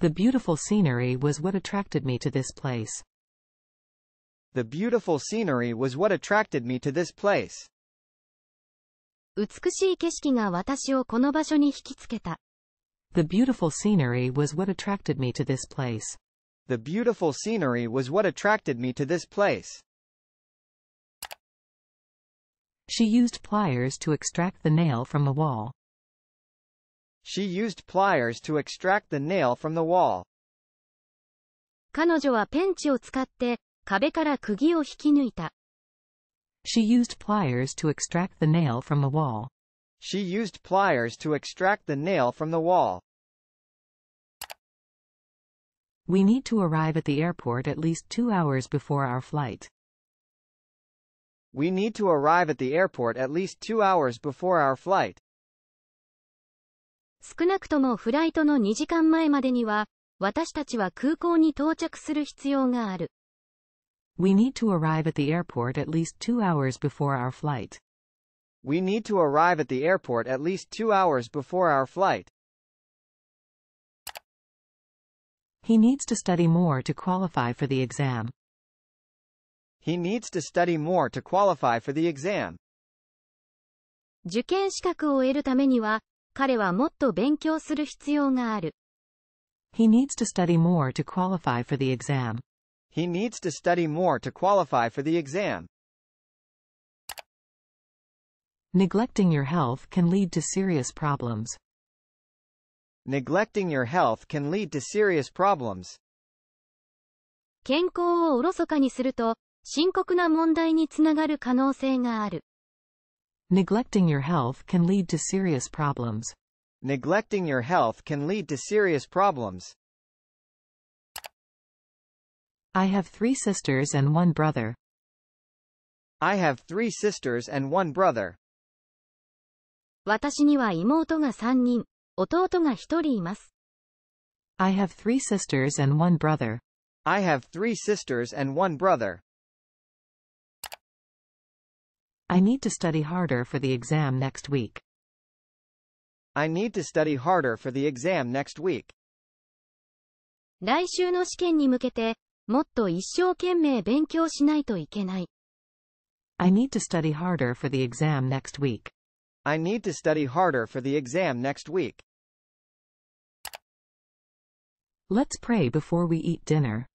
The beautiful scenery was what attracted me to this place. The beautiful scenery was what attracted me to this place. 美しい景色が私をこの場所に引きつけた。 The beautiful scenery was what attracted me to this place. The beautiful scenery was what attracted me to this place. She used pliers to extract the nail from the wall. She used pliers to extract the nail from the wall. 彼女はペンチを使って壁から釘を引き抜いた。 She used pliers to extract the nail from the wall. She used pliers to extract the nail from the wall. We need to arrive at the airport at least two hours before our flight. We need to arrive at the airport at least two hours before our flight. 少なくともフライトの2時間前までには、私たちは空港に到着する必要がある。We need to arrive at the airport at least two hours before our flight. We need to arrive at the airport at least two hours before our flight. He needs to study more to qualify for the exam. He needs to study more to qualify for the exam. 受験資格を得るためには、彼はもっと勉強する必要がある。He needs to study more to qualify for the exam. He needs to study more to qualify for the exam. Neglecting your health can lead to serious problems. Neglecting your health can lead to serious problems. 健康をおろそかにすると、深刻な問題につながる可能性がある。Neglecting your health can lead to serious problems. Neglecting your health can lead to serious problems. I have three sisters and one brother. I have three sisters and one brother. 私には妹が3人、弟が1人います。 I have three sisters and one brother. I have three sisters and one brother. I need to study harder for the exam next week. I need to study harder for the exam next week. 来週の試験に向けて、もっと一生懸命勉強しないといけない。 I need to study harder for the exam next week. I need to study harder for the exam next week. Let's pray before we eat dinner.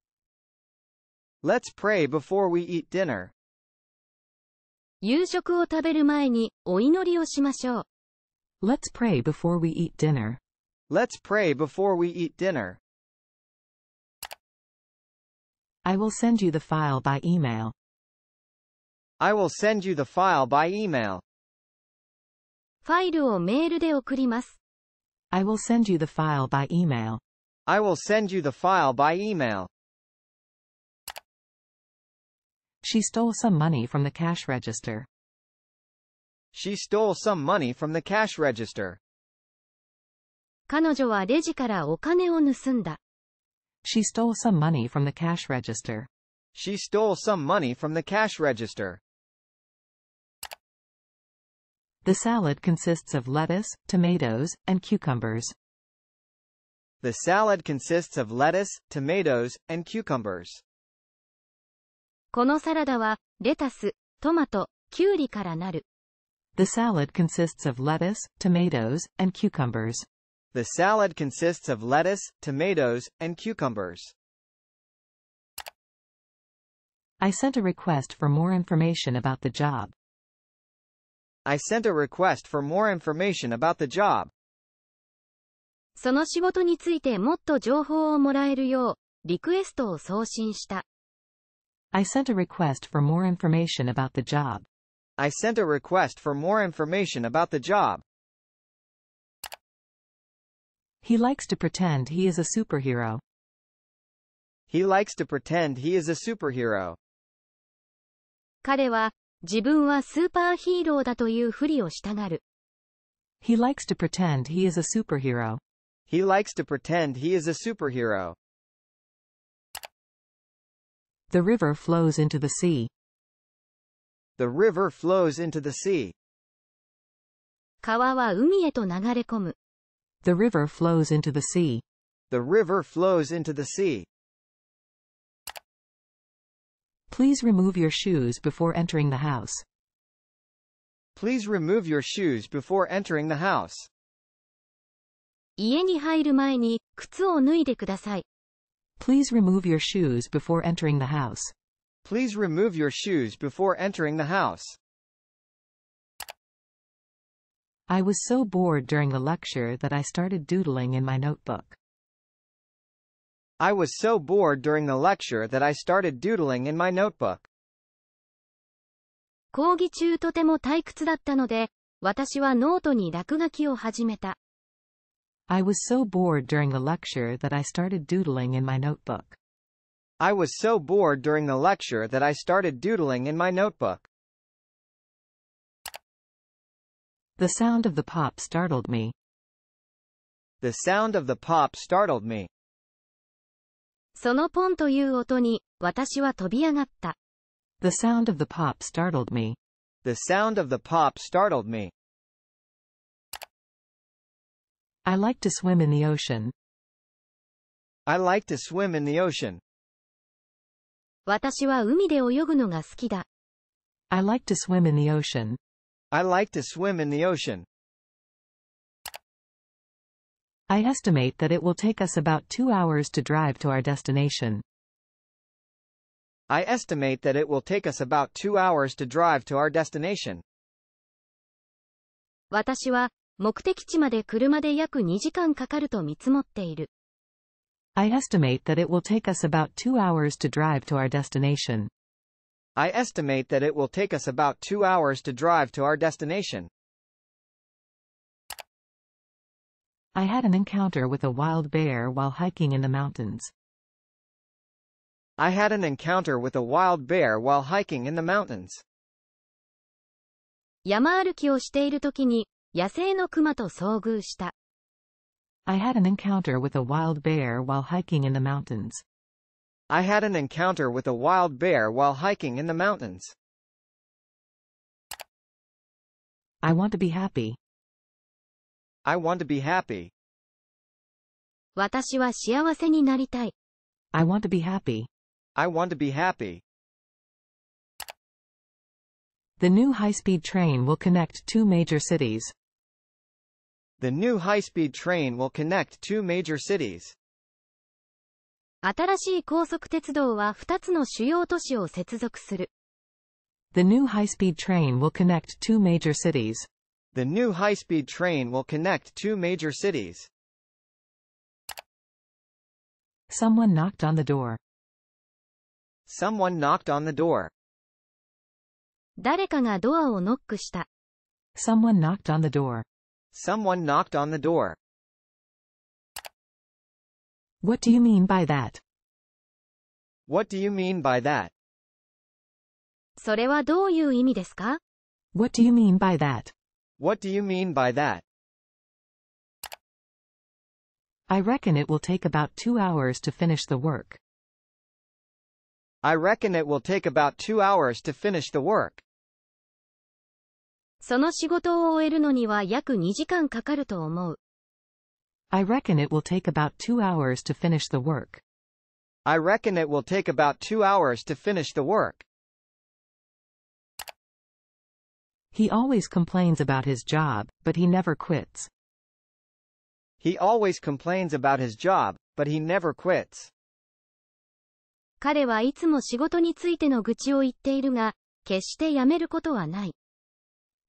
Let's pray before we eat dinner. 夕食を食べる前にお祈りをしましょう。 Let's pray before we eat dinner. Let's pray before we eat dinner. I will send you the file by email. I will send you the file by email. ファイルをメールで送ります。 I will send you the file by email. I will send you the file by email. She stole some money from the cash register. She stole some money from the cash register. 彼女はレジからお金を盗んだ。 She stole some money from the cash register. She stole some money from the cash register. The salad consists of lettuce, tomatoes, and cucumbers. The salad consists of lettuce, tomatoes, and cucumbers. このサラダは、レタス、トマト、キュウリからなる。The salad consists of lettuce, tomatoes, and cucumbers. The salad consists of lettuce, tomatoes, and cucumbers. I sent a request for more information about the job. I sent a request for more information about the job. その仕事についてもっと情報をもらえるよう、リクエストを送信した。I sent a request for more information about the job. I sent a request for more information about the job. He likes to pretend he is a superhero. He likes to pretend he is a superhero. 彼は、自分はスーパーヒーローだというふりをしたがる。 He likes to pretend he is a superhero. He likes to pretend he is a superhero. The river flows into the sea. The river flows into the sea. 川は海へと流れ込む。 The river flows into the sea. The river flows into the sea. Please remove your shoes before entering the house. Please remove your shoes before entering the house. 家に入る前に、靴を脱いでください。 Please remove your shoes before entering the house. Please remove your shoes before entering the house. I was so bored during the lecture that I started doodling in my notebook. I was so bored during the lecture that I started doodling in my notebook. 講義中とても退屈だったので、私はノートに落書きを始めた。 I was so bored during the lecture that I started doodling in my notebook. I was so bored during the lecture that I started doodling in my notebook. The sound of the pop startled me. The sound of the pop startled me. そのポンという音に、私は飛び上がった。 The sound of the pop startled me. The sound of the pop startled me. I like to swim in the ocean. I like to swim in the ocean. 私は海で泳ぐのが好きだ。 I like to swim in the ocean. I like to swim in the ocean. I estimate that it will take us about two hours to drive to our destination. I estimate that it will take us about two hours to drive to our destination. 私は、 目的地まで車で約2時間かかると見積もっている。I estimate that it will take us about two hours to drive to our destination. I estimate that it will take us about two hours to drive to our destination. I had an encounter with a wild bear while hiking in the mountains. I had an encounter with a wild bear while hiking in the mountains. 山歩きをしている時に、野生の熊と遭遇した。 I had an encounter with a wild bear while hiking in the mountains. I had an encounter with a wild bear while hiking in the mountains. I want to be happy. I want to be happy. 私は幸せになりたい。 I want to be happy. I want to be happy. The new high-speed train will connect two major cities. The new high-speed train will connect two major cities. 新しい高速鉄道は2つの主要都市を接続する。 The new high-speed train will connect two major cities. The new high-speed train will connect two major cities. Someone knocked on the door. Someone knocked on the door. 誰かがドアをノックした。 Someone knocked on the door. Someone knocked on the door. What do you mean by that? What do you mean by that? それはどういう意味ですか What do you mean by that? What do you mean by that? I reckon it will take about two hours to finish the work. I reckon it will take about two hours to finish the work. その仕事を終えるのには約2時間かかると思う。I reckon it will take about two hours to finish the work. I reckon it will take about two hours to finish the work. He always complains about his job, but he never quits. He always complains about his job, but he never quits. 彼はいつも仕事についての愚痴を言っているが、決して辞めることはない。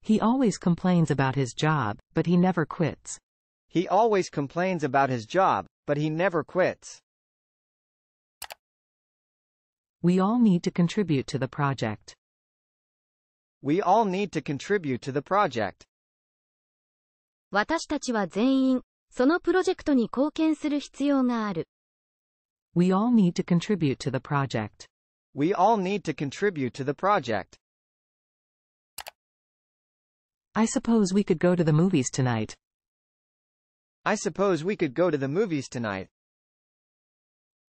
He always complains about his job, but he never quits. He always complains about his job, but he never quits. We all need to contribute to the project. We all need to contribute to the project. 私たちは全員、そのプロジェクトに貢献する必要がある。 We all need to contribute to the project. We all need to contribute to the project. I suppose we could go to the movies tonight. I suppose we could go to the movies tonight.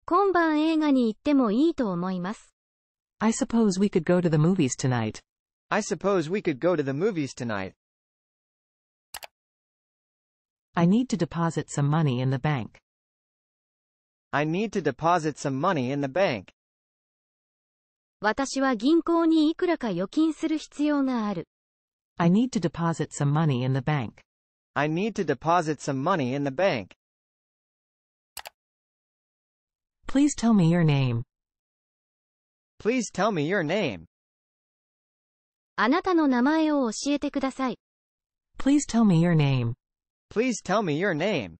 今晩映画に行ってもいいと思います。 I suppose we could go to the movies tonight. I suppose we could go to the movies tonight. I need to deposit some money in the bank. I need to deposit some money in the bank. 私は銀行にいくらか預金する必要がある。 I need to deposit some money in the bank. I need to deposit some money in the bank. Please tell me your name. Please tell me your name. あなたの名前を教えてください。 Please tell me your name. Please tell me your name.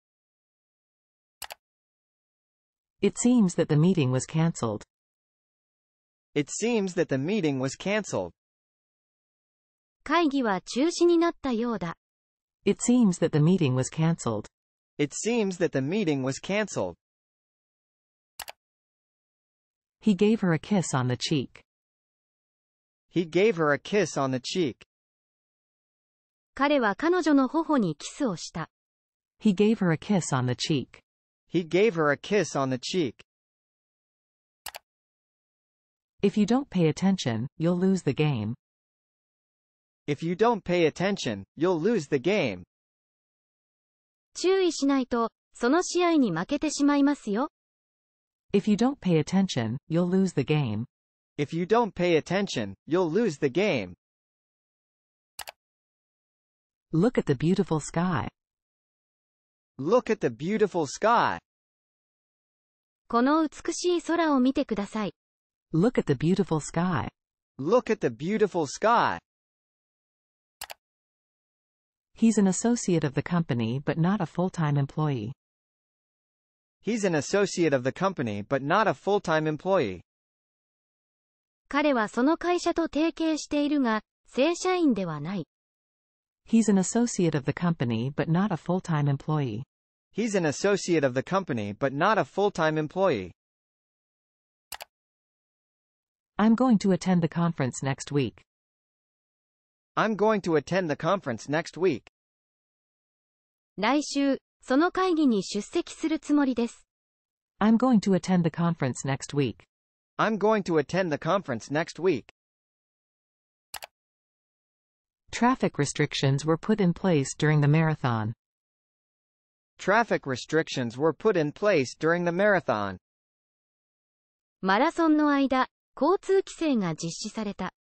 It seems that the meeting was cancelled. It seems that the meeting was cancelled. 会議は中止になったようだ。 It seems that the meeting was cancelled. It seems that the meeting was cancelled. He gave her a kiss on the cheek. He gave her a kiss on the cheek. 彼は彼女の頬にキスをした。 He gave her a kiss on the cheek. He gave her a kiss on the cheek. If you don't pay attention, you'll lose the game. If you don't pay attention, you'll lose the game. 注意しないと、その試合に負けてしまいますよ。 If you don't pay attention, you'll lose the game. If you don't pay attention, you'll lose the game. Look at the beautiful sky. Look at the beautiful sky. この美しい空を見てください。 Look at the beautiful sky. Look at the beautiful sky. He's an associate of the company but not a full-time employee. He's an associate of the company but not a full-time employee. 彼はその会社と提携しているが、正社員ではない。 He's an associate of the company but not a full-time employee. He's an associate of the company but not a full-time employee. I'm going to attend the conference next week. I'm going to attend the conference next week. 来週、その会議に出席するつもりです。 I'm going to attend the conference next week. I'm going to attend the conference next week. Traffic restrictions were put in place during the marathon. Traffic restrictions were put in place during the marathon. マラソンの間、交通規制が実施された。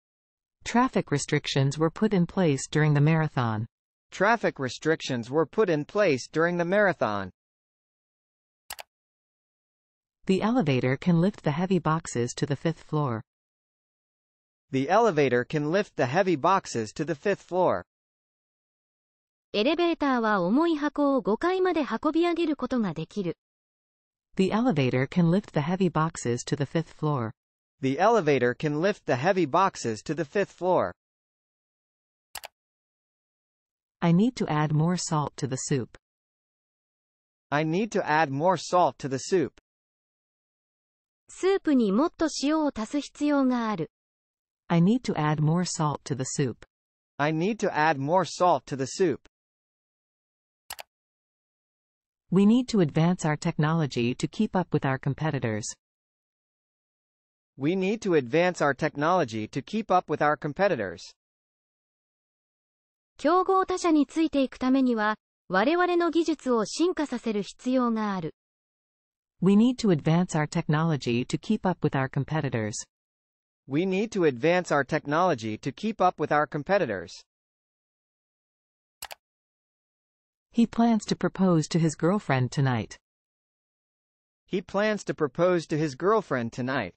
Traffic restrictions were put in place during the marathon. Traffic restrictions were put in place during the marathon. The elevator can lift the heavy boxes to the fifth floor. The elevator can lift the heavy boxes to the fifth floor. エレベーターは重い箱を5階まで運び上げることができる。 The elevator can lift the heavy boxes to the fifth floor. The elevator can lift the heavy boxes to the fifth floor. I need to add more salt to the soup. I need to add more salt to the soup. スープにもっと塩を足す必要がある。 I need to add more salt to the soup. I need to add more salt to the soup. We need to advance our technology to keep up with our competitors. We need to advance our technology to keep up with our competitors. 競合他社についていくためには、我々の技術を進化させる必要がある。 We need to advance our technology to keep up with our competitors. We need to advance our technology to keep up with our competitors. He plans to propose to his girlfriend tonight. He plans to propose to his girlfriend tonight.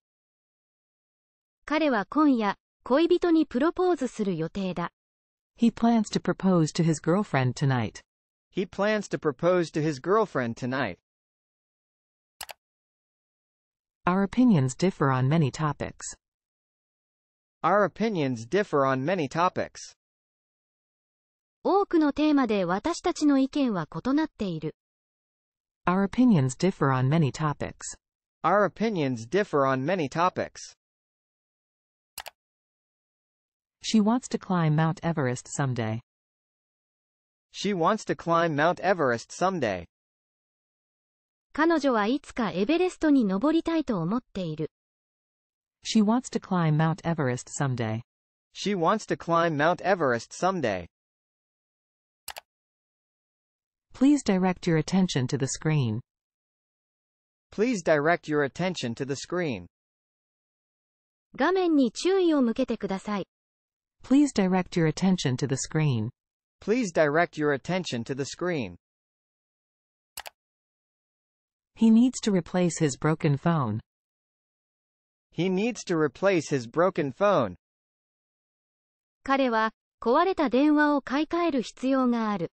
彼は今夜、恋人にプロポーズする予定だ。He plans to propose to his girlfriend tonight. He plans to propose to his girlfriend tonight. Our opinions differ on many topics. Our opinions differ on many topics. 多くのテーマで私たちの意見は異なっている。Our opinions differ on many topics. Our opinions differ on many topics. She wants to climb Mount Everest someday. She wants to climb Mount Everest someday. 彼女はいつかエベレストに登りたいと思っている。 She wants to climb Mount Everest someday. She wants to climb Mount Everest someday. Please direct your attention to the screen. Please direct your attention to the screen. 画面に注意を向けてください。 Please direct your attention to the screen. Please direct your attention to the screen. He needs to replace his broken phone. He needs to replace his broken phone. 彼は、壊れた電話を買い替える必要がある。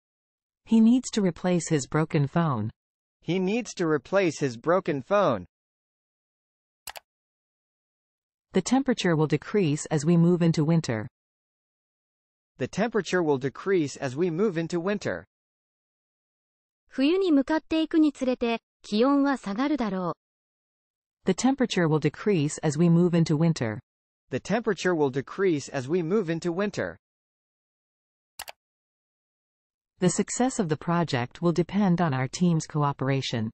He needs to replace his broken phone. He needs to replace his broken phone. The temperature will decrease as we move into winter. The temperature will decrease as we move into winter. 冬に向かっていくにつれて、気温は下がるだろう。 The temperature will decrease as we move into winter. The temperature will decrease as we move into winter. The success of the project will depend on our team's cooperation.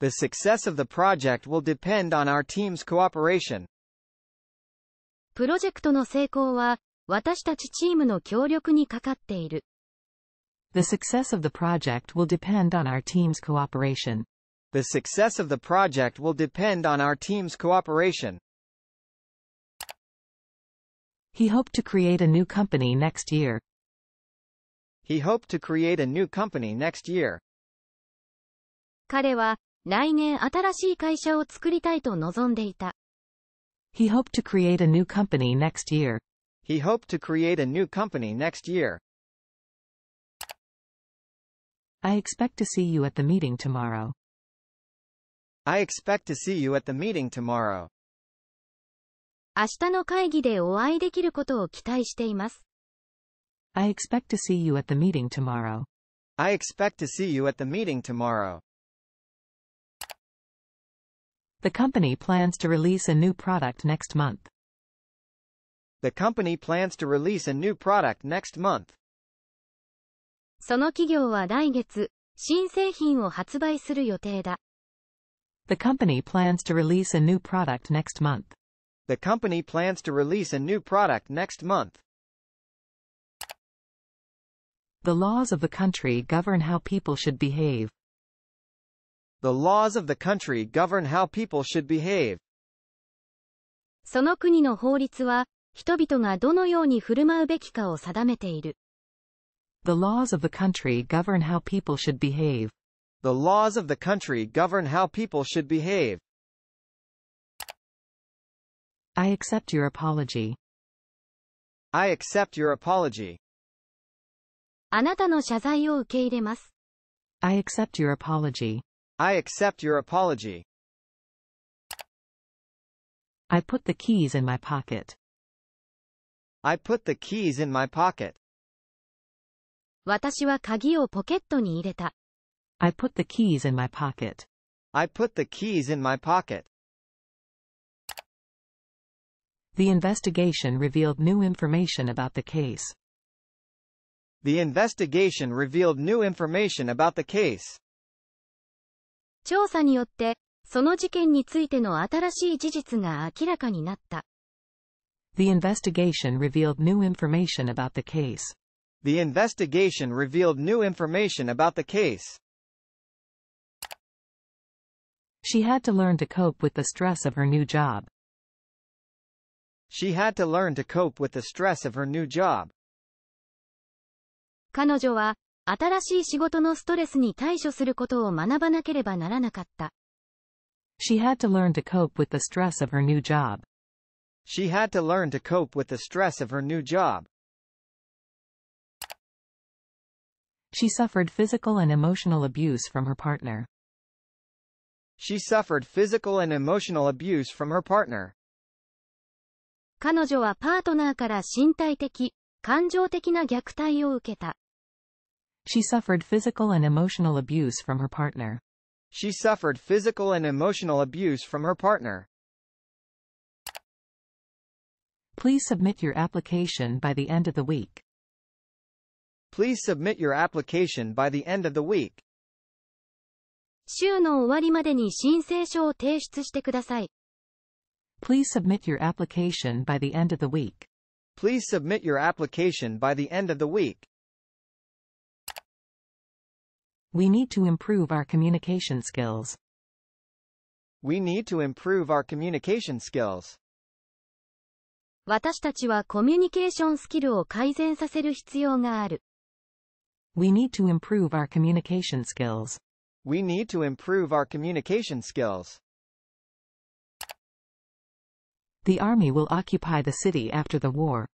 The success of the project will depend on our team's cooperation. プロジェクトの成功は、 私たちチームの協力にかかっている。The success of the project will depend on our team's cooperation. The success of the project will depend on our team's cooperation. He hoped to create a new company next year. He hoped to create a new company next year. 彼は、来年新しい会社を作りたいと望んでいた。He hoped to create a new company next year. He hoped to create a new company next year. I expect to see you at the meeting tomorrow. I expect to see you at the meeting tomorrow. 明日の会議でお会いできることを期待しています。 I expect to see you at the meeting tomorrow. I expect to see you at the meeting tomorrow. The company plans to release a new product next month. The company plans to release a new product next month. その企業は来月、新製品を発売する予定だ。 The company plans to release a new product next month. The company plans to release a new product next month. The laws of the country govern how people should behave. The laws of the country govern how people should behave. その国の法律は、 人々がどのように振る舞うべきかを定めている。 The laws of the country govern how people should behave. The laws of the country govern how people should behave. I accept your apology. I accept your apology. あなたの謝罪を受け入れます。 I accept your apology. I accept your apology. I put the keys in my pocket. I put the keys in my pocket. 私は鍵をポケットに入れた。 I put the keys in my pocket. I put the keys in my pocket. The investigation revealed new information about the case. The investigation revealed new information about the case. 調査によって、その事件についての新しい事実が明らかになった。 The investigation revealed new information about the case. The investigation revealed new information about the case. She had to learn to cope with the stress of her new job. She had to learn to cope with the stress of her new job. 彼女は、新しい仕事のストレスに対処することを学ばなければならなかった。 She had to learn to cope with the stress of her new job. She had to learn to cope with the stress of her new job. She suffered physical and emotional abuse from her partner. She suffered physical and emotional abuse from her partner. 彼女はパートナーから身体的、感情的な虐待を受けた。 She suffered physical and emotional abuse from her partner. She suffered physical and emotional abuse from her partner. Please submit your application by the end of the week. Please submit your application by the end of the week. 週の終わりまでに申請書を提出してください。 Please submit your application by the end of the week. Please submit your application by the end of the week. We need to improve our communication skills. We need to improve our communication skills. 私たちはコミュニケーションスキルを改善させる必要がある。We need to improve our communication skills. We need to improve our communication skills. The army will occupy the city after the war.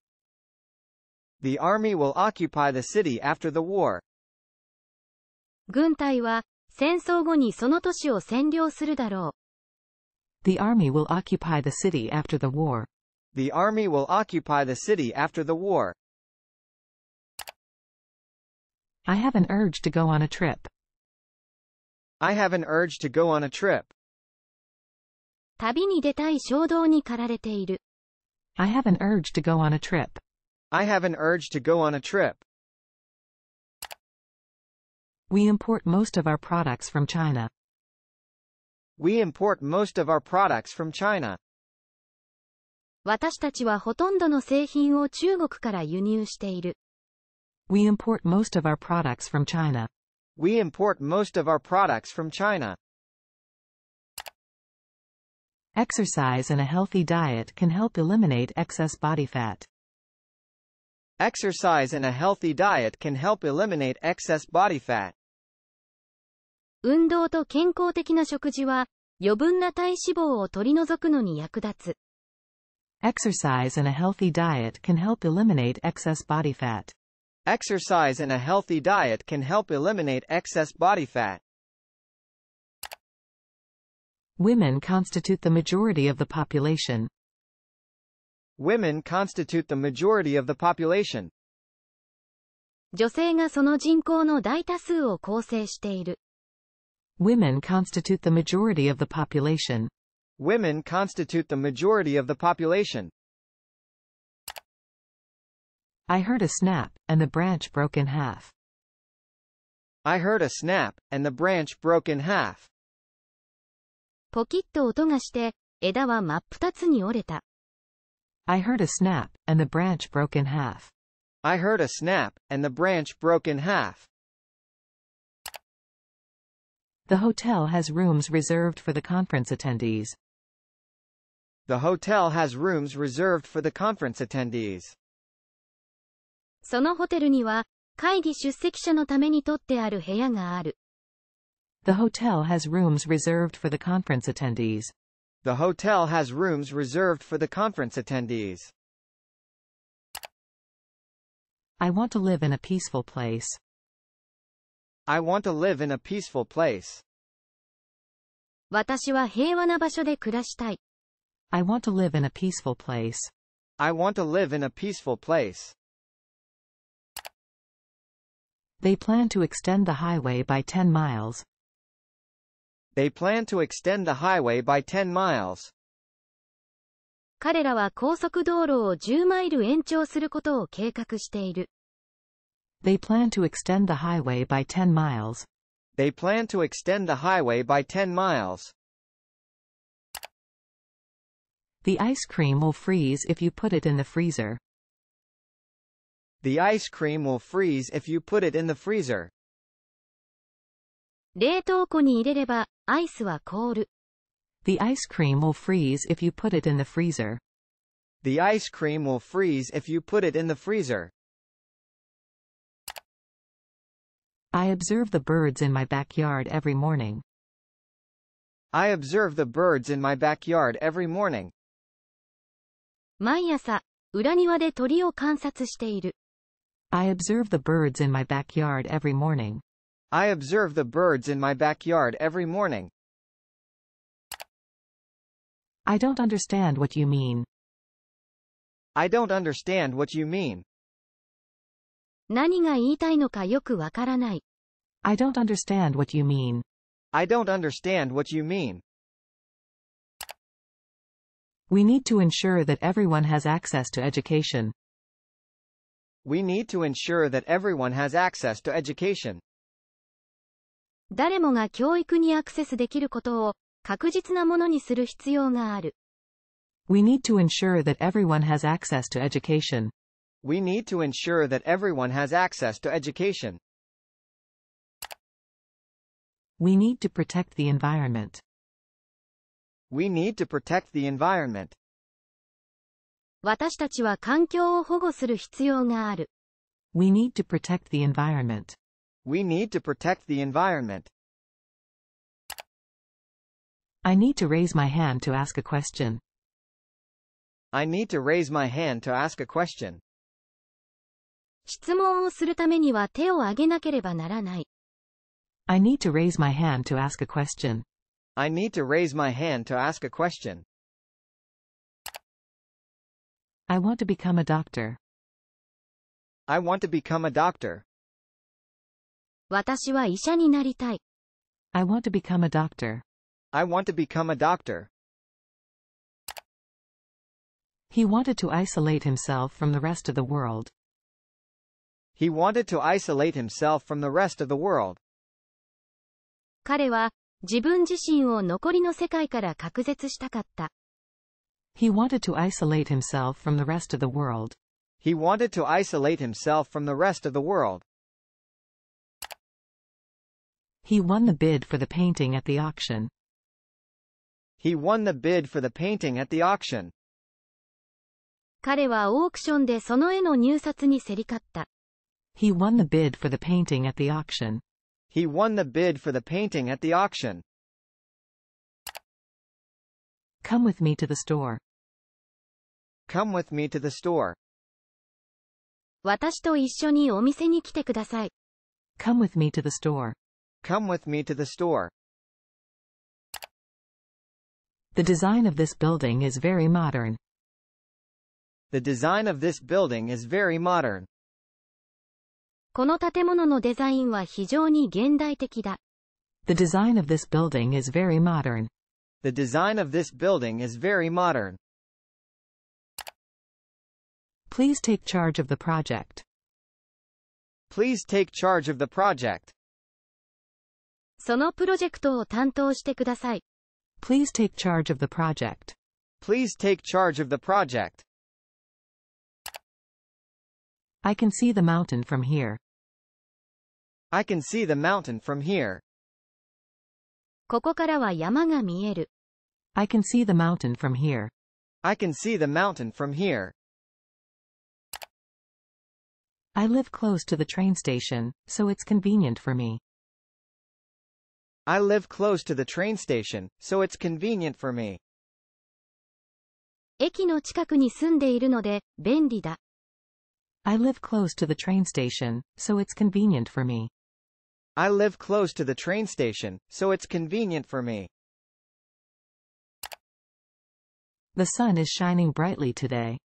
The army will occupy the city after the war. 軍隊は、戦争後にその都市を占領するだろ The army will occupy the city after the war. The army will occupy the city after the war. I have an urge to go on a trip. I have an urge to go on a trip. う。旅に出たい衝動に駆られている。 I have an urge to go on a trip. I have an urge to go on a trip. We import most of our products from China. We import most of our products from China. 私たちはほとんどの製品を中国から輸入している。We import most of our products from China. We import most of our products from China. Exercise and a healthy diet can help eliminate excess body fat. Exercise and a healthy diet can help eliminate excess body fat. 運動と健康的な食事は、余分な体脂肪を取り除くのに役立つ。Exercise and a healthy diet can help eliminate excess body fat. Exercise and a healthy diet can help eliminate excess body fat. Women constitute the majority of the population. Women constitute the majority of the population. 女性がその人口の大多数を構成している。 Women constitute the majority of the population. Women constitute the majority of the population. I heard a snap, and the branch broke in half. I heard a snap, and the branch broke in half. ポキッと音がして、枝は真っ二つに折れた。 I heard a snap, and the branch broke in half. I heard a snap, and the branch broke in half. The hotel has rooms reserved for the conference attendees. The hotel has rooms reserved for the conference attendees. そのホテルには、会議出席者のために取ってある部屋がある。 The hotel has rooms reserved for the conference attendees. The hotel has rooms reserved for the conference attendees. I want to live in a peaceful place. I want to live in a peaceful place. 私は平和な場所で暮らしたい。 I want to live in a peaceful place. I want to live in a peaceful place. They plan to extend the highway by 10 miles. They plan to extend the highway by 10 miles. 彼らは高速道路を10マイル延長することを計画している。 They plan to extend the highway by 10 miles. They plan to extend the highway by 10 miles. The ice cream will freeze if you put it in the freezer. The ice cream will freeze if you put it in the freezer. 冷凍庫に入れれば、アイスは凍る。 The ice cream will freeze if you put it in the freezer. The ice cream will freeze if you put it in the freezer. I observe the birds in my backyard every morning. I observe the birds in my backyard every morning. 毎朝、裏庭で鳥を観察している。 I observe the birds in my backyard every morning. I observe the birds in my backyard every morning. I don't understand what you mean. I don't understand what you mean. 何が言いたいのかよくわからない。 I don't understand what you mean. I don't understand what you mean. We need to ensure that everyone has access to education. We need to ensure that everyone has access to education. 誰もが教育にアクセスできることを確実なものにする必要がある。 We need to ensure that everyone has access to education. We need to ensure that everyone has access to education. We need to protect the environment. We need to protect the environment. 私たちは環境を保護する必要がある。 We need to protect the environment. We need to protect the environment. I need to raise my hand to ask a question. I need to raise my hand to ask a question. 質問をするためには手を挙げなければならない。 I need to raise my hand to ask a question. I need to raise my hand to ask a question. I want to become a doctor. I want to become a doctor. 私は医者になりたい。 I want to become a doctor. I want to become a doctor. He wanted to isolate himself from the rest of the world. He wanted to isolate himself from the rest of the world. 彼は 自分自身を残りの世界から隔絶したかった。He wanted to isolate himself from the rest of the world. He wanted to isolate himself from the rest of the world. He won the bid for the painting at the auction. He won the bid for the painting at the auction. 彼はオークションでその絵の入札に競り勝った。He won the bid for the painting at the auction. He won the bid for the painting at the auction. Come with me to the store. Come with me to the store. 私と一緒にお店に来てください。 Come with me to the store. Come with me to the store. The design of this building is very modern. The design of this building is very modern. この建物のデザインは非常に現代的だ。The design of this building is very modern. The design of this building is very modern. Please take charge of the project. Please take charge of the project. そのプロジェクトを担当してください。Please take charge of the project. Please take charge of the project. I can see the mountain from here. I can see the mountain from here. ここからは山が見える。 I can see the mountain from here. I can see the mountain from here. I live close to the train station, so it's convenient for me. I live close to the train station, so it's convenient for me. 駅の近くに住んでいるので、便利だ。 I live close to the train station, so it's convenient for me. I live close to the train station, so it's convenient for me. The sun is shining brightly today.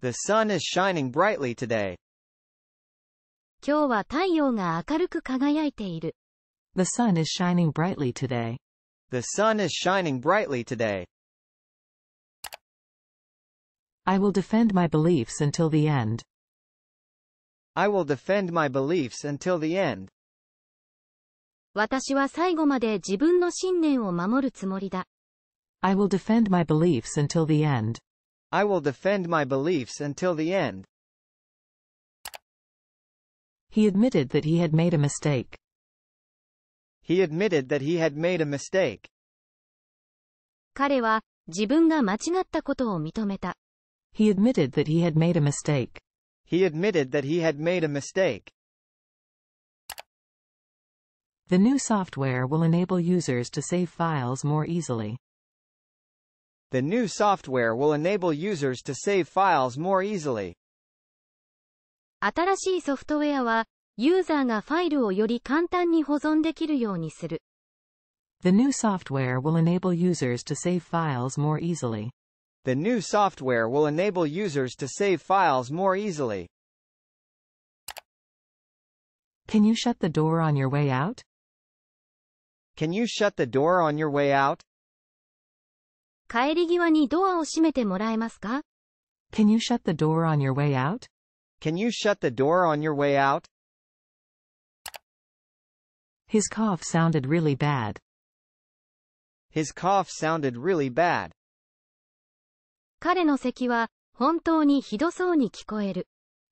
The sun is shining brightly today. 今日は太陽が明るく輝いている。 The sun is shining brightly today. The sun is shining brightly today. I will defend my beliefs until the end. I will defend my beliefs until the end. 私は最後まで自分の信念を守るつもりだ。 I will defend my beliefs until the end. I will defend my beliefs until the end. He admitted that he had made a mistake. He admitted that he had made a mistake. 彼は自分が間違ったことを認めた。 He admitted that he had made a mistake. He admitted that he had made a mistake. The new software will enable users to save files more easily. The new software will enable users to save files more easily. 新しいソフトウェアは、ユーザーがファイルをより簡単に保存できるようにする。 The new software will enable users to save files more easily. The new software will enable users to save files more easily. Can you shut the door on your way out? Can you shut the door on your way out? 帰り際にドアを閉めてもらえますか Can you shut the door on your way out? Can you shut the door on your way out? His cough sounded really bad. His cough sounded really bad. 彼の咳は、本当にひどそうに聞こえる。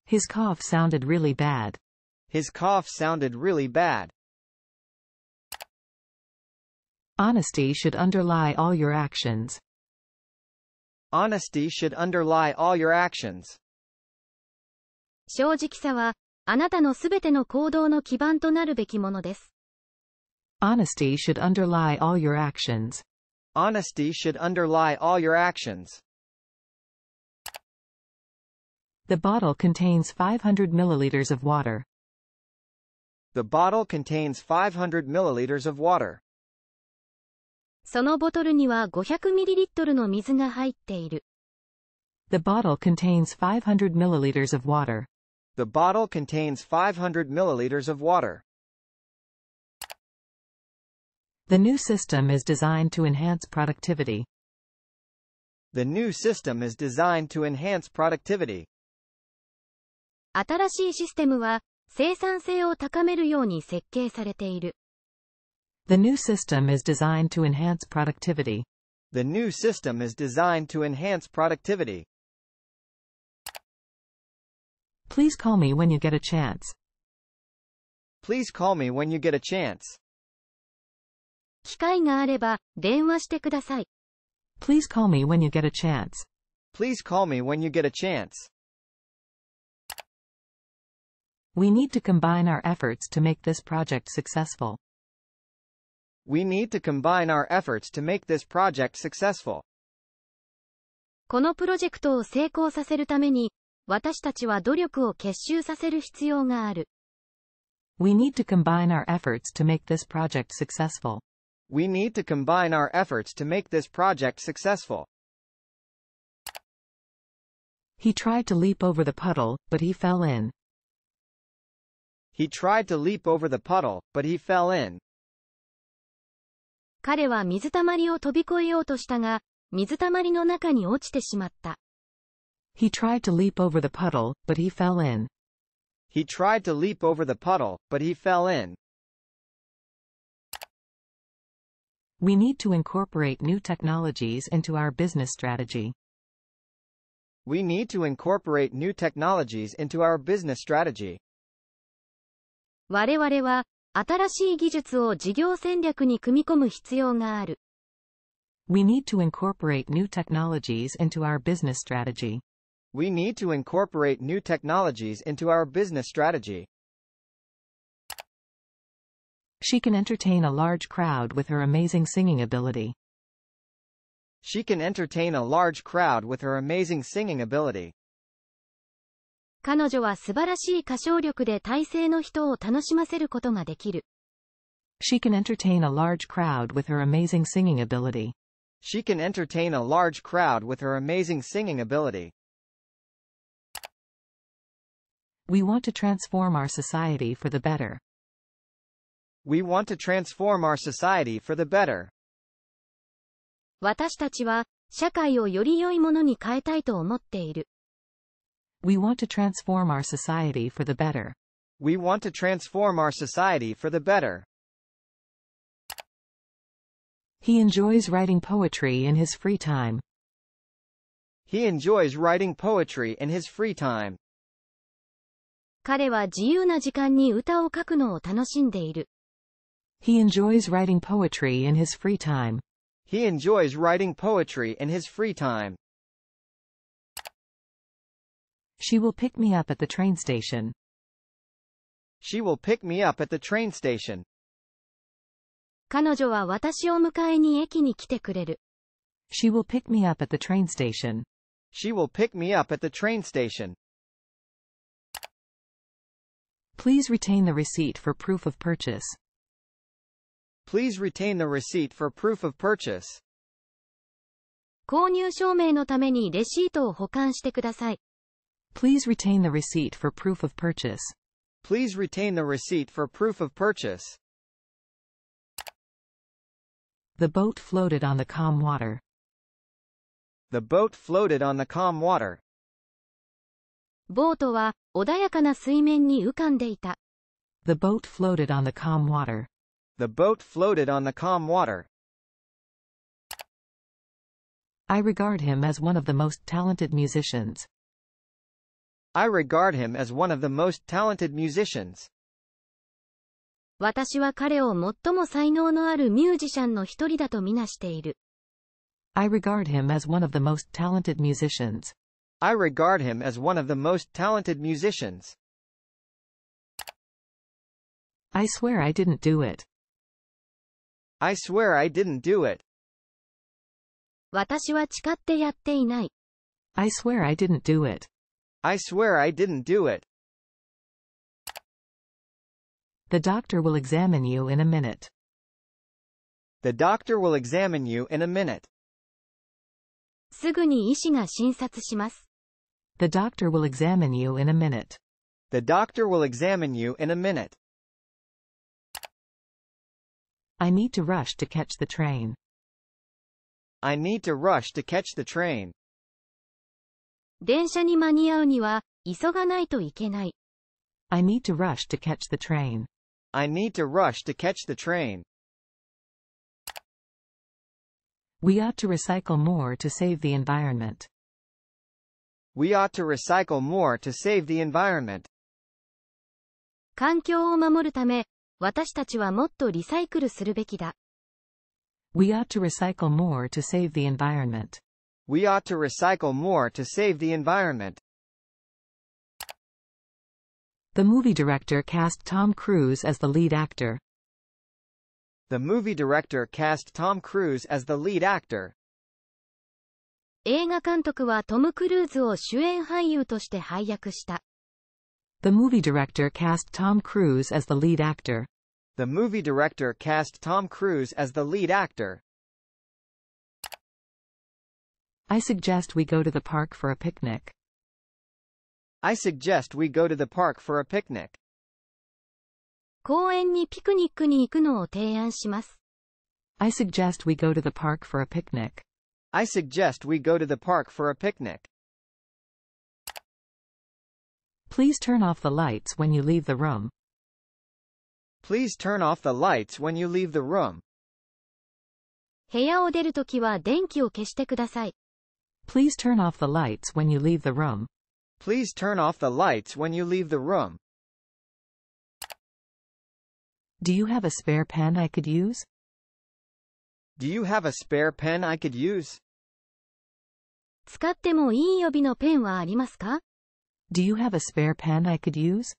His cough sounded really bad. His cough sounded really bad. Honesty should underlie all your actions. Honesty should underlie all your actions. 正直さは、あなたのすべての行動の基盤となるべきものです。Honesty should underlie all your actions. Honesty should underlie all your actions. The bottle contains 500 milliliters of water. The bottle contains 500 milliliters of water. そのボトルには 500ml の水が入っている。 The bottle contains 500 milliliters of water. The bottle contains 500 milliliters of water. The new system is designed to enhance productivity. The new system is designed to enhance productivity. 新しいシステムは、生産性を高めるように設計されている。 The new system is designed to enhance productivity. The new system is designed to enhance productivity. Please call me when you get a chance. Please call me when you get a chance. 機会があれば、電話してください。 Please call me when you get a chance. Please call me when you get a chance. We need to combine our efforts to make this project successful. We need to combine our efforts to make this project successful. このプロジェクトを成功させるために、私たちは努力を結集させる必要がある。 We need to combine our efforts to make this project successful. We need to combine our efforts to make this project successful. He tried to leap over the puddle, but he fell in. He tried to leap over the puddle, but he fell in. 彼は水たまりを飛び越えようとしたが、水たまりの中に落ちてしまった。 He tried to leap over the puddle, but he fell in. He tried to leap over the puddle, but he fell in. We need to incorporate new technologies into our business strategy. We need to incorporate new technologies into our business strategy. 我々は、新しい技術を事業戦略に組み込む必要がある。 We need to incorporate new technologies into our business strategy. We need to incorporate new technologies into our business strategy. She can entertain a large crowd with her amazing singing ability. She can entertain a large crowd with her amazing singing ability. 彼女は素晴らしい歌唱力で体制の人を楽しませることができる。She can entertain a large crowd with her amazing singing ability. She can entertain a large crowd with her amazing singing ability. We want to transform our society for the better. We want to transform our society for the better. 私たちは、社会をより良いものに変えたいと思っている。We want to transform our society for the better. We want to transform our society for the better. He enjoys writing poetry in his free time. He enjoys writing poetry in his free time. 彼は自由な時間に歌を書くのを楽しんでいる。 He enjoys writing poetry in his free time. He enjoys writing poetry in his free time. She will pick me up at the train station. She will pick me up at the train station. 彼女は私を迎えに駅に来てくれる。 She will pick me up at the train station. She will pick me up at the train station. Please retain the receipt for proof of purchase. Please retain the receipt for proof of purchase. 購入証明のためにレシートを保管してください。 Please retain the receipt for proof of purchase. Please retain the receipt for proof of purchase. The boat floated on the calm water. The boat floated on the calm water. ボートは穏やかな水面に浮かんでいた。 The boat floated on the calm water. The boat floated on the calm water. I regard him as one of the most talented musicians. I regard him as one of the most talented musicians. 私は彼を最も才能のあるミュージシャンの一人だとみなしている。 I regard him as one of the most talented musicians. I regard him as one of the most talented musicians. I swear I didn't do it. I swear I didn't do it. 私は誓ってやっていない。 I swear I didn't do it. I swear I didn't do it. The doctor will examine you in a minute. The doctor will examine you in a minute. すぐに医師が診察します。 The doctor will examine you in a minute. The doctor will examine you in a minute. I need to rush to catch the train. I need to rush to catch the train. 電車に間に合うには、急がないといけない。I need to rush to catch the train. I need to rush to catch the train. We ought to recycle more to save the environment. We ought to recycle more to save the environment. 環境を守るため、私たちはもっとリサイクルするべきだ。We ought to recycle more to save the environment. We ought to recycle more to save the environment. The movie director cast Tom Cruise as the lead actor. The movie director cast Tom Cruise as the lead actor. 映画監督はトム・クルーズを主演俳優として配役した。 The movie director cast Tom Cruise as the lead actor. The movie director cast Tom Cruise as the lead actor. I suggest we go to the park for a picnic. I suggest we go to the park for a picnic. 公園にピクニックに行くのを提案します。 I suggest we go to the park for a picnic. I suggest we go to the park for a picnic. Please turn off the lights when you leave the room. Please turn off the lights when you leave the room. 部屋を出るときは電気を消してください。 Please turn off the lights when you leave the room. Please turn off the lights when you leave the room. Do you have a spare pen I could use? Do you have a spare pen I could use? 使ってもいい予備のペンはありますか Do you have a spare pen I could use?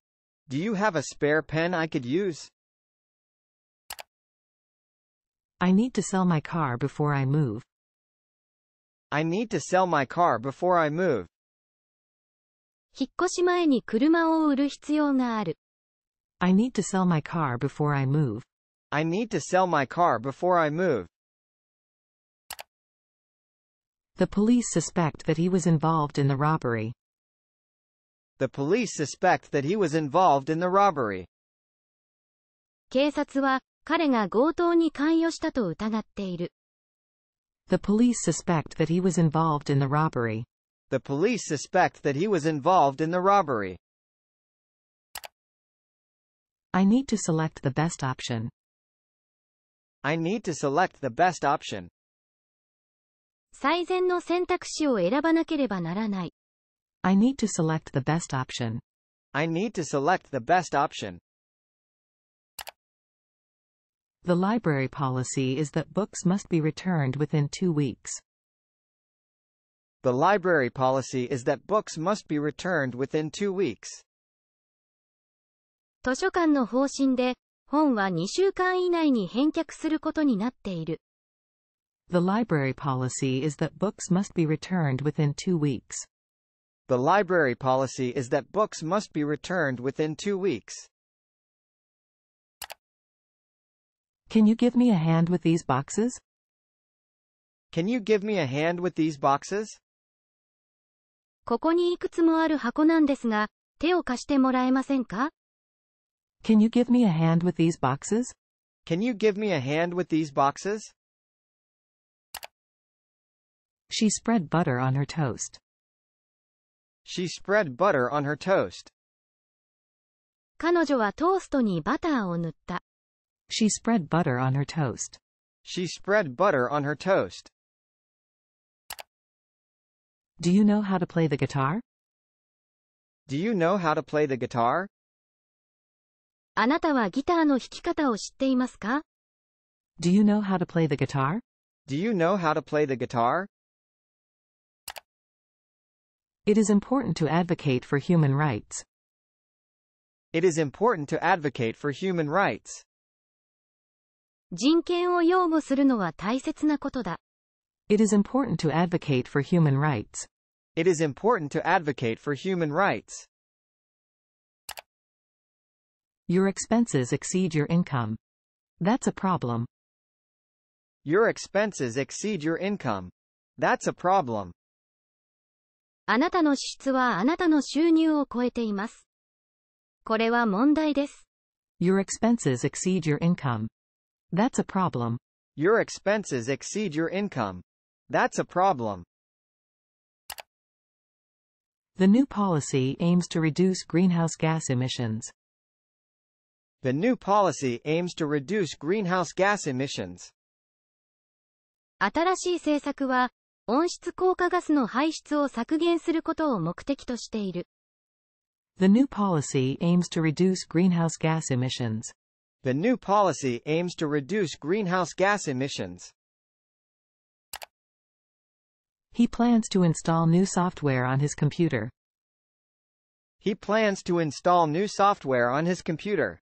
Do you have a spare pen I could use? I need to sell my car before I move. I need to sell my car before I move. 引っ越し前に車を売る必要がある。 I need to sell my car before I move. I need to sell my car before I move. The police suspect that he was involved in the robbery. The police suspect that he was involved in the robbery. 警察は、彼が強盗に関与したと疑っている。 The police suspect that he was involved in the robbery. The police suspect that he was involved in the robbery. I need to select the best option. I need to select the best option. 最善の選択肢を選ばなければならない。 I need to select the best option. I need to select the best option. The library policy is that books must be returned within two weeks. The library policy is that books must be returned within two weeks. 図書館の方針で、本は2週間以内に返却することになっている。 The library policy is that books must be returned within two weeks. The library policy is that books must be returned within two weeks. Can you give me a hand with these boxes? Can you give me a hand with these boxes? ここにいくつもある箱なんですが、手を貸してもらえませんか Can you give me a hand with these boxes? Can you give me a hand with these boxes? She spread butter on her toast. She spread butter on her toast. 彼女はトーストにバターを塗った。She spread butter on her toast. She spread butter on her toast. Do you know how to play the guitar? Do you know how to play the guitar? あなたはギターの弾き方を知っていますか Do you know how to play the guitar? Do you know how to play the guitar? It is important to advocate for human rights. It is important to advocate for human rights. 人権を擁護するのは大切なことだ。It is important to advocate for human rights. It is important to advocate for human rights. Your expenses exceed your income. That's a problem. Your expenses exceed your income. That's a problem. あなたの支出はあなたの収入を超えています。これは問題です。Your expenses exceed your income. That's a problem. Your expenses exceed your income. That's a problem. The new policy aims to reduce greenhouse gas emissions. The new policy aims to reduce greenhouse gas emissions. 新しい政策は、温室効果ガスの排出を削減することを目的としている。 The new policy aims to reduce greenhouse gas emissions. The new policy aims to reduce greenhouse gas emissions. He plans to install new software on his computer. He plans to install new software on his computer.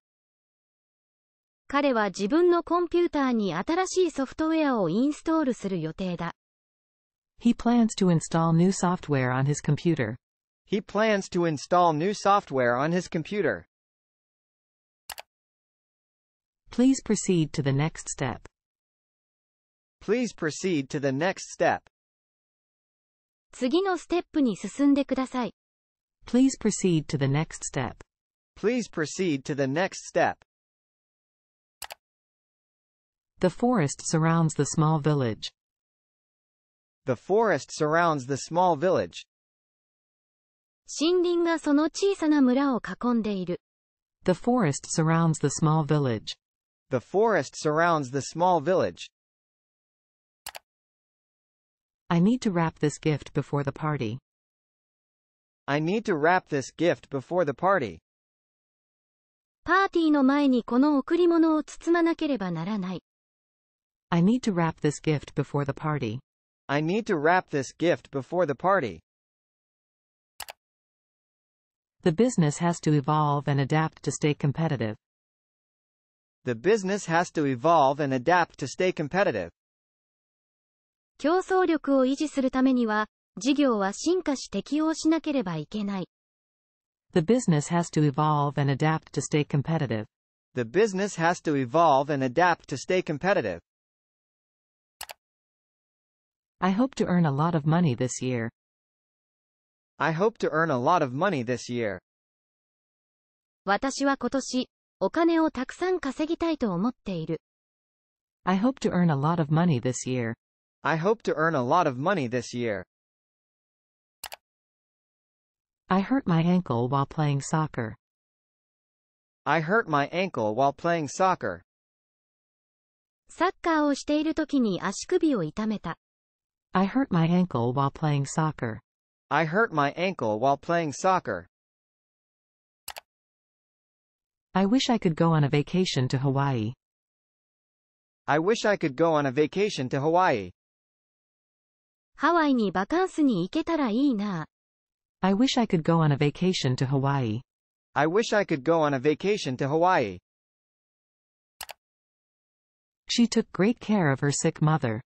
彼は自分のコンピューターに新しいソフトウェアをインストールする予定だ。 He plans to install new software on his computer. He plans to install new software on his computer. Please proceed to the next step. Please proceed to the next step. 次のステップに進んでください。 Please proceed to the next step. Please proceed to the next step. The forest surrounds the small village. The forest surrounds the small village. 森林がその小さな村を囲んでいる。 The forest surrounds the small village. The forest surrounds the small village. I need to wrap this gift before the party. I need to wrap this gift before the party. パーティーの前にこの贈り物を包まなければならない。 I need to wrap this gift before the party. I need to wrap this gift before the party. The business has to evolve and adapt to stay competitive. The business has to evolve and adapt to stay competitive. 競争力を維持するためには、事業は進化し適応しなければいけない。 The business has to evolve and adapt to stay competitive. The business has to evolve and adapt to stay competitive. I hope to earn a lot of money this year. I hope to earn a lot of money this year. 私は今年、 お金をたくさん稼ぎたいと思っている。 I hope to earn a lot of money this year. I hope to earn a lot of money this year. I hurt my ankle while playing soccer. I hurt my ankle while playing soccer. サッカーをしている時に足首を痛めた。 I hurt my ankle while playing soccer. I hurt my ankle while playing soccer. I wish I could go on a vacation to Hawaii. I wish I could go on a vacation to Hawaii. ハワイにバカンスに行けたらいいな。 I wish I could go on a vacation to Hawaii. I wish I could go on a vacation to Hawaii. She took great care of her sick mother.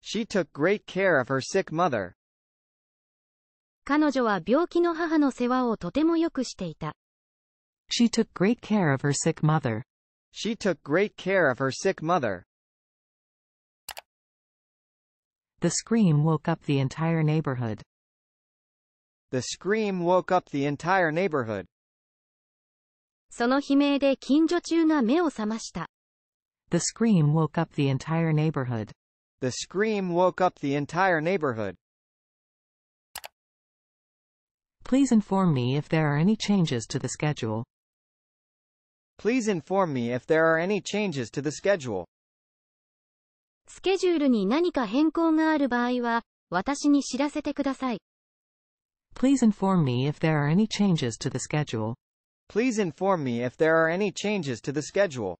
She took great care of her sick mother. 彼女は病気の母の世話をとてもよくしていた。 She took great care of her sick mother. She took great care of her sick mother. The scream woke up the entire neighborhood. The scream woke up the entire neighborhood. その悲鳴で近所中が目を覚ました。 The scream woke up the entire neighborhood. The scream woke up the entire neighborhood. Please inform me if there are any changes to the schedule. Please inform me if there are any changes to the schedule. スケジュールに何か変更がある場合は、私に知らせてください。 Please inform me if there are any changes to the schedule. Please inform me if there are any changes to the schedule.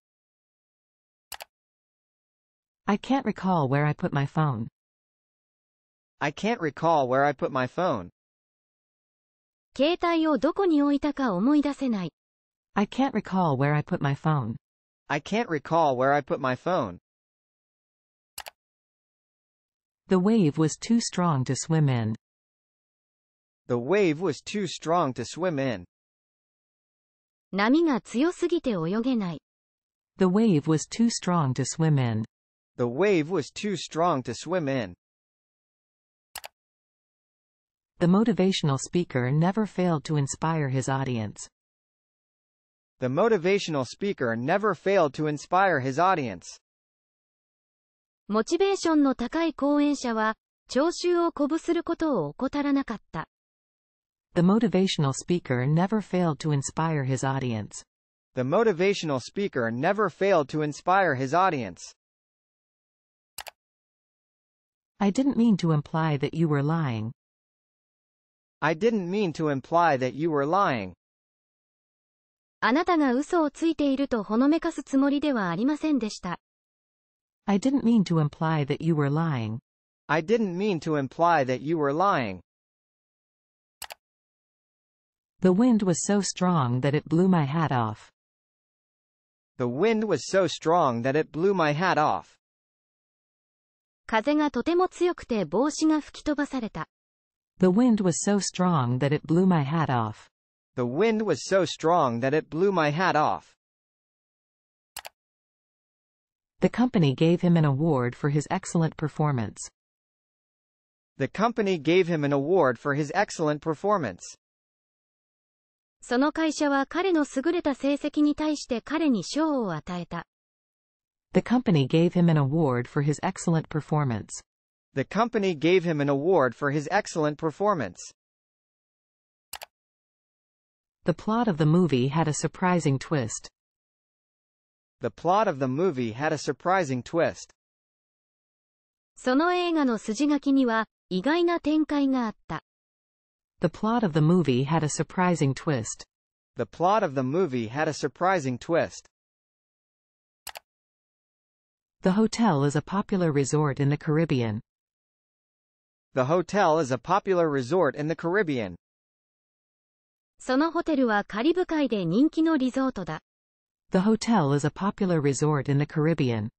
I can't recall where I put my phone. I can't recall where I put my phone. 携帯をどこに置いたか思い出せない。 I can't recall where I put my phone. I can't recall where I put my phone. The wave was too strong to swim in. The wave was too strong to swim in. 波が強すぎて泳げない。 The wave was too strong to swim in. The wave was too strong to swim in. The motivational speaker never failed to inspire his audience. The motivational speaker never failed to inspire his audience. モチベーションの高い講演者は、聴衆を鼓舞することを怠らなかった。 The motivational speaker never failed to inspire his audience. The motivational speaker never failed to inspire his audience. I didn't mean to imply that you were lying. I didn't mean to imply that you were lying. あなたが嘘をついているとほのめかすつもりではありませんでした。I didn't mean to imply that you were lying. I didn't mean to imply that you were lying. The wind was so strong that it blew my hat off. The wind was so strong that it blew my hat off. 風がとても強くて帽子が吹き飛ばされた。The wind was so strong that it blew my hat off. The wind was so strong that it blew my hat off. The company gave him an award for his excellent performance. The company gave him an award for his excellent performance. その会社は彼の優れた成績に対して彼に賞を与えた。 The company gave him an award for his excellent performance. The company gave him an award for his excellent performance. The plot of the movie had a surprising twist. The plot of the movie had a surprising twist. その映画の筋書きには、意外な展開があった。 The plot of the movie had a surprising twist. The plot of the movie had a surprising twist. The hotel is a popular resort in the Caribbean. The hotel is a popular resort in the Caribbean. そのホテルはカリブ海で人気のリゾートだ。The hotel is a popular resort in the Caribbean.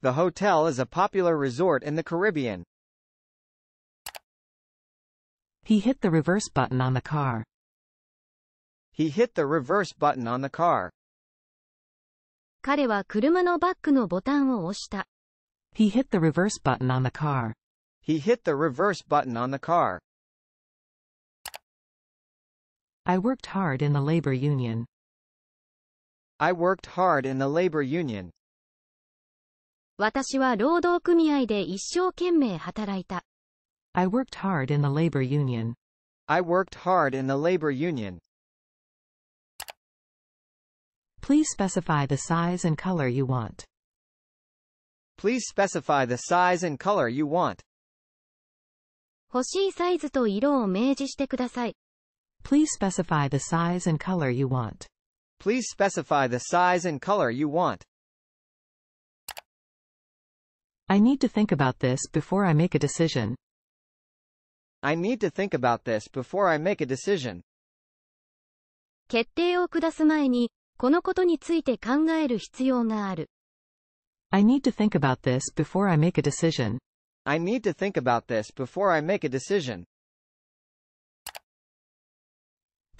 The hotel is a popular resort in the Caribbean. He hit the reverse button on the car. He hit the reverse button on the car. 彼は車のバックのボタンを押した。He hit the reverse button on the car. He hit the reverse button on the car. I worked hard in the labor union. I worked hard in the labor union. 私は労働組合で一生懸命働いた。 I worked hard in the labor union. I worked hard in the labor union. Please specify the size and color you want. Please specify the size and color you want. 欲しいサイズと色を明示してください。 Please specify the size and color you want. Please specify the size and color you want. I need to think about this before I make a decision. I need to think about this before I make a decision. 決定を下す前に、このことについて考える必要がある。 I need to think about this before I make a decision. I need to think about this before I make a decision.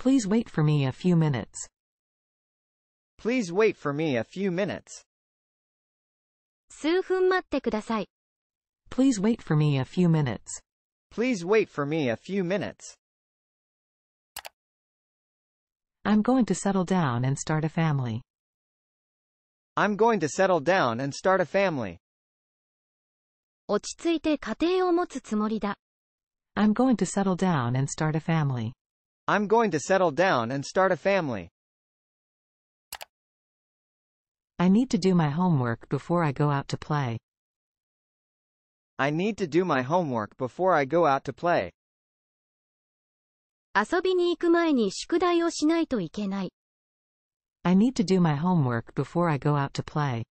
Please wait for me a few minutes. Please wait for me a few minutes. 数分待ってください。 Please wait for me a few minutes. Please wait for me a few minutes. I'm going to settle down and start a family. I'm going to settle down and start a family. 落ち着いて家庭を持つつもりだ。 I'm going to settle down and start a family. I'm going to settle down and start a family. I need to do my homework before I go out to play. I need to do my homework before I go out to play. 遊びに行く前に宿題をしないといけない。 I need to do my homework before I go out to play.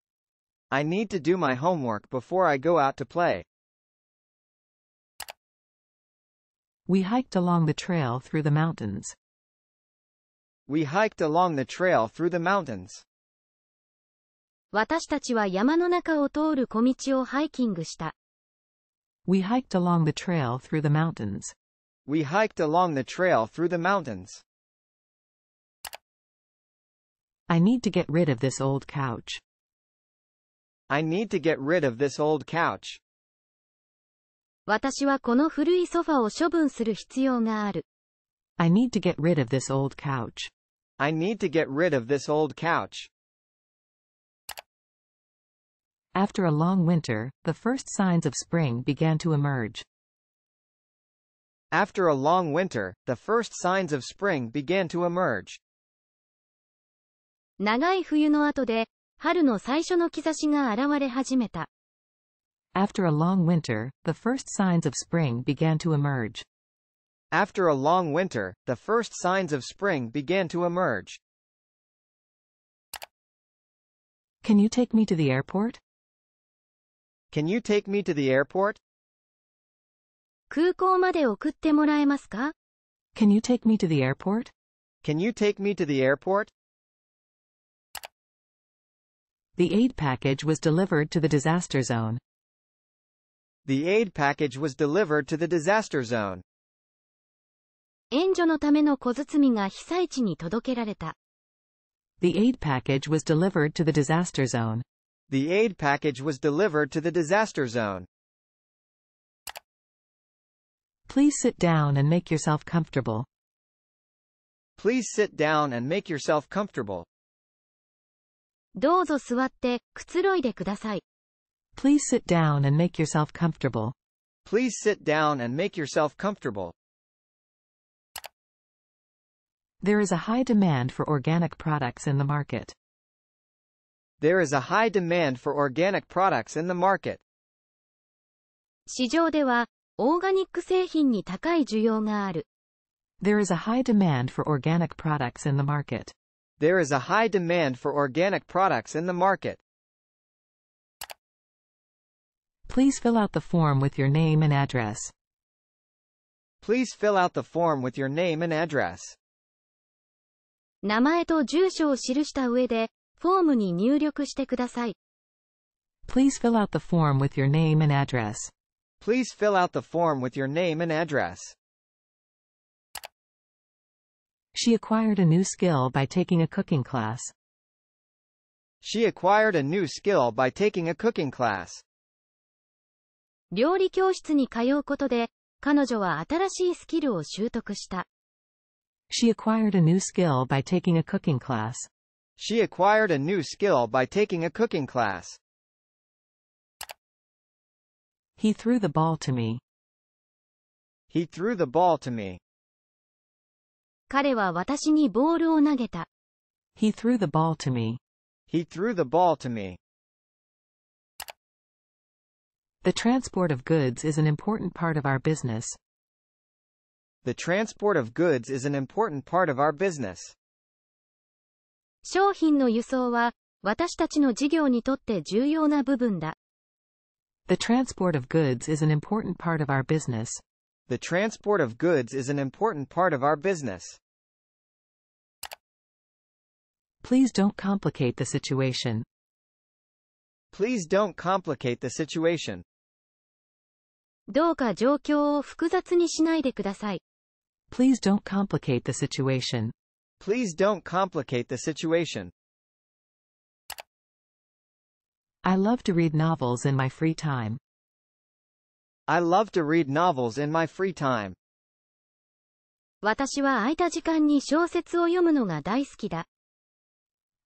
I need to do my homework before I go out to play. We hiked along the trail through the mountains. We hiked along the trail through the mountains. 私たちは山の中を通る小道をハイキングした。 We hiked along the trail through the mountains. We hiked along the trail through the mountains. I need to get rid of this old couch. I need to get rid of this old couch. 私はこの古いソファを処分する必要がある。I need to get rid of this old couch. I need to get rid of this old couch. After a long winter, the first signs of spring began to emerge. After a long winter, the first signs of spring began to emerge. 長い冬の後で、春の最初の兆しが現れ始めた。After a long winter, the first signs of spring began to emerge. After a long winter, the first signs of spring began to emerge. Can you take me to the airport? Can you take me to the airport? 空港まで送ってもらえますか Can you take me to the airport? Can you take me to the airport? The aid package was delivered to the disaster zone. The aid package was delivered to the disaster zone. 援助のための小包が被災地に届けられた。 The aid package was delivered to the disaster zone. The aid package was delivered to the disaster zone. Please sit down and make yourself comfortable. Please sit down and make yourself comfortable. どうぞ座って、くつろいでください。 Please sit down and make yourself comfortable. Please sit down and make yourself comfortable. There is a high demand for organic products in the market. There is a high demand for organic products in the market. 市場では、オーガニック製品に高い需要がある。 There is a high demand for organic products in the market. There is a high demand for organic products in the market. Please fill out the form with your name and address. Please fill out the form with your name and address. 名前と住所を記した上で、フォームに入力してください。 Please fill out the form with your name and address. Please fill out the form with your name and address. She acquired a new skill by taking a cooking class. She acquired a new skill by taking a cooking class. 料理教室に通うことで、彼女は新しいスキルを習得した。She acquired a new skill by taking a cooking class. She acquired a new skill by taking a cooking class. He threw the ball to me. He threw the ball to me. 彼は私にボールを投げた。He threw the ball to me. He threw the ball to me. The transport of goods is an important part of our business. The transport of goods is an important part of our business. 商品の輸送は、私たちの事業にとって重要な部分だ。 The transport of goods is an important part of our business. The transport of goods is an important part of our business. Please don't complicate the situation. Please don't complicate the situation. どうか状況を複雑にしないでください。Please don't complicate the situation. Please don't complicate the situation. I love to read novels in my free time. I love to read novels in my free time. 私は空いた時間に小説を読むのが大好きだ。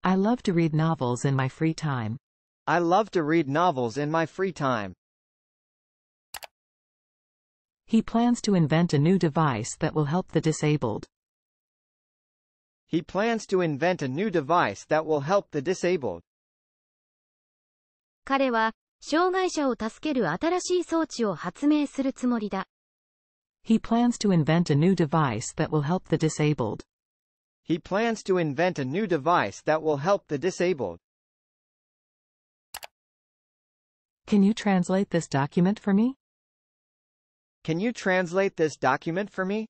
I love to read novels in my free time. I love to read novels in my free time. He plans to invent a new device that will help the disabled. He plans to invent a new device that will help the disabled. 彼は、障害者を助ける新しい装置を発明するつもりだ。 He plans to invent a new device that will help the disabled. He plans to invent a new device that will help the disabled. Can you translate this document for me? Can you translate this document for me?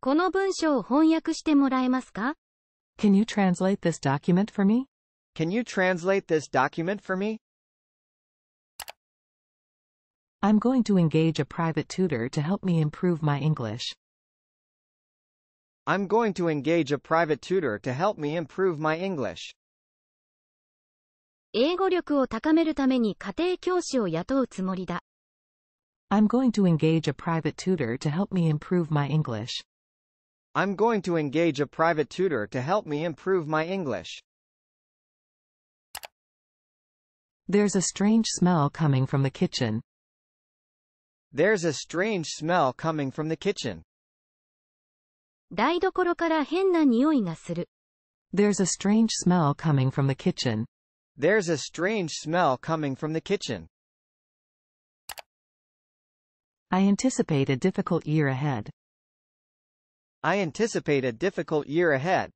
この文章を翻訳してもらえますか Can you translate this document for me? Can you translate this document for me? I'm going to engage a private tutor to help me improve my English. I'm going to engage a private tutor to help me improve my English. 英語力を高めるために家庭教師を雇うつもりだ。 I'm going to engage a private tutor to help me improve my English. I'm going to engage a private tutor to help me improve my English. There's a strange smell coming from the kitchen. There's a strange smell coming from the kitchen. 台所から変な匂いがする。 There's a strange smell coming from the kitchen. There's a strange smell coming from the kitchen. I anticipate a difficult year ahead. I anticipate a difficult year ahead.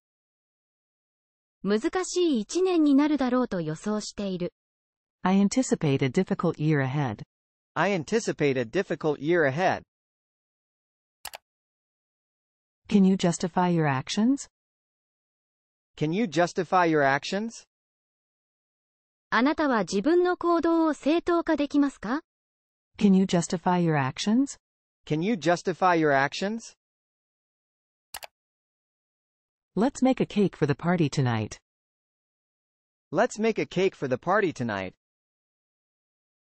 難しい一年になるだろうと予想している。I anticipate a difficult year ahead. I anticipate a difficult year ahead. Can you justify your actions? Can you justify your actions? あなたは自分の行動を正当化できますか Can you justify your actions? Can you justify your actions? Let's make a cake for the party tonight. Let's make a cake for the party tonight.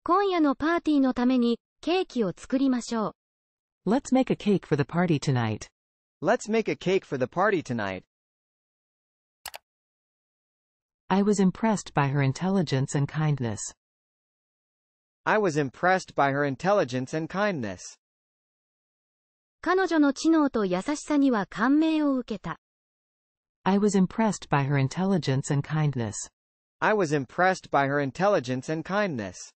今夜のパーティーのためにケーキを作りましょう。 Let's make a cake for the party tonight. Let's make a cake for the party tonight. I was impressed by her intelligence and kindness. I was impressed by her intelligence and kindness. 彼女の知能と優しさには感銘を受けた。 I was impressed by her intelligence and kindness. I was impressed by her intelligence and kindness.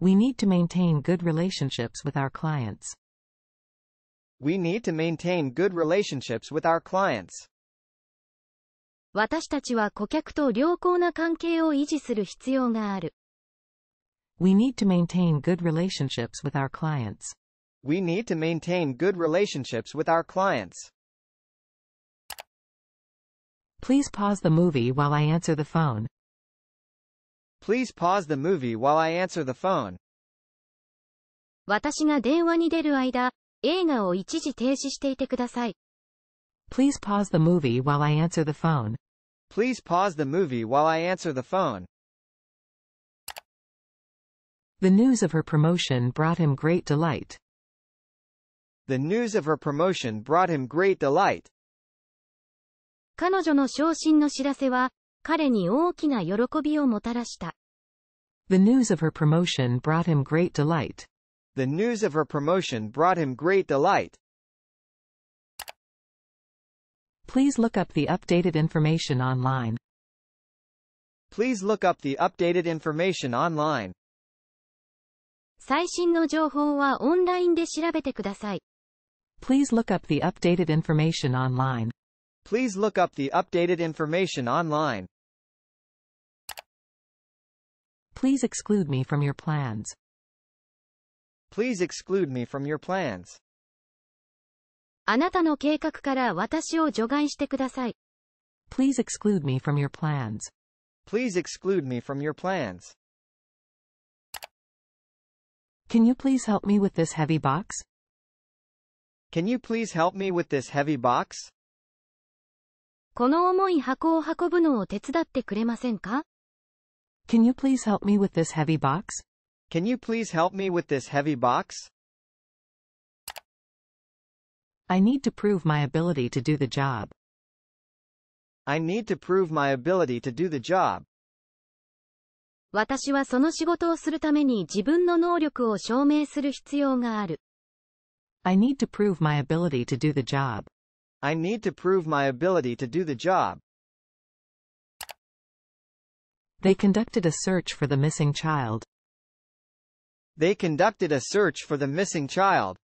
We need to maintain good relationships with our clients. We need to maintain good relationships with our clients. 私たちは顧客と良好な関係を維持する必要がある。We need to maintain good relationships with our clients. We need to maintain good relationships with our clients. Please pause the movie while I answer the phone. Please pause the movie while I answer the phone. 私が電話に出る間、映画を一時停止していてください。Please pause the movie while I answer the phone. Please pause the movie while I answer the phone. The news of her promotion brought him great delight. The news of her promotion brought him great delight. 彼女の昇進の知らせは、彼に大きな喜びをもたらした。 The news of her promotion brought him great delight. The news of her promotion brought him great delight. Please look up the updated information online. Please look up the updated information online. 最新の情報はオンラインで調べてください。 Please look up the updated information online. Please look up the updated information online. Please exclude me from your plans. Please exclude me from your plans. あなたの計画から私を除外してください。Please exclude me from your plans. Please exclude me from your plans. Can you please help me with this heavy box? Can you please help me with this heavy box? この重い箱を運ぶのを手伝ってくれませんか Can you please help me with this heavy box? Can you please help me with this heavy box? I need to prove my ability to do the job. I need to prove my ability to do the job. 私はその仕事をするために自分の能力を証明する必要がある。 I need to prove my ability to do the job. I need to prove my ability to do the job. They conducted a search for the missing child. They conducted a search for the missing child.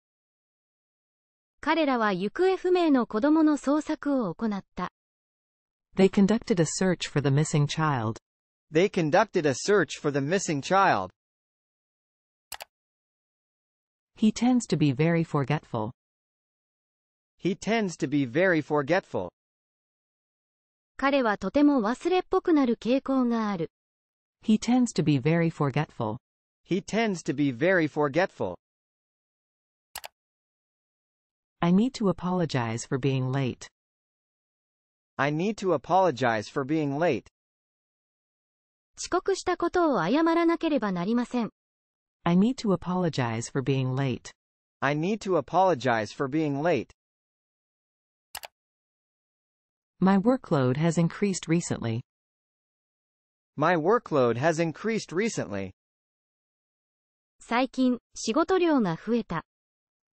彼らは行方不明の子供の捜索を行った。They conducted a search for the missing child. They conducted a search for the missing child. He tends to be very forgetful. He tends to be very forgetful. 彼はとても忘れっぽくなる傾向がある。He tends to be very forgetful. He tends to be very forgetful. I need to apologize for being late. I need to apologize for being late. 遅刻したことを謝らなければなりません。 I need to apologize for being late. I need to apologize for being late. My workload has increased recently. My workload has increased recently. 最近、仕事量が増えた。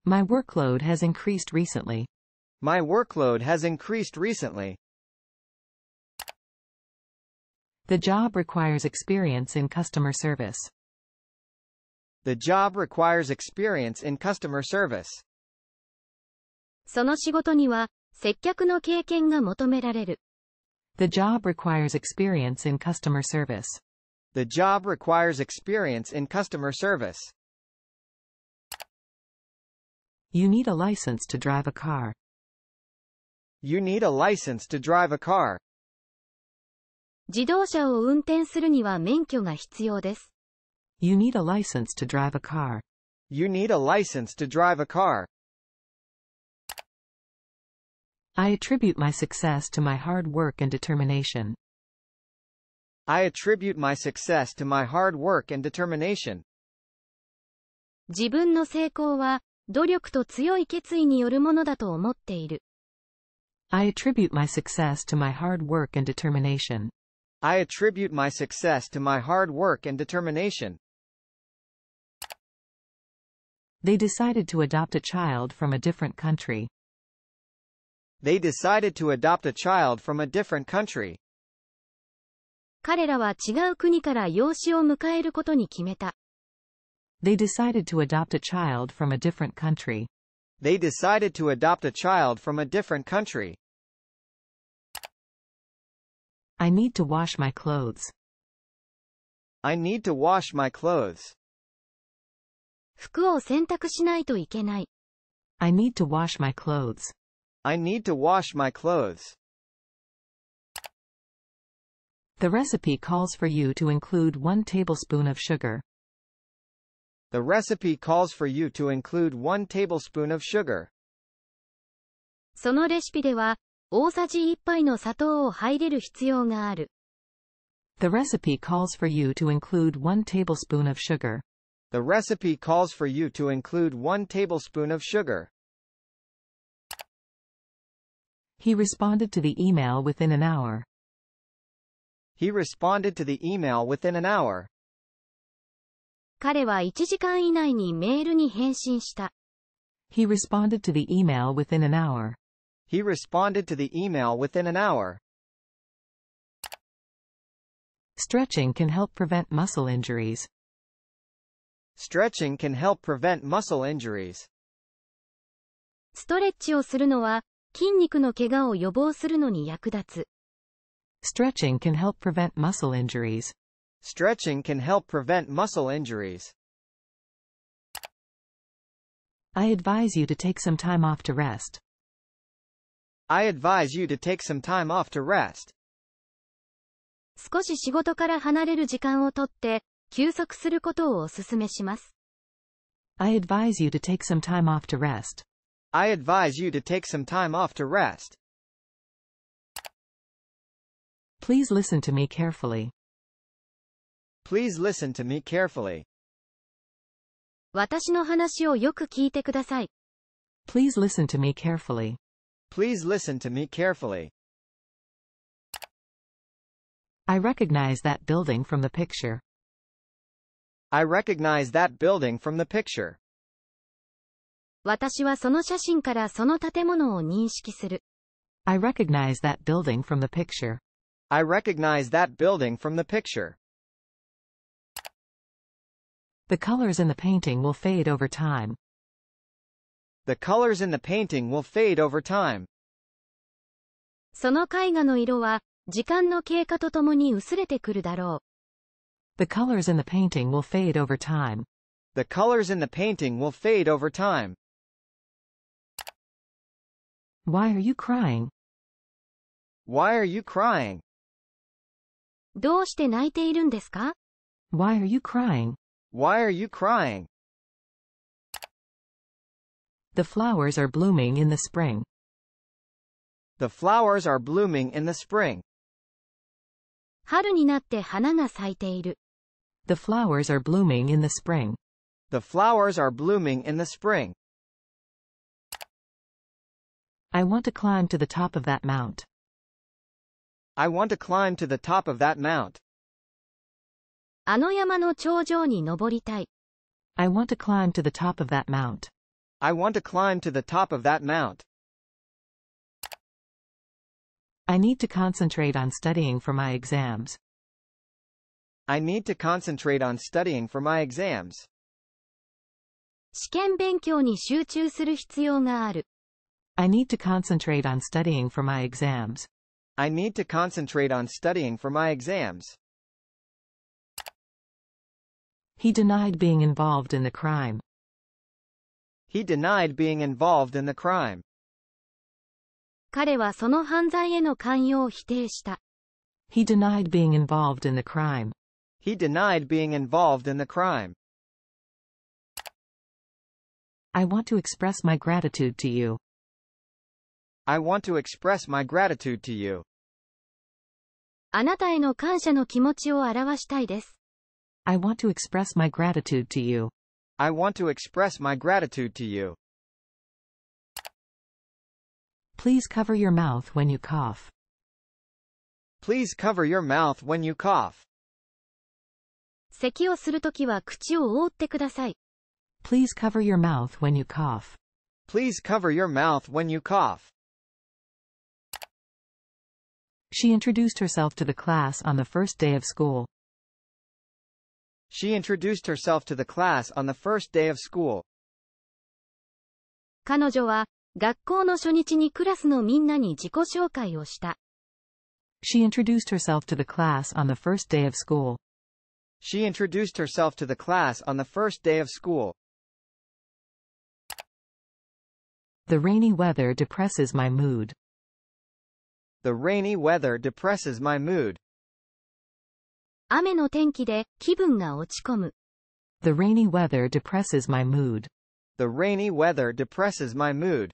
My workload has increased recently. My workload has increased recently. The job requires experience in customer service. The job requires experience in customer service. その仕事には、接客の経験が求められる。 The job requires experience in customer service. The job requires experience in customer service. You need a license to drive a car. You need a license to drive a car. 自動車を運転するには免許が必要です。 You need a license to drive a car. You need a license to drive a car. I attribute my success to my hard work and determination. I attribute my success to my hard work and determination. 自分の成功は、 努力と強い決意によるものだと思っている。I attribute my success to my hard work and determination. I attribute my success to my hard work and determination. They decided to adopt a child from a different country. They decided to adopt a child from a different country. 彼らは違う国から養子を迎えることに決めた。They decided to adopt a child from a different country. They decided to adopt a child from a different country. I need to wash my clothes. I need to wash my clothes. 服を洗濯しないといけない。 I need to wash my clothes. I need to wash my clothes. The recipe calls for you to include one tablespoon of sugar. The recipe calls for you to include one tablespoon of sugar. そのレシピでは、大さじ1杯の砂糖を入れる必要がある。 The recipe calls for you to include one tablespoon of sugar. The recipe calls for you to include one tablespoon of sugar. He responded to the email within an hour. He responded to the email within an hour. 彼は1時間以内にメールに返信した。He responded to the email within an hour. He responded to the email within an hour. Stretching can help prevent muscle injuries. Stretching can help prevent muscle injuries. ストレッチをするのは、筋肉の怪我を予防するのに役立つ。Stretching can help prevent muscle injuries. Stretching can help prevent muscle injuries. I advise you to take some time off to rest. I advise you to take some time off to rest. 少し仕事から離れる時間をとって、休息することをお勧めします。 I advise you to take some time off to rest. I advise you to take some time off to rest. Please listen to me carefully. Please listen to me carefully. 私の話をよく聞いてください。 Please listen to me carefully. Please listen to me carefully. I recognize that building from the picture. I recognize that building from the picture. 私はその写真からその建物を認識する。 I recognize that building from the picture. I recognize that building from the picture. The colors in the painting will fade over time. The colors in the painting will fade over time. その絵画の色は、時間の経過とともに薄れてくるだろ The colors in the painting will fade over time. The colors in the painting will fade over time. Why are you crying? Why are you crying? う。どうして泣いているんですか Why are you crying? Why are you crying? The flowers are blooming in the spring. The flowers are blooming in the spring. 春になって花が咲いている。 The flowers are blooming in the spring. The flowers are blooming in the spring. I want to climb to the top of that mount. I want to climb to the top of that mount. あの山の頂上に登りたい。 I want to climb to the top of that mount. I want to climb to the top of that mount. I need to concentrate on studying for my exams. I need to concentrate on studying for my exams. 試験勉強に集中する必要がある。 I need to concentrate on studying for my exams. I need to concentrate on studying for my exams. He denied being involved in the crime. He denied being involved in the crime. 彼はその犯罪への関与を否定した。 He denied being involved in the crime. He denied being involved in the crime. I want to express my gratitude to you. I want to express my gratitude to you. あなたへの感謝の気持ちを表したいです。 I want to express my gratitude to you. I want to express my gratitude to you. Please cover your mouth when you cough. Please cover your mouth when you cough. 咳をするときは口を覆ってください。 Please cover your mouth when you cough. Please cover your mouth when you cough. She introduced herself to the class on the first day of school. She introduced herself to the class on the first day of school. 彼女は、学校の初日にクラスのみんなに自己紹介をした。 She introduced herself to the class on the first day of school. She introduced herself to the class on the first day of school. The rainy weather depresses my mood. The rainy weather depresses my mood. 雨の天気で気分が落ち込む。 The rainy weather depresses my mood. The rainy weather depresses my mood.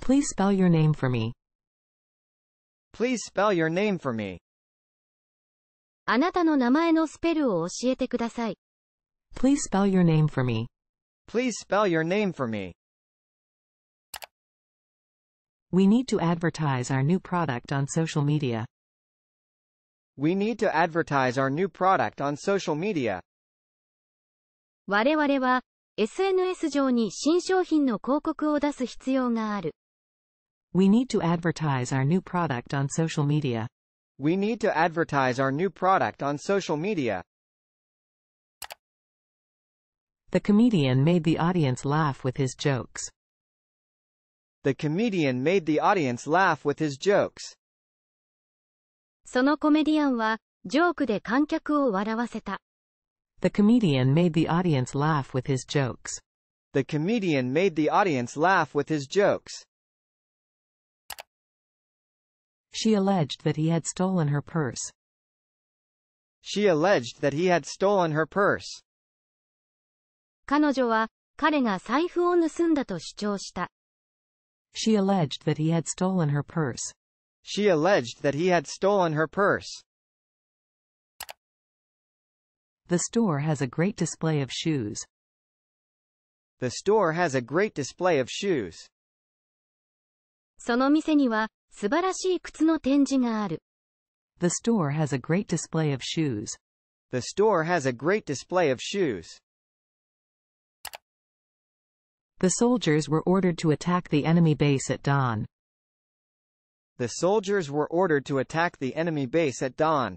Please spell your name for me. Please spell your name for me. あなたの名前のスペルを教えてください。 Please spell your name for me. Please spell your name for me. We need to advertise our new product on social media. We need to advertise our new product on social media. 我々は、SNS 上に新商品の広告を出す必要がある。 We need to advertise our new product on social media. We need to advertise our new product on social media. The comedian made the audience laugh with his jokes. The comedian made the audience laugh with his jokes. そのコメディアンは、ジョークで観客を笑わせた。The comedian made the audience laugh with his jokes. The comedian made the audience laugh with his jokes. She alleged that he had stolen her purse. She alleged that he had stolen her purse. 彼女は、彼が財布を盗んだと主張した。She alleged that he had stolen her purse. She alleged that he had stolen her purse. The store has a great display of shoes. The store has a great display of shoes. その店には、素晴らしい靴の展示がある。 The store has a great display of shoes. The store has a great display of shoes. The soldiers were ordered to attack the enemy base at dawn. The soldiers were ordered to attack the enemy base at dawn.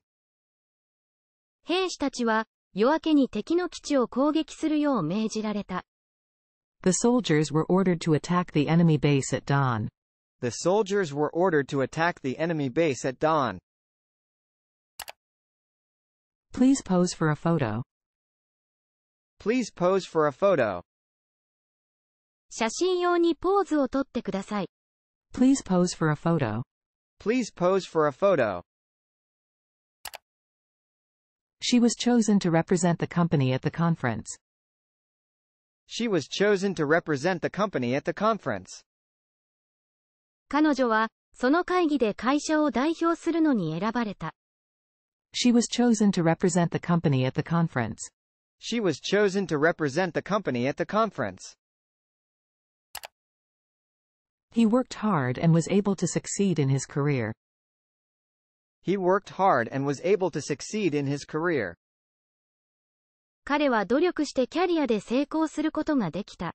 兵士たちは、夜明けに敵の基地を攻撃するよう命じられた。 The soldiers were ordered to attack the enemy base at dawn. The soldiers were ordered to attack the enemy base at dawn. Please pose for a photo. Please pose for a photo. 写真用にポーズをとってください。 Please pose for a photo. Please pose for a photo. She was chosen to represent the company at the conference. She was chosen to represent the company at the conference. 彼女は、その会議で会社を代表するのに選ばれた。 She was chosen to represent the company at the conference. She was chosen to represent the company at the conference. He worked hard and was able to succeed in his career. He worked hard and was able to succeed in his career. 彼は努力してキャリアで成功することができた。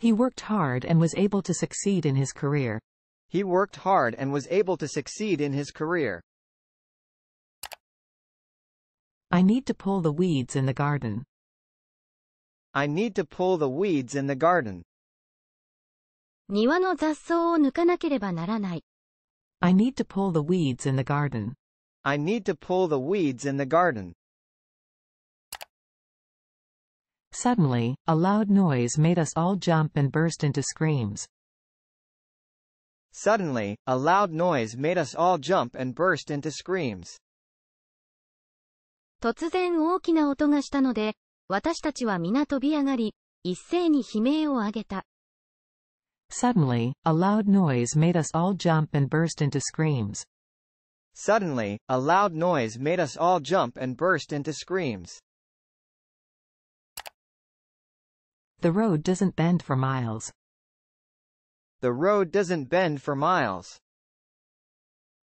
He worked hard and was able to succeed in his career. He worked hard and was able to succeed in his career. I need to pull the weeds in the garden. I need to pull the weeds in the garden. 庭の雑草を抜かなければならない。I need to pull the weeds in the garden. I need to pull the weeds in the garden. Suddenly, a loud noise made us all jump and burst into screams. Suddenly, a loud noise made us all jump and burst into screams. 突然大きな音がしたので、私たちは皆飛び上がり、一斉に悲鳴を上げた。Suddenly, a loud noise made us all jump and burst into screams. Suddenly, a loud noise made us all jump and burst into screams. The road doesn't bend for miles. The road doesn't bend for miles.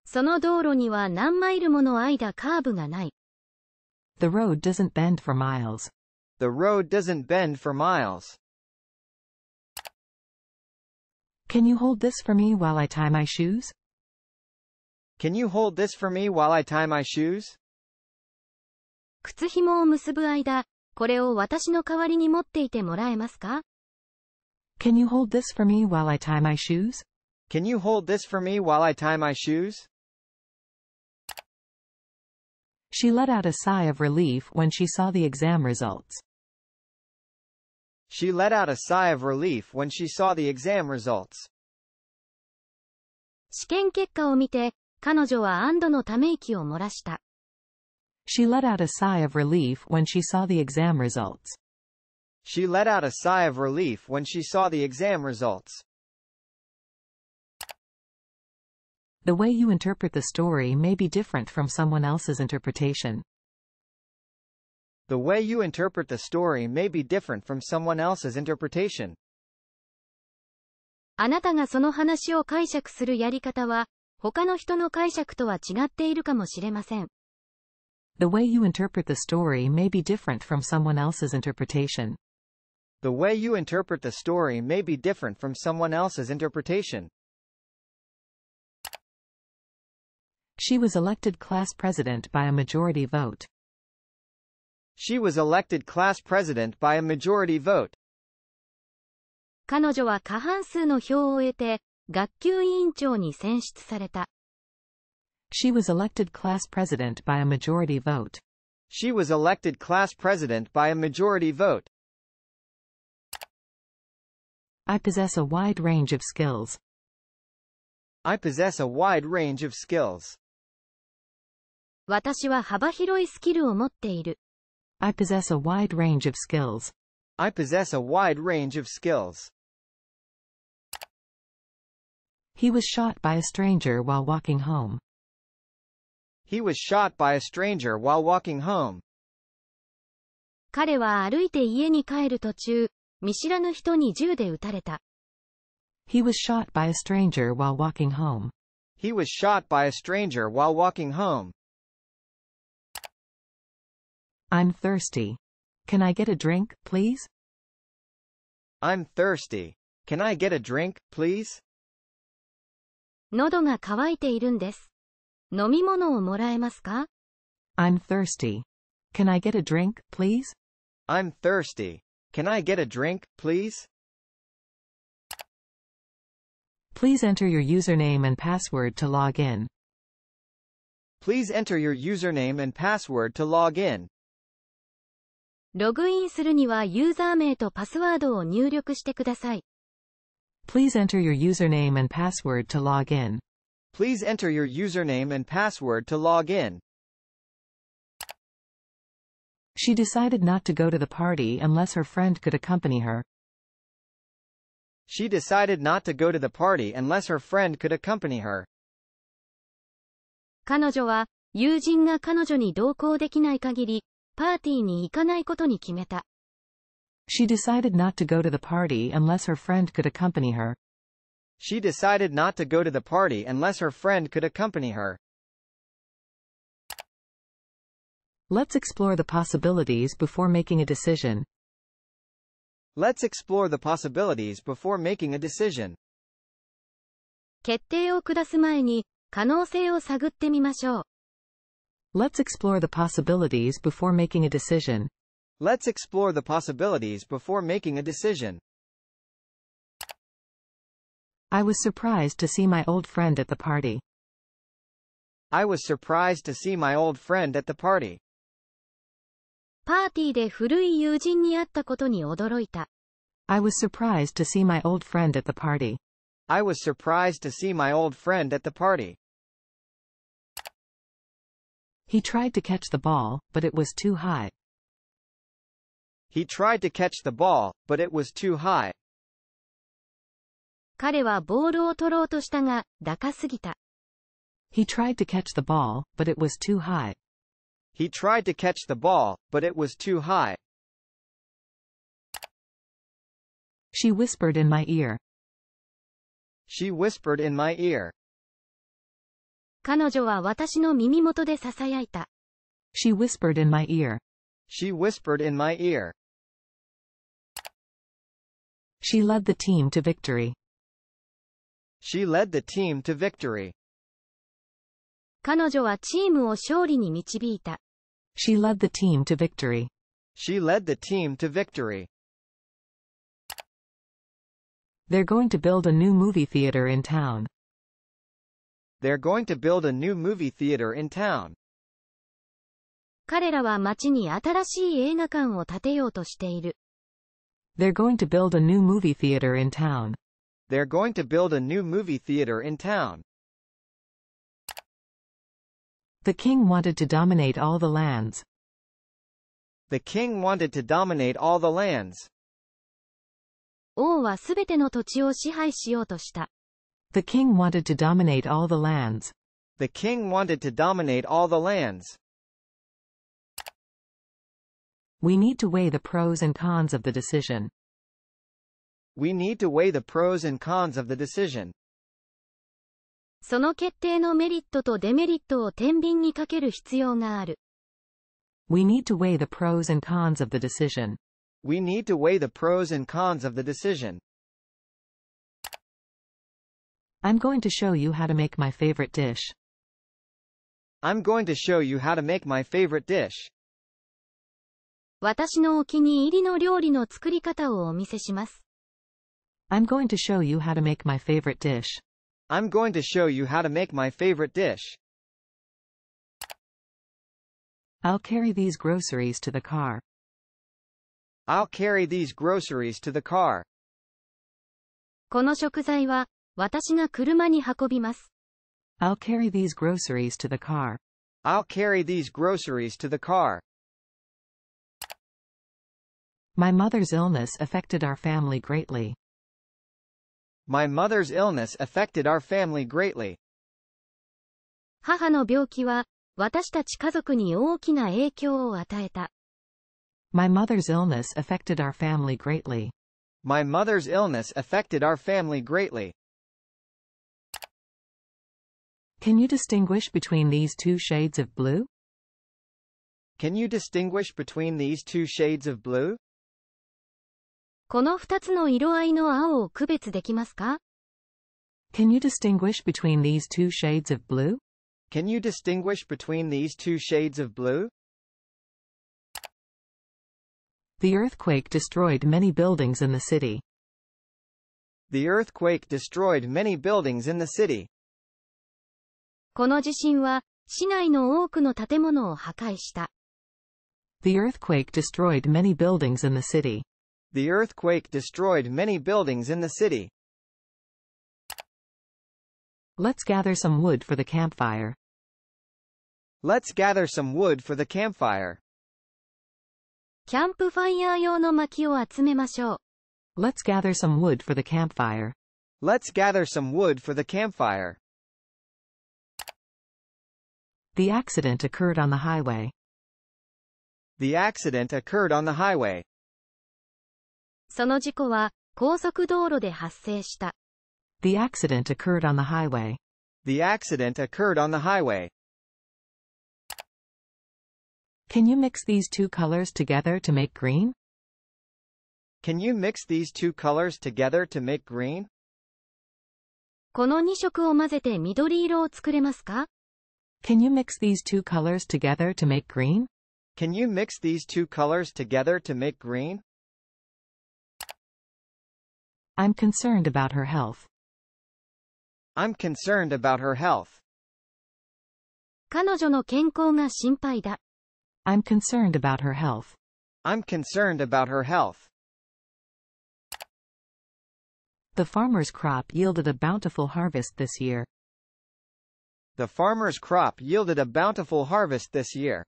その道路には何マイルもの間カーブがない。 The road doesn't bend for miles. The road doesn't bend for miles. Can you hold this for me while I tie my shoes? Can you hold this for me while I tie my shoes? 靴紐を結ぶ間、これを私の代わりに持っていてもらえますか Can you hold this for me while I tie my shoes? Can you hold this for me while I tie my shoes? She let out a sigh of relief when she saw the exam results. She let out a sigh of relief when she saw the exam results. 試験結果を見て、彼女は安堵のため息を漏らした。 She let out a sigh of relief when she saw the exam results. She let out a sigh of relief when she saw the exam results. The way you interpret the story may be different from someone else's interpretation. The way you interpret the story may be different from someone else's interpretation. あなたがその話を解釈するやり方は、他の人の解釈とは違っているかもしれません。 The way you interpret the story may be different from someone else's interpretation. The way you interpret the story may be different from someone else's interpretation. She was elected class president by a majority vote. She was elected class president by a majority vote. 彼女は過半数の票を得て、学級委員長に選出された。 She was elected class president by a majority vote. She was elected class president by a majority vote. I possess a wide range of skills. I possess a wide range of skills. 私は幅広いスキルを持っている。 I possess a wide range of skills. I possess a wide range of skills. He was shot by a stranger while walking home. He was shot by a stranger while walking home. 彼は歩いて家に帰る途中、見知らぬ人に銃で撃たれた。 He was shot by a stranger while walking home. He was shot by a stranger while walking home. I'm thirsty. Can I get a drink, please? I'm thirsty. Can I get a drink, please? 喉が渇いているんです。飲み物をもらえますか I'm thirsty. Can I get a drink, please? I'm thirsty. Can I get a drink, please? Please enter your username and password to log in. Please enter your username and password to log in. ログインするにはユーザー名とパスワードを入力してください。 Please enter your username and password to log in. Please enter your username and password to log in. She decided not to go to the party unless her friend could accompany her. She decided not to go to the party unless her friend could accompany her. 彼女は、友人が彼女に同行できない限り、 パーティーに行かないことに決めた。She decided not to go to the party unless her friend could accompany her. She decided not to go to the party unless her friend could accompany her. Let's explore the possibilities before making a decision. Let's explore the possibilities before making a decision. 決定を下す前に、可能性を探ってみましょう。Let's explore the possibilities before making a decision. Let's explore the possibilities before making a decision. I was surprised to see my old friend at the party. I was surprised to see my old friend at the party. パーティーで古い友人に会ったことに驚いた。 I was surprised to see my old friend at the party. I was surprised to see my old friend at the party. He tried to catch the ball, but it was too high. He tried to catch the ball, but it was too high. 彼はボールを取ろうとしたが、高すぎた。 He tried to catch the ball, but it was too high. He tried to catch the ball, but it was too high. She whispered in my ear. She whispered in my ear. 彼女は私の耳元で囁いた。She whispered in my ear. She whispered in my ear. She led the team to victory. She led the team to victory. 彼女はチームを勝利に導いた。She led the team to victory. She led the team to victory. They're going to build a new movie theater in town. They're going to build a new movie theater in town. 彼らは街に新しい映画館を建てようとしている。 They're going to build a new movie theater in town. They're going to build a new movie theater in town. The king wanted to dominate all the lands. The king wanted to dominate all the lands. 王はすべての土地を支配しようとした。 The king wanted to dominate all the lands. The king wanted to dominate all the lands. We need to weigh the pros and cons of the decision. We need to weigh the pros and cons of the decision. その決定のメリットとデメリットを天秤にかける必要がある。 We need to weigh the pros and cons of the decision. We need to weigh the pros and cons of the decision. I'm going to show you how to make my favorite dish. I'm going to show you how to make my favorite dish. 私のお気に入りの料理の作り方をお見せします。 I'm going to show you how to make my favorite dish. I'm going to show you how to make my favorite dish. I'll carry these groceries to the car. I'll carry these groceries to the car. この食材は、 私が車に運びます。 I'll carry these groceries to the car. I'll carry these groceries to the car. My mother's illness affected our family greatly. My mother's illness affected our family greatly. 母の病気は、私たち家族に大きな影響を与えた。 My mother's illness affected our family greatly. My mother's illness affected our family greatly. Can you distinguish between these two shades of blue? Can you distinguish between these two shades of blue? この二つの色合いの青を区別できますか Can you distinguish between these two shades of blue? Can you distinguish between these two shades of blue? The earthquake destroyed many buildings in the city. The earthquake destroyed many buildings in the city. この地震は、市内の多くの建物を破壊した。The earthquake destroyed many buildings in the city. The earthquake destroyed many buildings in the city. Let's gather some wood for the campfire. Let's gather some wood for the campfire. キャンプファイヤー用の薪を集めましょう。Let's gather some wood for the campfire. Let's gather some wood for the campfire. The accident occurred on the highway. The accident occurred on the highway. その事故は、高速道路で発生した。 The accident occurred on the highway. The accident occurred on the highway. Can you mix these two colors together to make green? Can you mix these two colors together to make green? この2色を混ぜて緑色を作れますか Can you mix these two colors together to make green? Can you mix these two colors together to make green? I'm concerned about her health. I'm concerned about her health. 彼女の健康が心配だ。 I'm concerned about her health. I'm concerned about her health. The farmer's crop yielded a bountiful harvest this year. The farmer's crop yielded a bountiful harvest this year.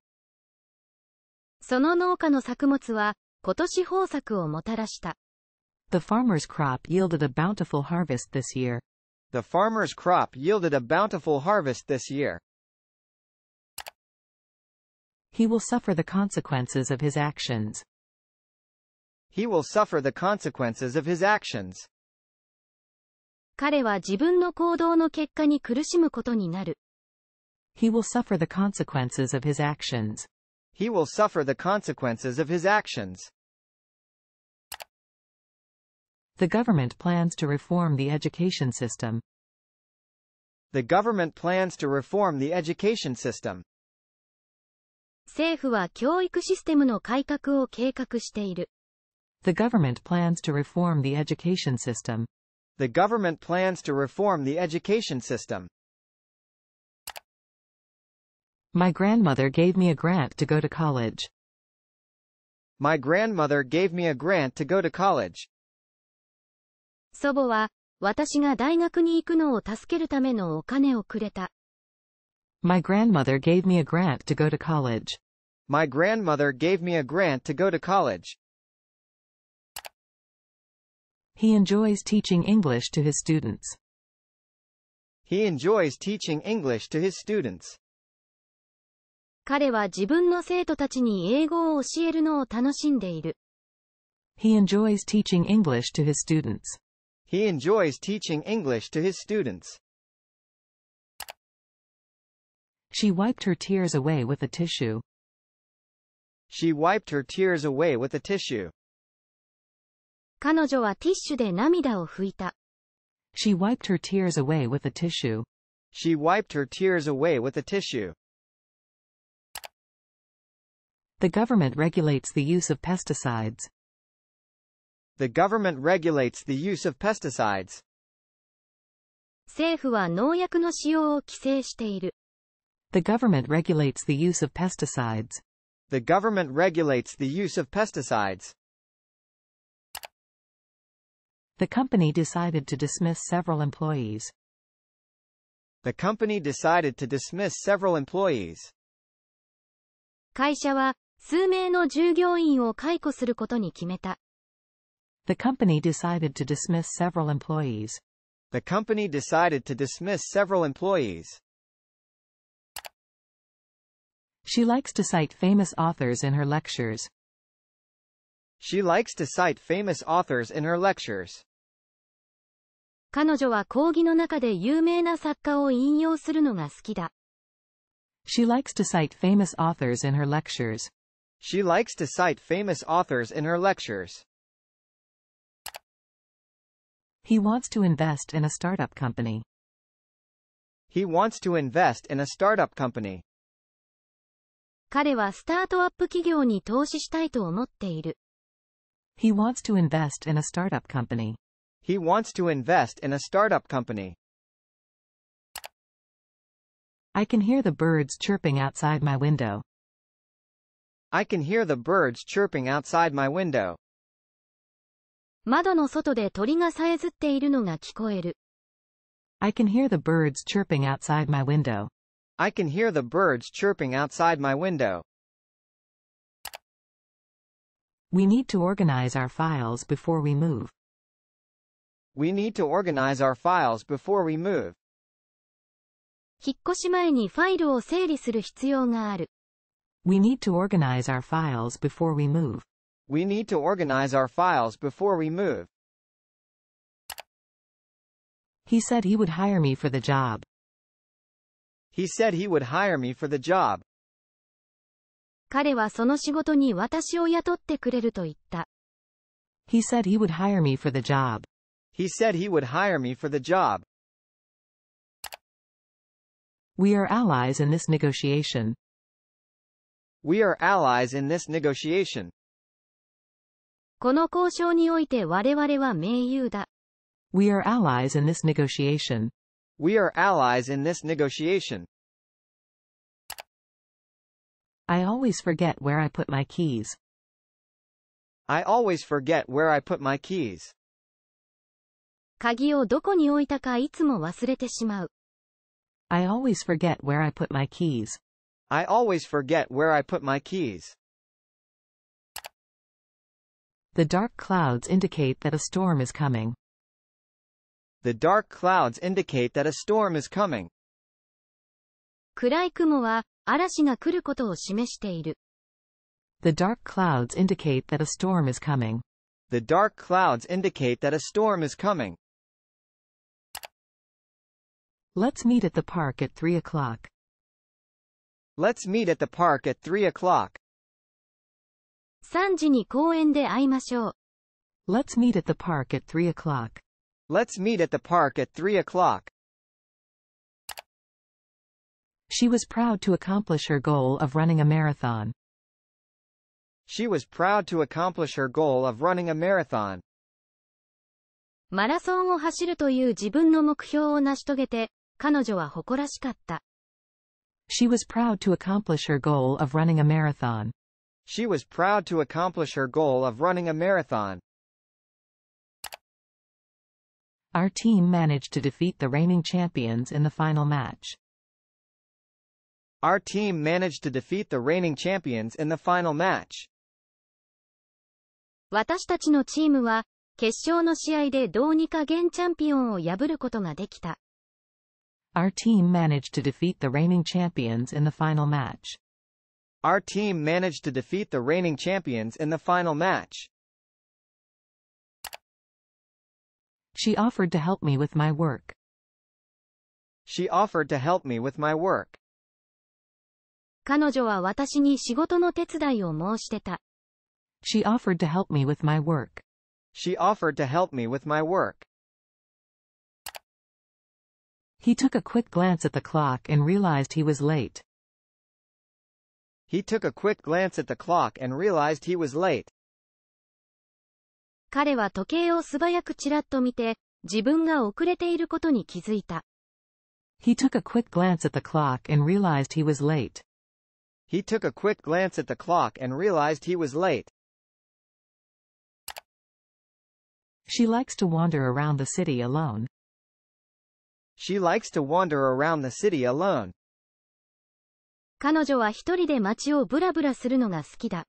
その農家の作物は、今年豊作をもたらした。 The farmer's crop yielded a bountiful harvest this year. The farmer's crop yielded a bountiful harvest this year. He will suffer the consequences of his actions. He will suffer the consequences of his actions. 彼は自分の行動の結果に苦しむことになる。He will suffer the consequences of his actions. He will suffer the consequences of his actions. The government plans to reform the education system. The government plans to reform the education system. 政府は教育システムの改革を計画している。The government plans to reform the education system. The government plans to reform the education system. My grandmother gave me a grant to go to college. My grandmother gave me a grant to go to college. 祖母は、私が大学に行くのを助けるためのお金をくれた。 My grandmother gave me a grant to go to college. My grandmother gave me a grant to go to college. He enjoys teaching English to his students. He enjoys teaching English to his students. 彼は自分の生徒たちに英語を教えるのを楽しんでいる。 He enjoys teaching English to his students. He enjoys teaching English to his students. She wiped her tears away with a tissue. She wiped her tears away with a tissue. 彼女はティッシュで涙を拭いた。 She wiped her tears away with a tissue. She wiped her tears away with a tissue. The government regulates the use of pesticides. The government regulates the use of pesticides. 政府は農薬の使用を規制している。 The government regulates the use of pesticides. The government regulates the use of pesticides. The company decided to dismiss several employees. The company decided to dismiss several employees. 会社は、数名の従業員を解雇することに決めた。 The company decided to dismiss several employees. The company decided to dismiss several employees. She likes to cite famous authors in her lectures. She likes to cite famous authors in her lectures. 彼女は講義の中で有名な作家を引用するのが好きだ。 She likes to cite famous authors in her lectures. She likes to cite famous authors in her lectures. He wants to invest in a startup company. He wants to invest in a startup company. 彼はスタートアップ企業に投資したいと思っている。 He wants to invest in a startup company. He wants to invest in a startup company. I can hear the birds chirping outside my window. I can hear the birds chirping outside my window. 窓の外で鳥がさえずっているのが聞こえる。 I can hear the birds chirping outside my window. I can hear the birds chirping outside my window. We need to organize our files before we move. We need to organize our files before we move. 引っ越し前にファイルを整理する必要がある。 We need to organize our files before we move. We need to organize our files before we move. He said he would hire me for the job. He said he would hire me for the job. 彼はその仕事に私を雇ってくれると言った。He said he would hire me for the job. He said he would hire me for the job. We are allies in this negotiation. We are allies in this negotiation. この交渉において我々は盟友だ。We are allies in this negotiation. We are allies in this negotiation. I always forget where I put my keys. I always forget where I put my keys. 鍵をどこに置いたかいつも忘れてしまう。 I always forget where I put my keys. I always forget where I put my keys. The dark clouds indicate that a storm is coming. The dark clouds indicate that a storm is coming. 暗い雲は 嵐が来ることを示している。 The dark clouds indicate that a storm is coming. The dark clouds indicate that a storm is coming. Let's meet at the park at 3 o'clock. Let's meet at the park at 3 o'clock. 3時に公園で会いましょう。 Let's meet at the park at 3 o'clock. Let's meet at the park at 3 o'clock. She was proud to accomplish her goal of running a marathon. She was proud to accomplish her goal of running a marathon. マラソンを走るという自分の目標を成し遂げて、彼女は誇らしかった。 She was proud to accomplish her goal of running a marathon. She was proud to accomplish her goal of running a marathon. Our team managed to defeat the reigning champions in the final match. Our team managed to defeat the reigning champions in the final match. 私たちのチームは、決勝の試合でどうにか現チャンピオンを破ることができた。 Our team managed to defeat the reigning champions in the final match. Our team managed to defeat the reigning champions in the final match. She offered to help me with my work. She offered to help me with my work. 彼女は私に仕事の手伝いを申してた。She offered to help me with my work. She offered to help me with my work. He took a quick glance at the clock and realized he was late. He took a quick glance at the clock and realized he was late. 彼は時計を素早くちらっと見て、自分が遅れていることに気づいた。He took a quick glance at the clock and realized he was late. He took a quick glance at the clock and realized he was late. She likes to wander around the city alone. She likes to wander around the city alone. 彼女は一人で街をブラブラするのが好きだ。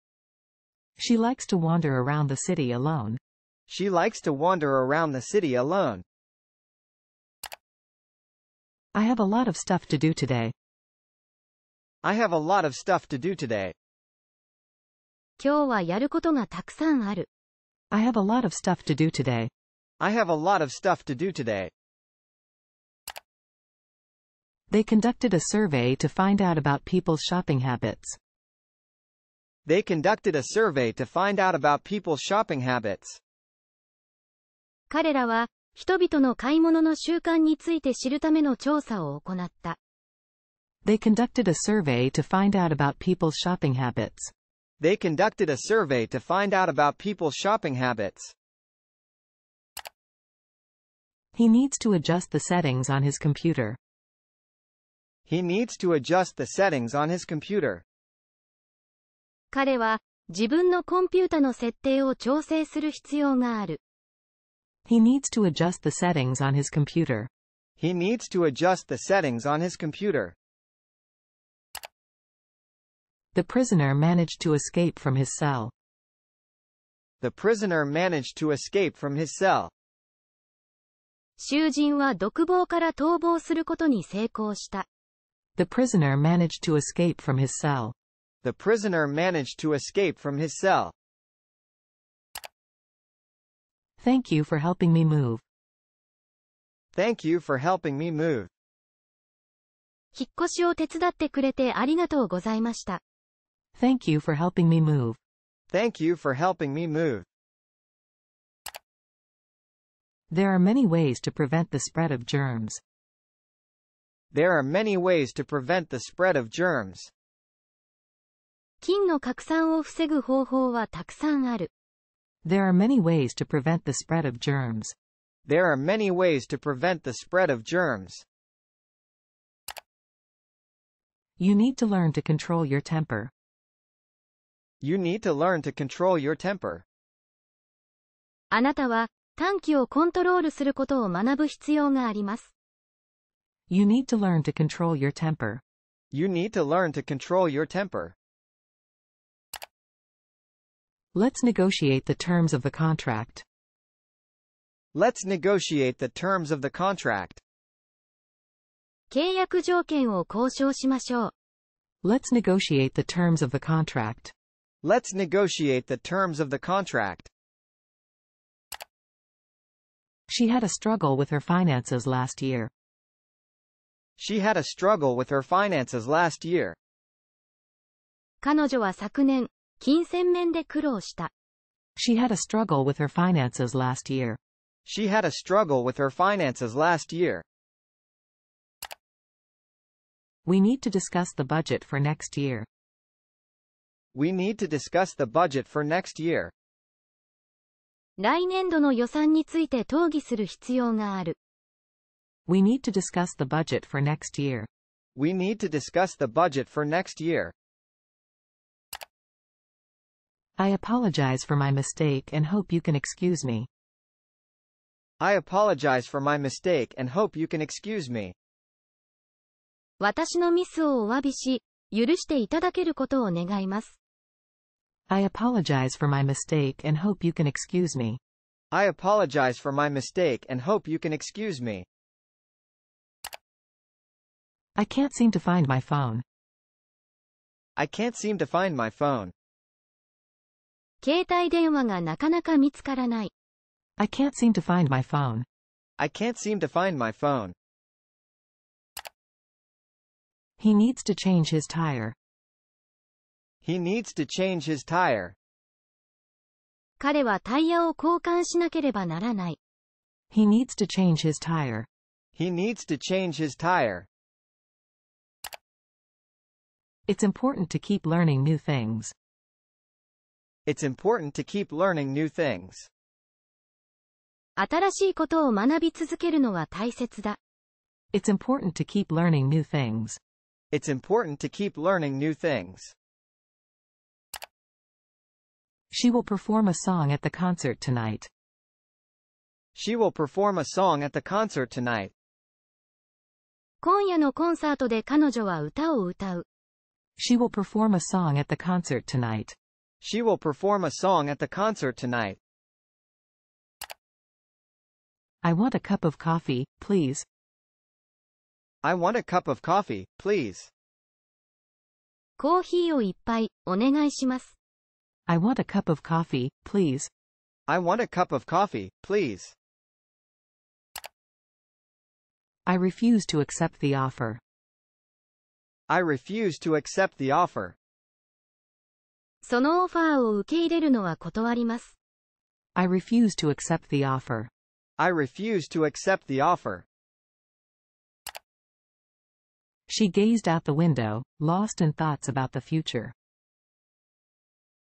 She likes to wander around the city alone. She likes to wander around the city alone. I have a lot of stuff to do today. I have a lot of stuff to do today. 今日はやることがたくさんある。 I have a lot of stuff to do today. I have a lot of stuff to do today. They conducted a survey to find out about people's shopping habits. They conducted a survey to find out about people's shopping habits. 彼らは、人々の買い物の習慣について知るための調査を行った。 They conducted a survey to find out about people's shopping habits. They conducted a survey to find out about people's shopping habits. He needs to adjust the settings on his computer. He needs to adjust the settings on his computer. 彼は自分のコンピュータの設定を調整する必要がある。 He needs to adjust the settings on his computer. He needs to adjust the settings on his computer. The prisoner managed to escape from his cell. The prisoner managed to escape from his cell. 囚人は独房から逃亡することに成功した。 The prisoner managed to escape from his cell. The prisoner managed to escape from his cell. Thank you for helping me move. Thank you for helping me move. 引っ越しを手伝ってくれてありがとうございました。 Thank you for helping me move. Thank you for helping me move. There are many ways to prevent the spread of germs. There are many ways to prevent the spread of germs. 菌の拡散を防ぐ方法はたくさんある。 There are many ways to prevent the spread of germs. There are many ways to prevent the spread of germs. You need to learn to control your temper. You need to learn to control your temper. あなたは短気をコントロールすることを学ぶ必要があります。You need to learn to control your temper. You need to learn to control your temper. Let's negotiate the terms of the contract. Let's negotiate the terms of the contract. 契約条件を交渉しましょう。Let's negotiate the terms of the contract. Let's negotiate the terms of the contract. She had a struggle with her finances last year. She had a struggle with her finances last year. 彼女は昨年、金銭面で苦労した。 She had a struggle with her finances last year. She had a struggle with her finances last year. We need to discuss the budget for next year. We need to discuss the budget for next year. 来年度の予算について討議する必要がある。 We need to discuss the budget for next year. We need to discuss the budget for next year. I apologize for my mistake and hope you can excuse me. I apologize for my mistake and hope you can excuse me. 私のミスをお詫びし、許していただけることを願います。 I apologize for my mistake and hope you can excuse me. I apologize for my mistake and hope you can excuse me. I can't seem to find my phone. I can't seem to find my phone. 携帯電話がなかなか見つからない。 I can't seem to find my phone. I can't seem to find my phone. He needs to change his tire. He needs to change his tire. 彼はタイヤを交換しなければならない。 He needs to change his tire. He needs to change his tire. It's important to keep learning new things. It's important to keep learning new things. 新しいことを学び続けるのは大切だ。 It's important to keep learning new things. It's important to keep learning new things. She will perform a song at the concert tonight. She will perform a song at the concert tonight. 今夜のコンサートで彼女は歌を歌う。 She will perform a song at the concert tonight. She will perform a song at the concert tonight. I want a cup of coffee, please. I want a cup of coffee, please. コーヒーを一杯、お願いします。 I want a cup of coffee, please. I want a cup of coffee, please. I refuse to accept the offer. I refuse to accept the offer. そのオファーを受け入れるのは断ります。 I refuse to accept the offer. I refuse to accept the offer. She gazed out the window, lost in thoughts about the future.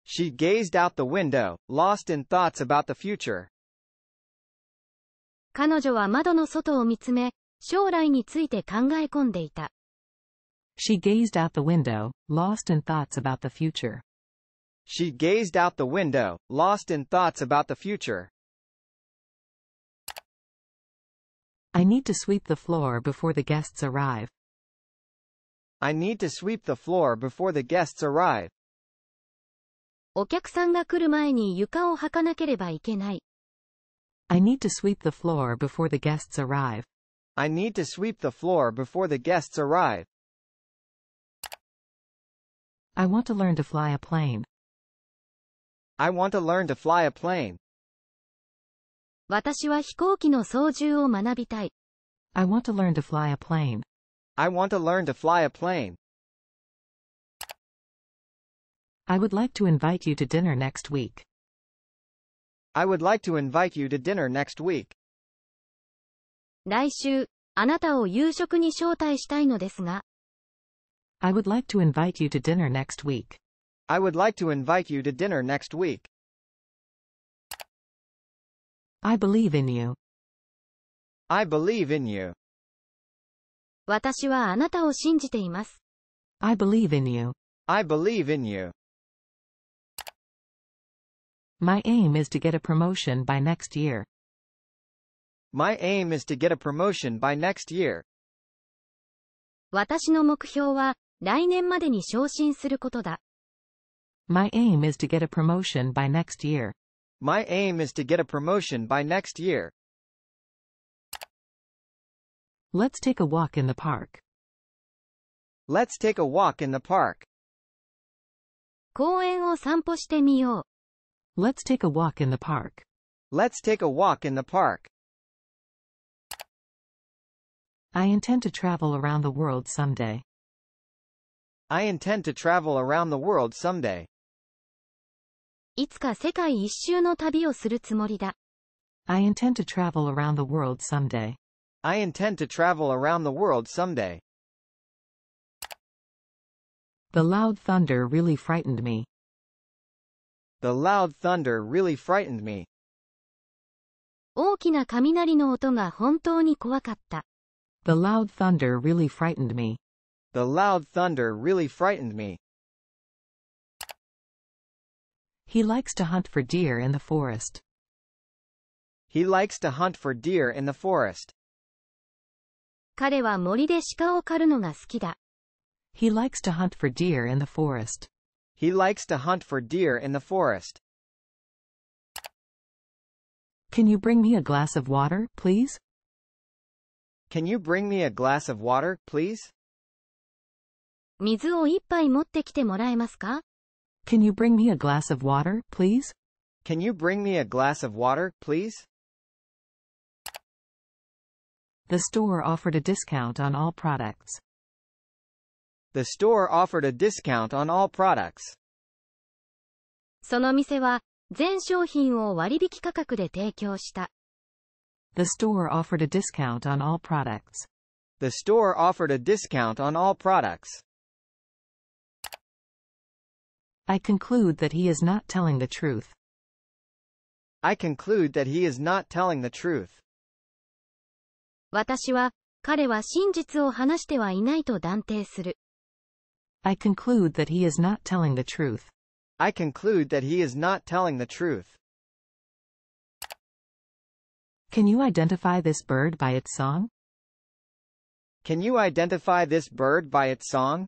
She gazed out the window, lost in thoughts about the future. 彼女は窓の外を見つめ、将来について考え込んでいた。 She gazed out the window, lost in thoughts about the future. She gazed out the window, lost in thoughts about the future. I need to sweep the floor before the guests arrive. I need to sweep the floor before the guests arrive. お客さんが来る前に床を掃かなければいけない。I need to sweep the floor before the guests. I need to sweep the floor before the guests arrive. I want to learn to fly a plane. I want to learn to fly a plane. 私は飛行機の操縦を学びたい。I want to learn to fly a plane. I want to learn to fly a plane. I would like to invite you to dinner next week. I would like to invite you to dinner next week. 来週、あなたを夕食に招待したいのですが、 I would like to invite you to dinner next week. I would like to invite you to dinner next week. I believe in you. I believe in you. 私はあなたを信じています。 I believe in you. I believe in you. My aim is to get a promotion by next year. My aim is to get a promotion by next year. 私の目標は、来年までに昇進することだ。 My aim is to get a promotion by next year. My aim is to get a promotion by next year. Let's take a walk in the park. Let's take a walk in the park. 公園を散歩してみよう。 Let's take a walk in the park. Let's take a walk in the park. I intend to travel around the world someday. I intend to travel around the world someday. いつか世界一周の旅をするつもりだ。 I intend to travel around the world someday. I intend to travel around the world someday. The loud thunder really frightened me. The loud thunder really frightened me. 大きな雷の音が本当に怖かった。 The loud thunder really frightened me. The loud thunder really frightened me. He likes to hunt for deer in the forest. He likes to hunt for deer in the forest. 彼は森で鹿を狩るのが好きだ。 He likes to hunt for deer in the forest. He likes to hunt for deer in the forest. Can you bring me a glass of water, please? Can you bring me a glass of water, please? 水を一杯持ってきてもらえますか Can you bring me a glass of water, please? Can you bring me a glass of water, please? The store offered a discount on all products. The store offered a discount on all products. その店は、全商品を割引価格で提供した。 The store offered a discount on all products. The store offered a discount on all products. I conclude that he is not telling the truth. I conclude that he is not telling the truth. 私は、彼は真実を話してはいないと断定する。 I conclude that he is not telling the truth. I conclude that he is not telling the truth. Can you identify this bird by its song? Can you identify this bird by its song?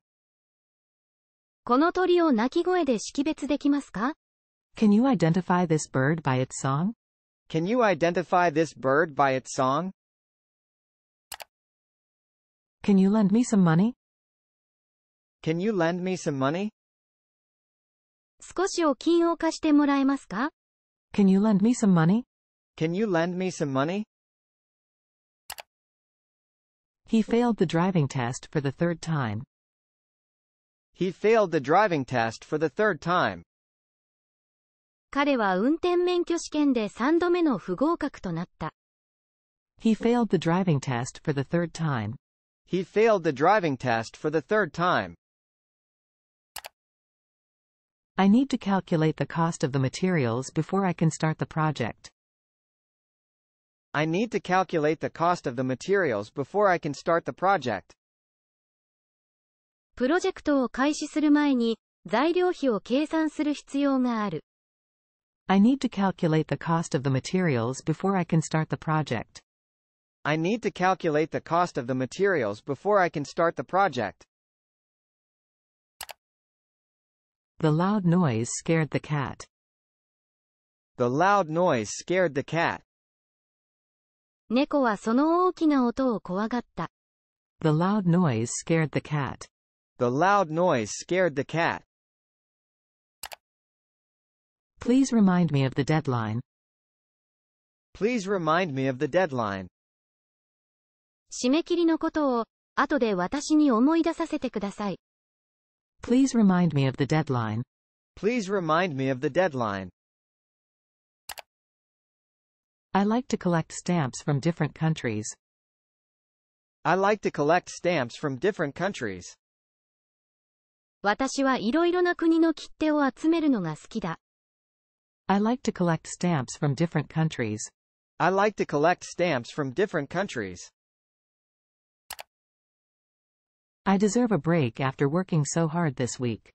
この鳥を鳴き声で識別できますか Can you identify this bird by its song? Can you identify this bird by its song? Can you lend me some money? Can you lend me some money? 少しお金を貸してもらえますか Can you lend me some money? Can you lend me some money? He failed the driving test for the third time. He failed the driving test for the third time. 彼は運転免許試験で3度目の不合格となった。 He failed the driving test for the third time. He failed the driving test for the third time. I need to calculate the cost of the materials before I can start the project. I need to calculate the cost of the materials before I can start the project. プロジェクトを開始する前に、材料費を計算する必要がある。 I need to calculate the cost of the materials before I can start the project. I need to calculate the cost of the materials before I can start the project. The loud noise scared the cat. The loud noise scared the cat. 猫はその大きな音を怖がった。 The loud noise scared the cat. The loud noise scared the cat. Please remind me of the deadline. Please remind me of the deadline. 締め切りのことを、後で私に思い出させてください。 Please remind me of the deadline. Please remind me of the deadline. I like to collect stamps from different countries. I like to collect stamps from different countries. 私はいろいろな国の切手を集めるのが好きだ。 I like to collect stamps from different countries. I like to collect stamps from different countries. I deserve a break after working so hard this week.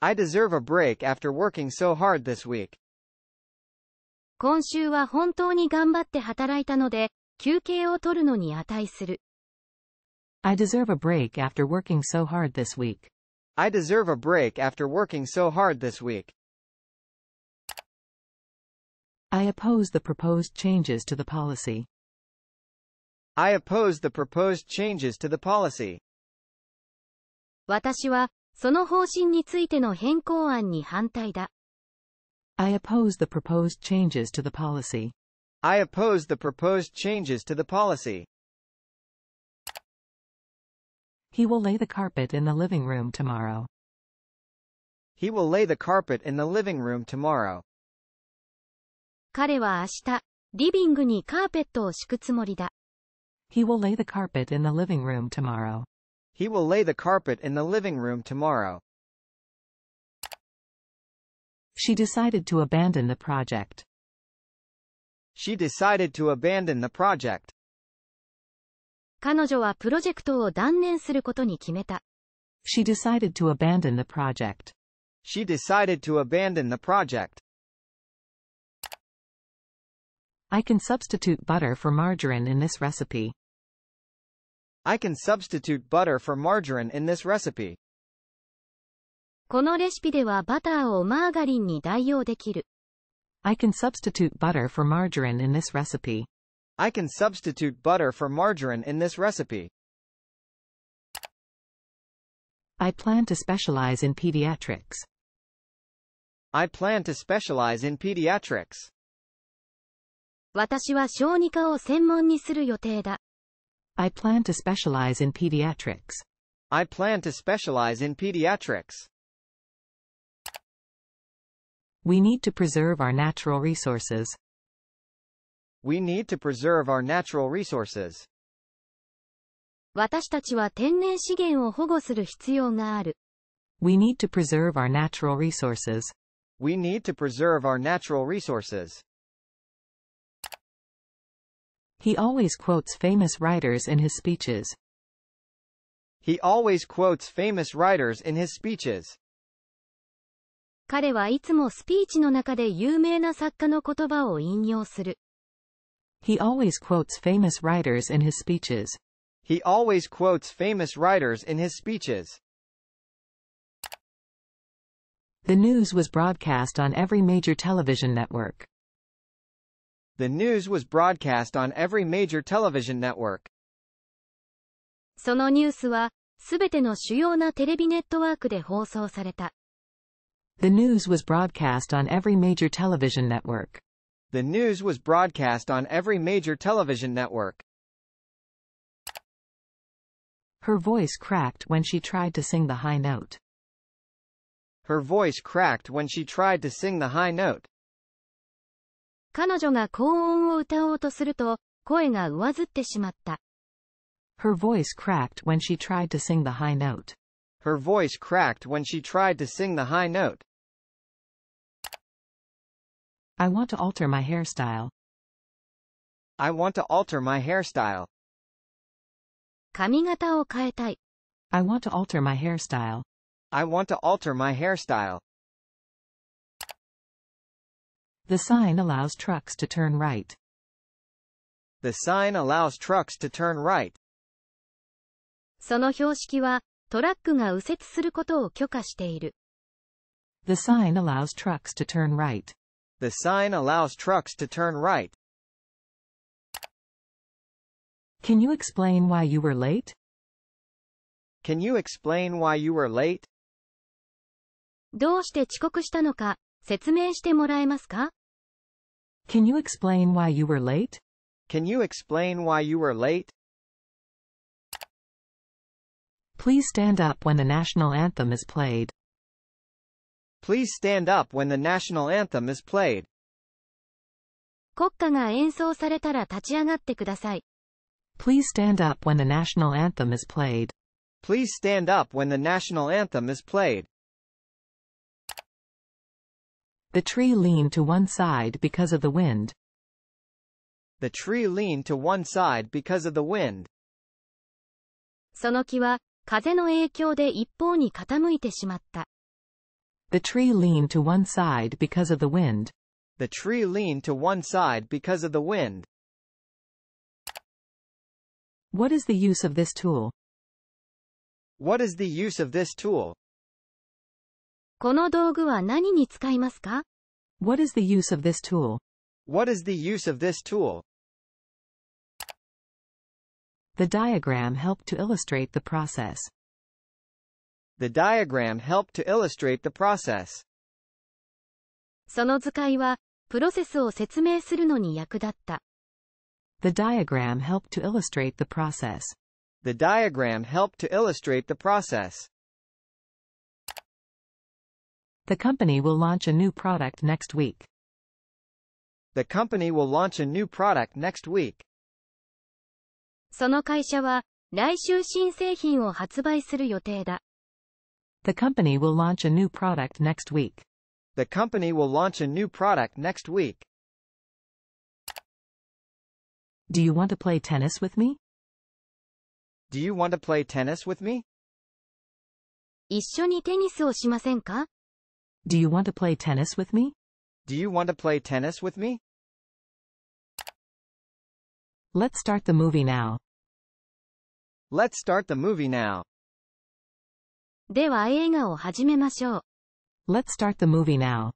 I deserve a break after working so hard this week. 今週は本当に頑張って働いたので、休憩を取るのに値する。 I deserve a break after working so hard this week. I deserve a break after working so hard this week. I oppose the proposed changes to the policy. I oppose the proposed changes to the policy. 私は、その方針についての変更案に反対だ。 I oppose the proposed changes to the policy. I oppose the proposed changes to the policy. He will lay the carpet in the living room tomorrow. He will lay the carpet in the living room tomorrow. 彼は明日、リビングにカーペットを敷くつもりだ。 He will lay the carpet in the living room tomorrow. He will lay the carpet in the living room tomorrow. She decided to abandon the project. She decided to abandon the project. 彼女はプロジェクトを断念することに決めた。 She decided to abandon the project. She decided to abandon the project. I can substitute butter for margarine in this recipe. I can substitute butter for margarine in this recipe. このレシピではバターをマーガリンに代用できる。 I can substitute butter for margarine in this recipe. I can substitute butter for margarine in this recipe. I plan to specialize in pediatrics. I plan to specialize in pediatrics. 私は小児科を専門にする予定だ。I plan to specialize in pediatrics. I plan to specialize in pediatrics. We need to preserve our natural resources. We need to preserve our natural resources. 私たちは天然資源を保護する必要がある。We need to preserve our natural resources. We need to preserve our natural resources. He always quotes famous writers in his speeches. He always quotes famous writers in his speeches. 彼はいつもスピーチの中で有名な作家の言葉を引用する。 He always quotes famous writers in his speeches. He always quotes famous writers in his speeches. The news was broadcast on every major television network. The news was broadcast on every major television network. そのニュースは、すべての主要なテレビネットワークで放送された。 The news was broadcast on every major television network. The news was broadcast on every major television network. Her voice cracked when she tried to sing the high note. Her voice cracked when she tried to sing the high note. 彼女が高音を歌おうとすると、声が上ずってしまった。 Her voice cracked when she tried to sing the high note. Her voice cracked when she tried to sing the high note. I want to alter my hairstyle. I want to alter my hairstyle. 髪型を変えたい。 I want to alter my hairstyle. I want to alter my hairstyle. The sign allows trucks to turn right. The sign allows trucks to turn right. その標識は、トラックが右折することを許可している。 The sign allows trucks to turn right. The sign allows trucks to turn right. Can you explain why you were late? Can you explain why you were late? どうして遅刻したのか、 説明してもらえますか Can you explain why you were late? Can you explain why you were late? Please stand up when the national anthem is played. Please stand up when the national anthem is played. 国歌が演奏されたら立ち上がってください。 Please stand up when the national anthem is played. Please stand up when the national anthem is played. The tree leaned to one side because of the wind. The tree leaned to one side because of the wind. その木は、風の影響で一方に傾いてしまった。 The tree leaned to one side because of the wind. The tree leaned to one side because of the wind. What is the use of this tool? What is the use of this tool? この道具は何に使いますか What is the use of this tool? What is the use of this tool? The diagram helped to illustrate the process. The diagram helped to illustrate the process. その図解は、プロセスを説明するのに役立った。The diagram helped to illustrate the process. The diagram helped to illustrate the process. The company will launch a new product next week. The company will launch a new product next week. その会社は、来週新製品を発売する予定だ。 The company will launch a new product next week. The company will launch a new product next week. Do you want to play tennis with me? Do you want to play tennis with me? 一緒にテニスをしませんか Do you want to play tennis with me? Do you want to play tennis with me? Let's start the movie now. Let's start the movie now. では映画を始めましょう。 Let's start the movie now.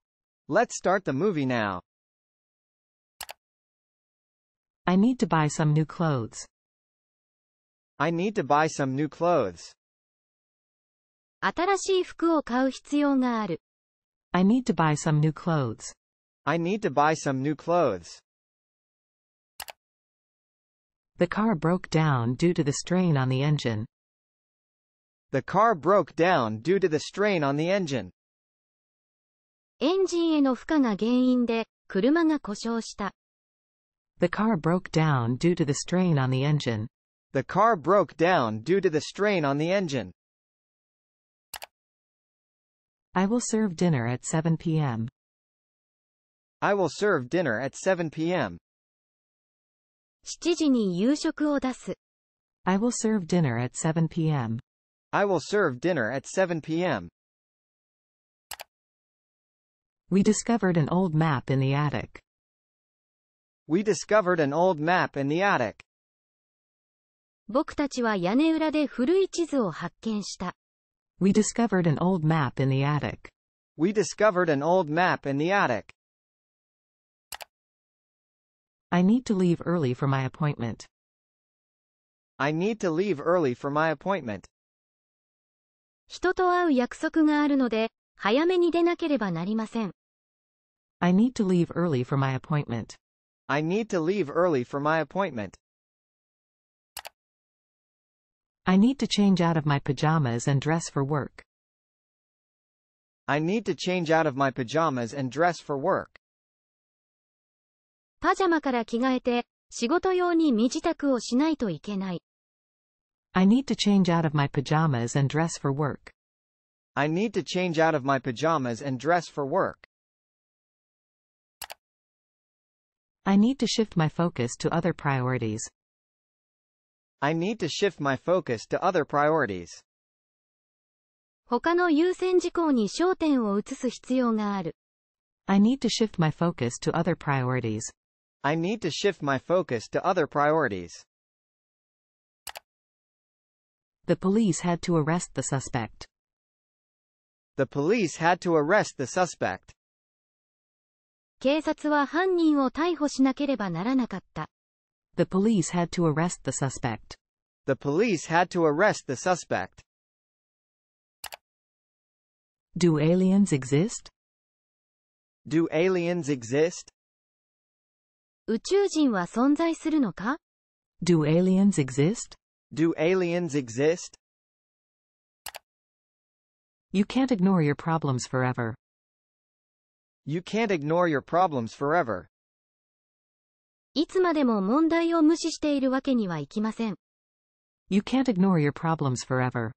Let's start the movie now. I need to buy some new clothes. I need to buy some new clothes. 新しい服を買う必要がある。 I need to buy some new clothes. I need to buy some new clothes. The car broke down due to the strain on the engine. The car broke down due to the strain on the engine. エンジンへの負荷が原因で、車が故障した。 The car broke down due to the strain on the engine. The car broke down due to the strain on the engine. I will serve dinner at 7 p.m. I will serve dinner at 7 p.m. 7時に夕食を出す。 I will serve dinner at 7 p.m. I will serve dinner at 7 p.m. We discovered an old map in the attic. We discovered an old map in the attic. 僕たちは屋根裏で古い地図を発見した。 We discovered an old map in the attic. We discovered an old map in the attic. I need to leave early for my appointment. I need to leave early for my appointment. 人と会う約束があるので、早めに出なければなりません。 I need to leave early for my appointment. I need to leave early for my appointment. I need to change out of my pajamas and dress for work. I need to change out of my pajamas and dress for work. パジャマから着替えて、仕事用に身支度をしないといけない。 I need to change out of my pajamas and dress for work. I need to change out of my pajamas and dress for work. I need to shift my focus to other priorities. I need to shift my focus to other priorities. 他の優先事項に焦点を移す必要がある。 I need to shift my focus to other priorities. I need to shift my focus to other priorities. The police had to arrest the suspect. The police had to arrest the suspect. 警察は犯人を逮捕しなければならなかった。 The police had to arrest the suspect. The police had to arrest the suspect. Do aliens exist? Do aliens exist? 宇宙人は存在するのか Do aliens exist? Do aliens exist? You can't ignore your problems forever. You can't ignore your problems forever. いつまでも問題を無視しているわけにはいきません。You can't ignore your problems forever.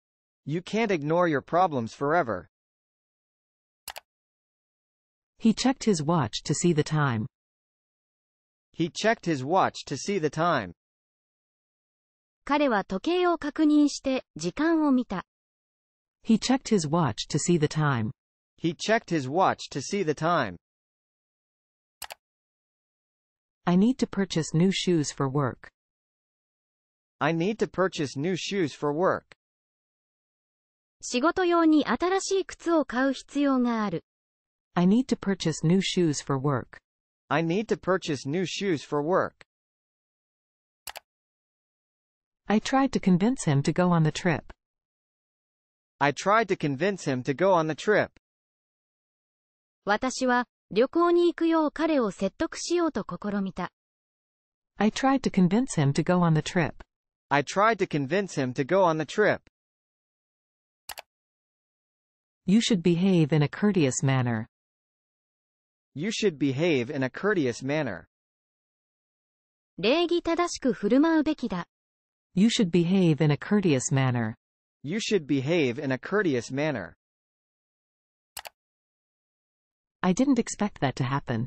You can't ignore your problems forever. He checked his watch to see the time. He checked his watch to see the time. 彼は時計を確認して時間を見た。He checked his watch to see the time. He checked his watch to see the time. I need to purchase new shoes for work. I need to purchase new shoes for work. 仕事用に新しい靴を買う必要がある。 I need to purchase new shoes for work. I need to purchase new shoes for work. I tried to convince him to go on the trip. I tried to convince him to go on the trip. 私は 旅行に行くよう彼を説得しようと試みた。 I tried to convince him to go on the trip. I tried to convince him to go on the trip. You should behave in a courteous manner. You should behave in a courteous manner. 礼儀正しく振る舞うべきだ。 You should behave in a courteous manner. You should behave in a courteous manner. I didn't expect that to happen.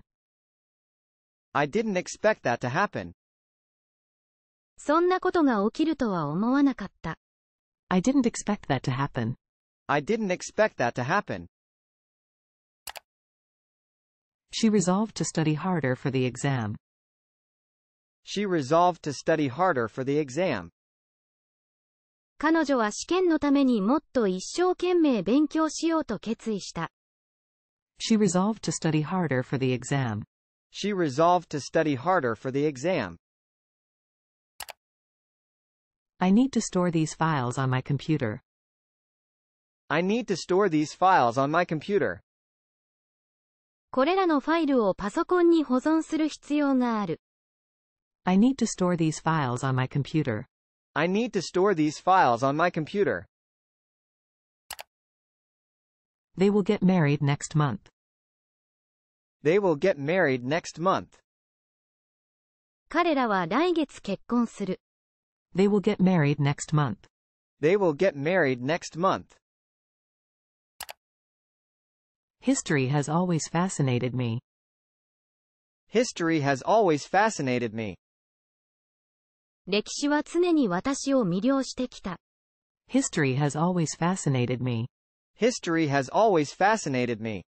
I didn't expect that to happen. そんなことが起きるとは思わなかった。I didn't expect that to happen. I didn't expect that to happen. She resolved to study harder for the exam. She resolved to study harder for the exam. 彼女は試験のためにもっと一生懸命勉強しようと決意した。She resolved to study harder for the exam. She resolved to study harder for the exam. I need to store these files on my computer. I need to store these files on my computer. これらのファイルをパソコンに保存する必要がある。 I need to store these files on my computer. I need to store these files on my computer. They will get married next month. They will get married next month. 彼らは来月結婚する。 They will get married next month. They will get married next month. History has always fascinated me. History has always fascinated me. 歴史は常に私を魅了してきた。 History has always fascinated me. History has always fascinated me.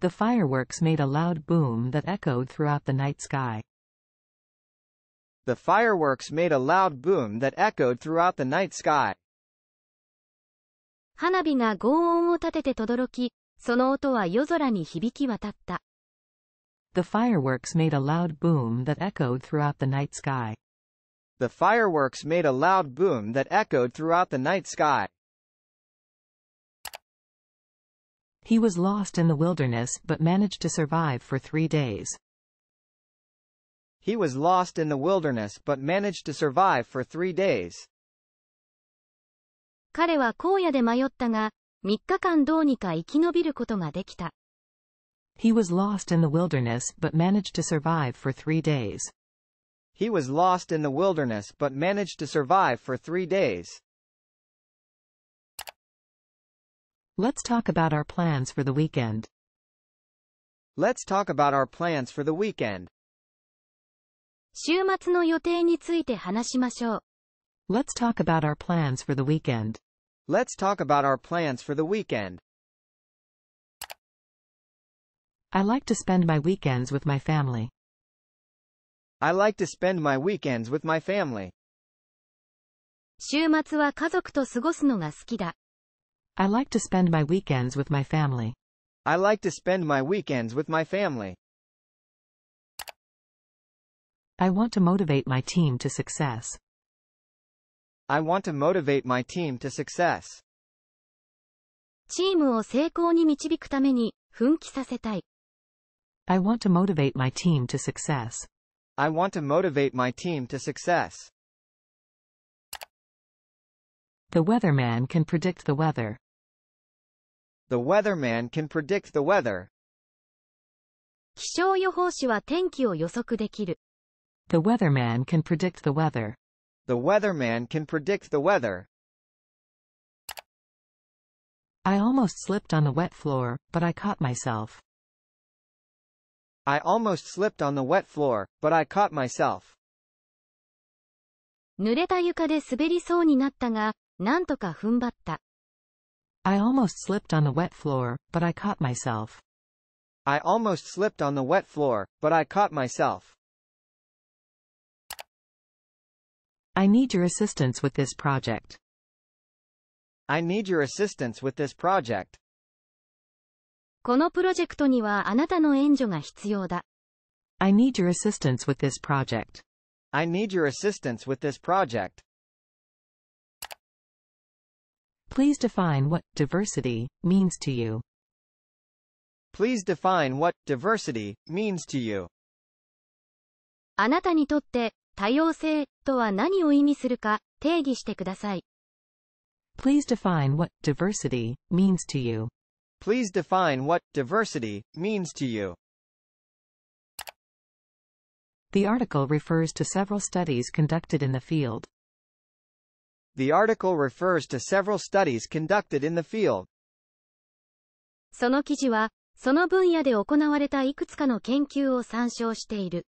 The fireworks made a loud boom that echoed throughout the night sky. The fireworks made a loud boom that echoed throughout the night sky. 花火が轟音を立てて轟き、その音は夜空に響き渡った。 The fireworks made a loud boom that echoed throughout the night sky. The fireworks made a loud boom that echoed throughout the night sky. He was lost in the wilderness but managed to survive for three days. He was lost in the wilderness but managed to survive for three days. 彼は荒野で迷ったが、3日間どうにか生き延びることができた。 He was lost in the wilderness but managed to survive for three days. He was lost in the wilderness but managed to survive for three days. Let's talk about our plans for the weekend. Let's talk about our plans for the weekend. 週末の予定について話しましょう。 Let's talk about our plans for the weekend. Let's talk about our plans for the weekend. I like to spend my weekends with my family. I like to spend my weekends with my family. 週末は家族と過ごすのが好きだ。 I like to spend my weekends with my family. I like to spend my weekends with my family. I want to motivate my team to success. I want to motivate my team to success. チームを成功に導くために、奮起させたい。 I want to motivate my team to success. I want to motivate my team to success. The weatherman can predict the weather. The weatherman can predict the weather. 気象予報士は天気を予測できる。 The weatherman can predict the weather. The weatherman can predict the weather. I almost slipped on the wet floor, but I caught myself. I almost slipped on the wet floor, but I caught myself. 濡れた床で滑りそうになったが、なんとか踏ん張った。 I almost slipped on the wet floor, but I caught myself. I almost slipped on the wet floor, but I caught myself. I need your assistance with this project. I need your assistance with this project. このプロジェクトにはあなたの援助が必要だ。I need your assistance with this project. I need your assistance with this project. Please define what diversity means to you. Please define what diversity means to you. あなたにとって、多様性とは何を意味するか、定義してください。Please define what diversity means to you. Please define what diversity means to you. The article refers to several studies conducted in the field. The article refers to several studies conducted in the field. その記事は、その分野で行われたいくつかの研究を参照している。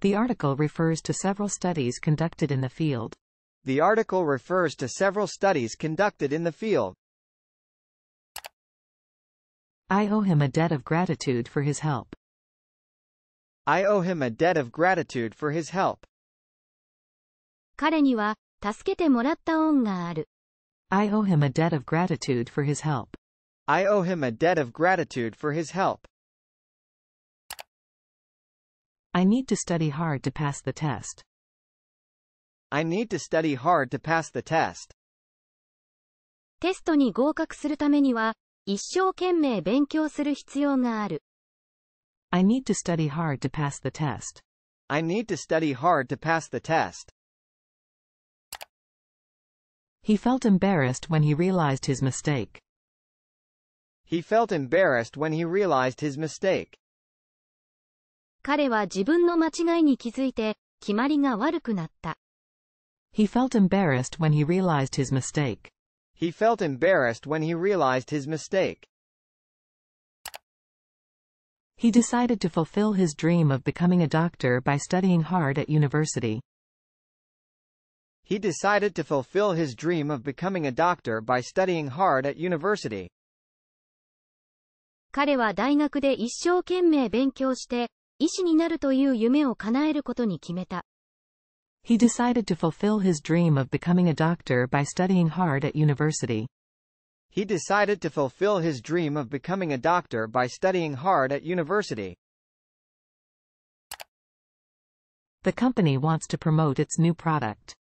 The article refers to several studies conducted in the field. The article refers to several studies conducted in the field. I owe him a debt of gratitude for his help. I owe him a debt of gratitude for his help. 彼には、助けてもらった恩がある。 I owe him a debt of gratitude for his help. I owe him a debt of gratitude for his help. I need to study hard to pass the test. I need to study hard to pass the test. テストに合格するためには、 一生懸命勉強する必要がある。 I need to study hard to pass the test. I need to study hard to pass the test. He felt embarrassed when he realized his mistake. He felt embarrassed when he realized his mistake. 彼は自分の間違いに気づいて、決まりが悪くなった。 He felt embarrassed when he realized his mistake. He felt embarrassed when he realized his mistake. He decided to fulfill his dream of becoming a doctor by studying hard at university. He decided to fulfill his dream of becoming a doctor by studying hard at university. 彼は大学で一生懸命勉強して、医師になるという夢を叶えることに決めた。 He decided to fulfill his dream of becoming a doctor by studying hard at university. He decided to fulfill his dream of becoming a doctor by studying hard at university. The company wants to promote its new product.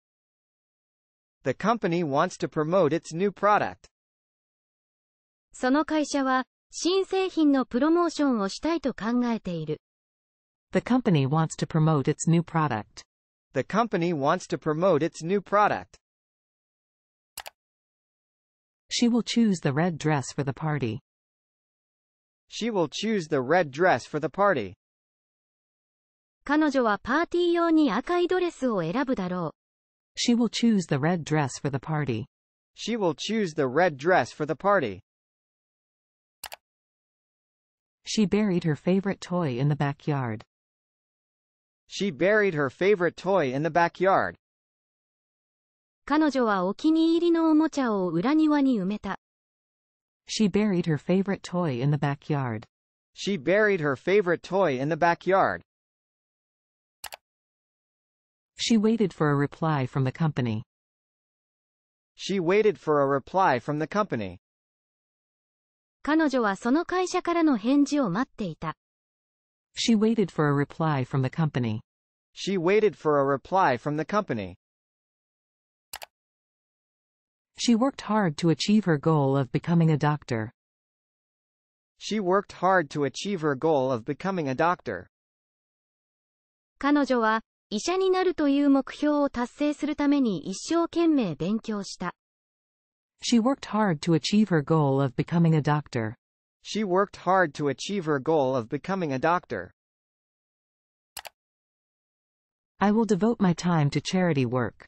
The company wants to promote its new product. その会社は、新製品のプロモーションをしたいと考えている。 The company wants to promote its new product. The company wants to promote its new product. She will choose the red dress for the party. She will choose the red dress for the party. 彼女はパーティー用に赤いドレスを選ぶだろ She will choose the red dress for the party. She will choose the red dress for the party. She buried her favorite toy in the backyard. She buried her favorite toy in the backyard. 彼女はお気に入りのおもちゃを裏庭に埋めた。 She buried her favorite toy in the backyard. She buried her favorite toy in the backyard. She waited for a reply from the company. She waited for a reply from the company. 彼女はその会社からの返事を待っていた。 She waited for a reply from the company. She waited for a reply from the company. She worked hard to achieve her goal of becoming a doctor. She worked hard to achieve her goal of becoming a doctor. 彼女は、医者になるという目標を達成するために一生懸命勉強した。 She worked hard to achieve her goal of becoming a doctor. She worked hard to achieve her goal of becoming a doctor. I will devote my time to charity work.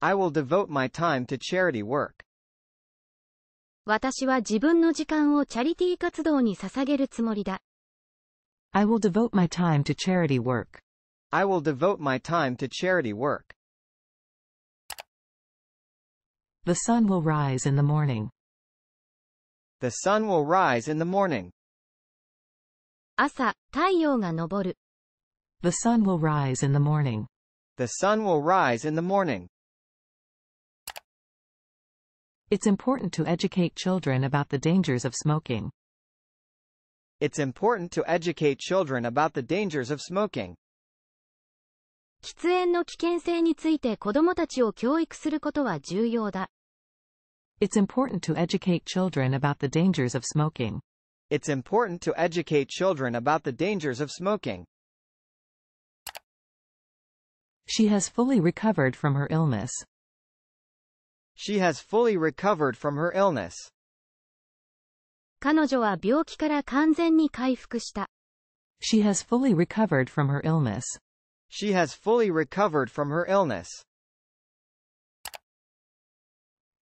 I will devote my time to charity work. 私は自分の時間をチャリティー活動に捧げるつもりだ。 I will devote my time to charity work. I will devote my time to charity work. The sun will rise in the morning. The sun will rise in the morning. 朝、太陽が昇る。 The sun will rise in the morning. The sun will rise in the morning. It's important to educate children about the dangers of smoking. It's important to educate children about the dangers of smoking. 喫煙の危険性について子供たちを教育することは重要だ。 It's important to educate children about the dangers of smoking. It's important to educate children about the dangers of smoking. She has fully recovered from her illness. She has fully recovered from her illness. 彼女は病気から完全に回復した。 She has fully recovered from her illness. She has fully recovered from her illness.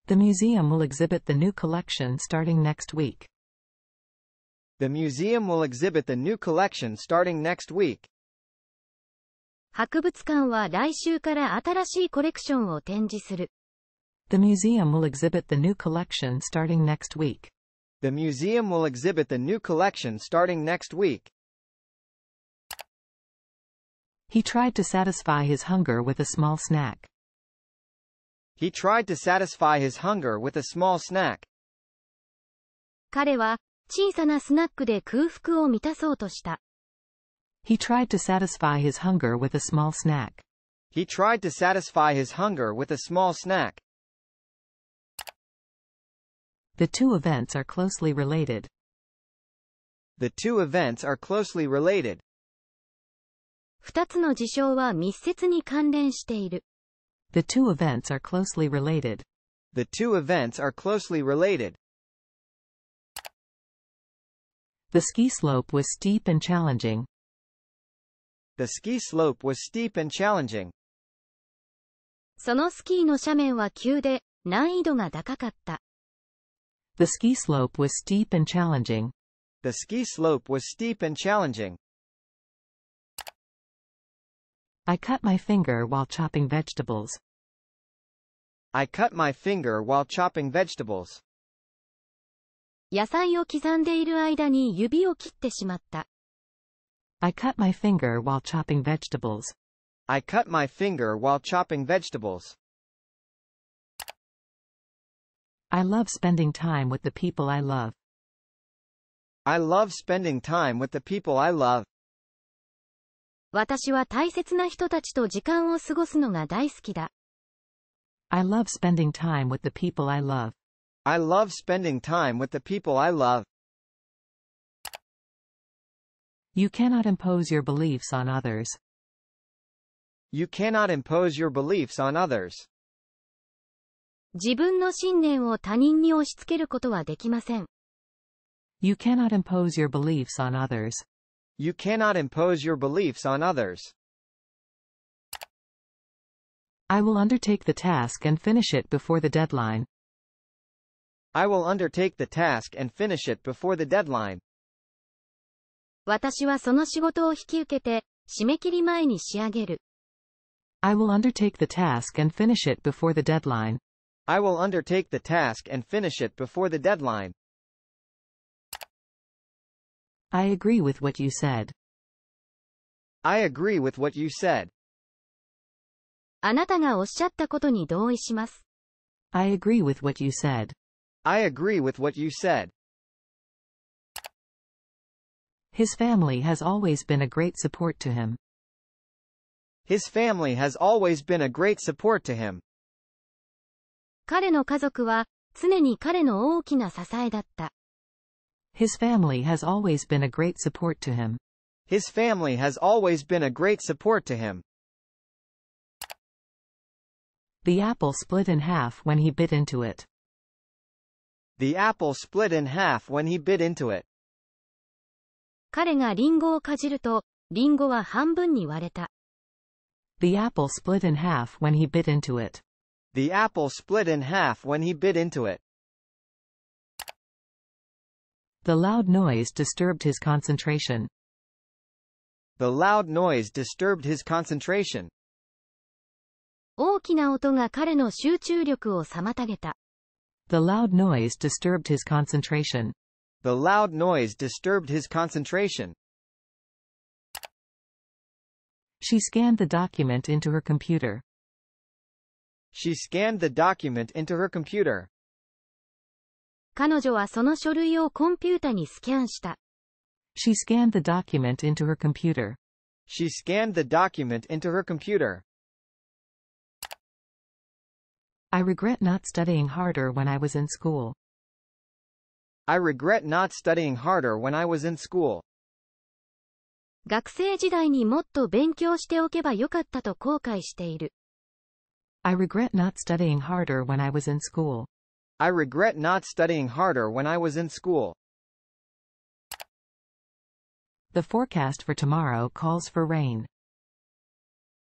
The museum will exhibit the new collection starting next week. The museum will exhibit the new collection starting next week. 博物館は来週から新しいコレクションを展示する。 The museum will exhibit the new collection starting next week. The museum will exhibit the new collection starting next week. He tried to satisfy his hunger with a small snack. He tried to satisfy his hunger with a small snack. 彼は、小さなスナックで空腹を満たそうとした。 He tried to satisfy his hunger with a small snack. He tried to satisfy his hunger with a small snack. The two events are closely related. The two events are closely related. 二つの事象は密接に関連している。 The two events are closely related. The two events are closely related. The ski slope was steep and challenging. The ski slope was steep and challenging. そのスキーの斜面は急で、難易度が高かった。 The ski slope was steep and challenging. The ski slope was steep and challenging. I cut my finger while chopping vegetables. I cut my finger while chopping vegetables. 野菜を刻んでいる間に指を切ってしまった。 I cut my finger while chopping vegetables. I cut my finger while chopping vegetables. I love spending time with the people I love. I love spending time with the people I love. 私は大切な人たちと時間を過ごすのが大好きだ。I love spending time with the people I love. I love spending time with the people I love. You cannot impose your beliefs on others. You cannot impose your beliefs on others. 自分の信念を他人に押し付けることはできません。You cannot impose your beliefs on others. You cannot impose your beliefs on others. I will undertake the task and finish it before the deadline. I will undertake the task and finish it before the deadline. 私はその仕事を引き受けて、締め切り前に仕上げる。 I will undertake the task and finish it before the deadline. I will undertake the task and finish it before the deadline. I agree with what you said. I agree with what you said. あなたがおっしゃったことに同意します。 I agree with what you said. I agree with what you said. His family has always been a great support to him. His family has always been a great support to him. 彼の家族は、常に彼の大きな支えだった。 His family has always been a great support to him. His family has always been a great support to him. The apple split in half when he bit into it. The apple split in half when he bit into it. 彼がリンゴをかじると、リンゴは半分に割れた。 The apple split in half when he bit into it. The apple split in half when he bit into it. The loud noise disturbed his concentration. The loud noise disturbed his concentration. 大きな音が彼の集中力を妨げた。 The loud noise disturbed his concentration. The loud noise disturbed his concentration. She scanned the document into her computer. She scanned the document into her computer. 彼女はその書類をコンピュータにスキャンした。She scanned the document into her computer. She scanned the document into her computer. I regret not studying harder when I was in school. I regret not studying harder when I was in school. 学生時代にもっと勉強しておけばよかったと後悔している。I regret not studying harder when I was in school. I regret not studying harder when I was in school. The forecast for tomorrow calls for rain.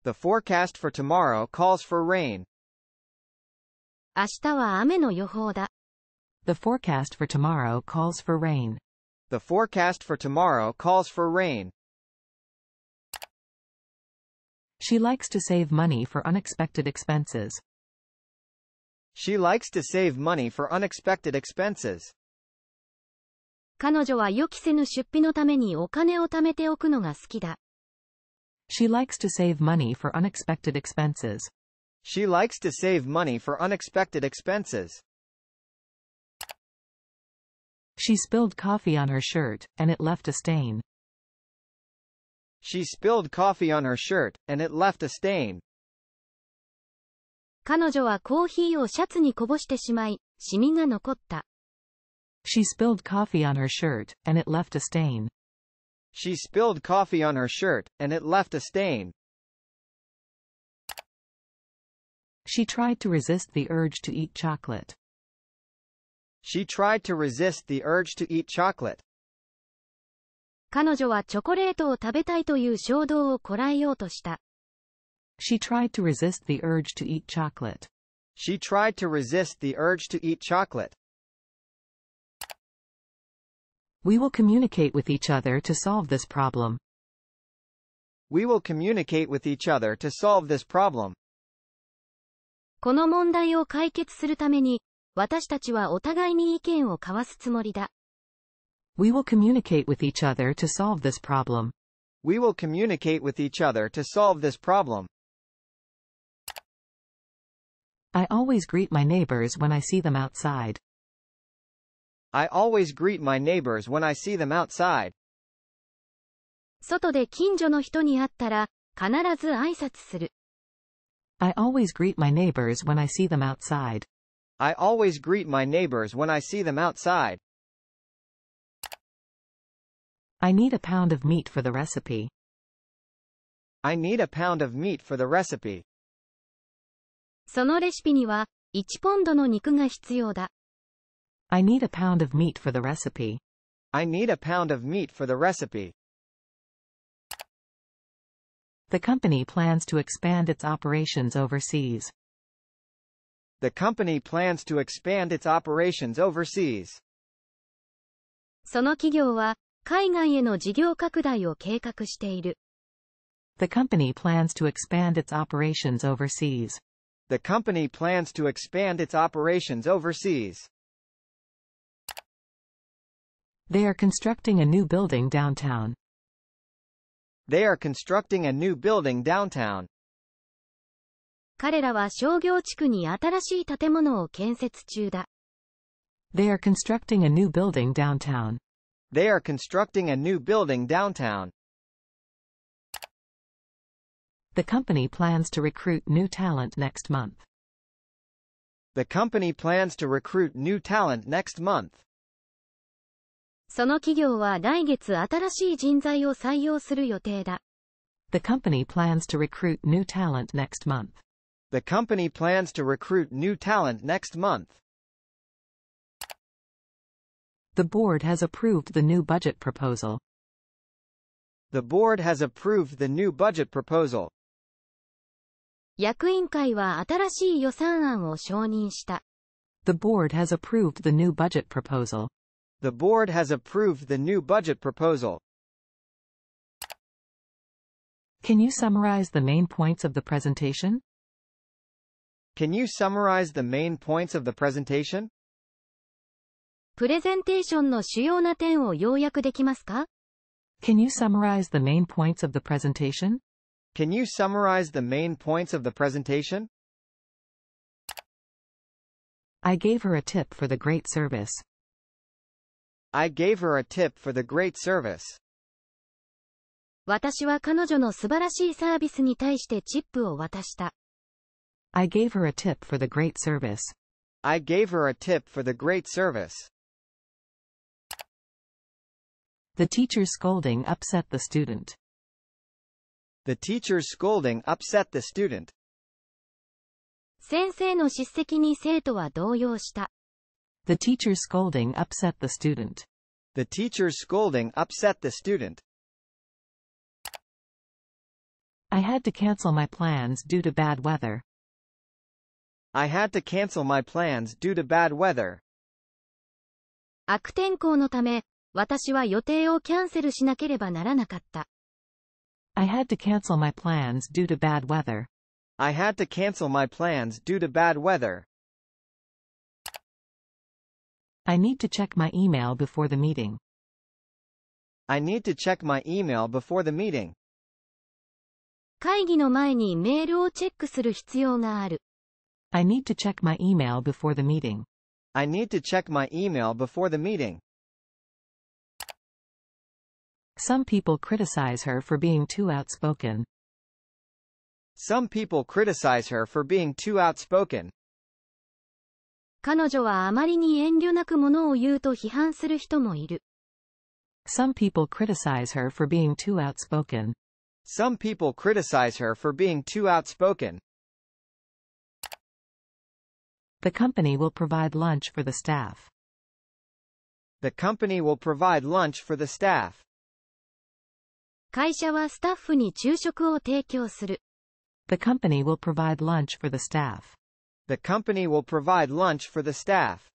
The forecast for tomorrow calls for rain. 明日は雨の予報だ。 The forecast for tomorrow calls for rain. The forecast for tomorrow calls for rain. She likes to save money for unexpected expenses. She likes to save money for unexpected expenses. 彼女は予期せぬ出費のためにお金を貯めておくのが好きだ。 She likes to save money for unexpected expenses. She likes to save money for unexpected expenses. She spilled coffee on her shirt, and it left a stain. She spilled coffee on her shirt, and it left a stain. 彼女はコーヒーをシャツにこぼしてしまい、シミが残った。She spilled coffee on her shirt, and it left a stain. She spilled coffee on her shirt, and it left a stain. She tried to resist the urge to eat chocolate. She tried to resist the urge to eat chocolate. 彼女はチョコレートを食べたいという衝動をこらえようとした。She tried to resist the urge to eat chocolate. She tried to resist the urge to eat chocolate. We will communicate with each other to solve this problem. We will communicate with each other to solve this problem. この問題を解決するために、私たちはお互いに意見を交わすつもりだ。 We will communicate with each other to solve this problem. We will communicate with each other to solve this problem. I always greet my neighbors when I see them outside. I always greet my neighbors when I see them outside. 外で近所の人に会ったら、必ず挨拶する。 I always greet my neighbors when I see them outside. I always greet my neighbors when I see them outside. I need a pound of meat for the recipe. I need a pound of meat for the recipe. そのレシピには、1ポンドの肉が必要だ。I need a pound of meat for the recipe. I need a pound of meat for the recipe. The company plans to expand its operations overseas. The company plans to expand its operations overseas. その企業は、海外への事業拡大を計画している。The company plans to expand its operations overseas. The company plans to expand its operations overseas. They are constructing a new building downtown. They are constructing a new building downtown. 彼らは商業地区に新しい建物を建設中だ。 They are constructing a new building downtown. They are constructing a new building downtown. The company plans to recruit new talent next month. The company plans to recruit new talent next month. その企業は来月新しい人材を採用する予定だ。 The company plans to recruit new talent next month. The company plans to recruit new talent next month. The board has approved the new budget proposal. The board has approved the new budget proposal. 役員会は新しい予算案を承認した。The board has approved the new budget proposal. The board has approved the new budget proposal. Can you summarize the main points of the presentation? Can you summarize the main points of the presentation? プレゼンテーションの主要な点を要約できますか Can you summarize the main points of the presentation? Can you summarize the main points of the presentation? I gave her a tip for the great service. I gave her a tip for the great service. 私は彼女の素晴らしいサービスに対してチップを渡した。 I gave her a tip for the great service. I gave her a tip for the great service. The teacher's scolding upset the student. The teacher's scolding upset the student. 先生の叱責に生徒は動揺した。 The teacher's scolding upset the student. The teacher's scolding upset the student. I had to cancel my plans due to bad weather. I had to cancel my plans due to bad weather. 悪天候のため、私は予定をキャンセルしなければならなかった。 I had to cancel my plans due to bad weather. I had to cancel my plans due to bad weather. I need to check my email before the meeting. I need to check my email before the meeting. 会議の前にメールをチェックする必要がある。 I need to check my email before the meeting. I need to check my email before the meeting. Some people criticize her for being too outspoken. Some people criticize her for being too outspoken. 彼女はあまりに遠慮なくものを言うと批判する人もいる。 Some people criticize her for being too outspoken. Some people criticize her for being too outspoken. The company will provide lunch for the staff. The company will provide lunch for the staff. 会社はスタッフに昼食を提供する。The company will provide lunch for the staff. The company will provide lunch for the staff.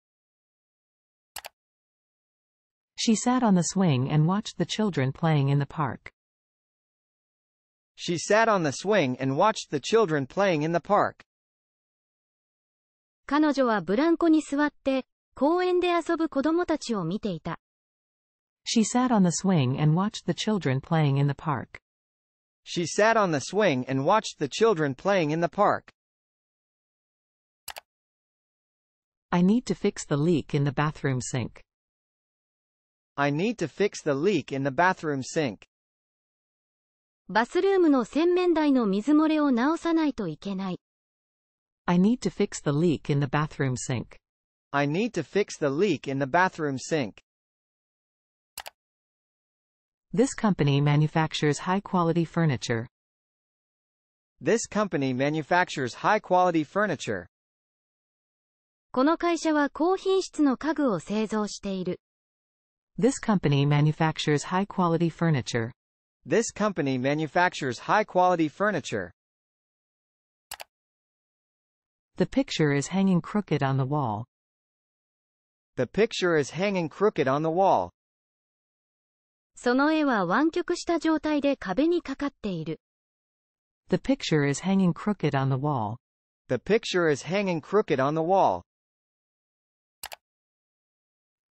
She sat on the swing and watched the children playing in the park. She sat on the swing and watched the children playing in the park. 彼女はブランコに座って、公園で遊ぶ子供たちを見ていた。She sat on the swing and watched the children playing in the park. She sat on the swing and watched the children playing in the park. I need to fix the leak in the bathroom sink. I need to fix the leak in the bathroom sink. バスルームの洗面台の水漏れを直さないといけない。 I need to fix the leak in the bathroom sink. I need to fix the leak in the bathroom sink. This company manufactures high-quality furniture. This company manufactures high-quality furniture. この会社は高品質の家具を製造している。 This company manufactures high-quality furniture. This company manufactures high-quality furniture. The picture is hanging crooked on the wall. The picture is hanging crooked on the wall. その絵は湾曲した状態で壁にかかっている。The picture is hanging crooked on the wall. The picture is hanging crooked on the wall.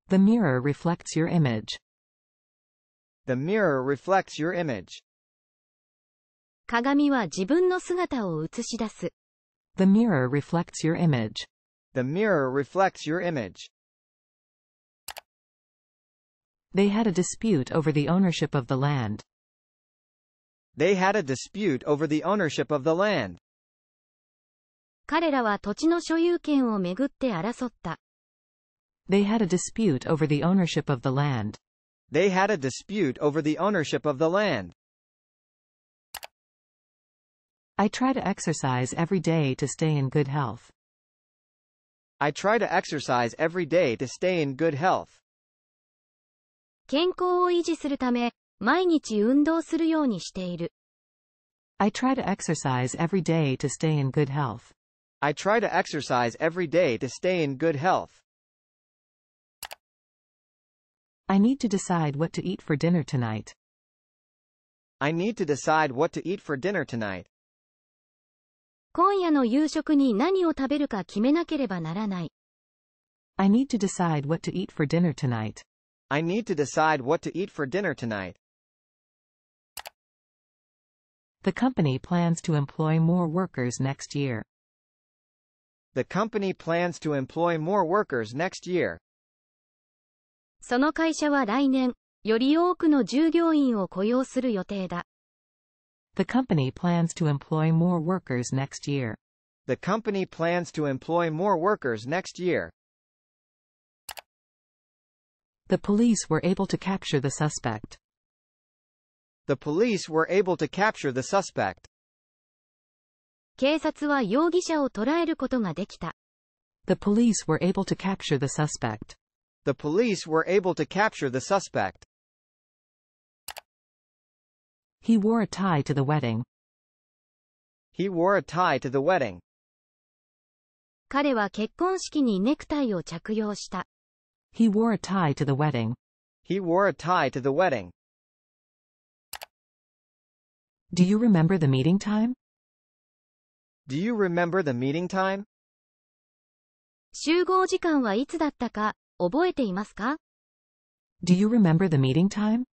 The mirror reflects your image. The mirror reflects your image. 鏡は自分の姿を映し出す。The mirror reflects your image. The mirror reflects your image. They had a dispute over the ownership of the land. They had a dispute over the ownership of the land. 彼らは土地の所有権をめぐって争った。 They had a dispute over the ownership of the land. They had a dispute over the ownership of the land. I try to exercise every day to stay in good health. I try to exercise every day to stay in good health. 健康を維持するため、毎日運動するようにしている。I try to exercise every day to stay in good health. I try to exercise every day to stay in good health. I need to decide what to eat for dinner tonight. I need to decide what to eat for dinner tonight. 今夜の夕食に何を食べるか決めなければならない。I need to decide what to eat for dinner tonight. I need to decide what to eat for dinner tonight. The company plans to employ more workers next year. The company plans to employ more workers next year. その会社は来年、より多くの従業員を雇用する予定だ。 The company plans to employ more workers next year. The company plans to employ more workers next year. The police were able to capture the suspect. The police were able to capture the suspect. 警察は容疑者を捕らえることができた。 The police were able to capture the suspect. The police were able to capture the suspect. He wore a tie to the wedding. He wore a tie to the wedding. 彼は結婚式にネクタイを着用した。 He wore a tie to the wedding. He wore a tie to the wedding. Do you remember the meeting time? Do you remember the meeting time? 集合時間はいつだったか、覚えていますか Do you remember the meeting time?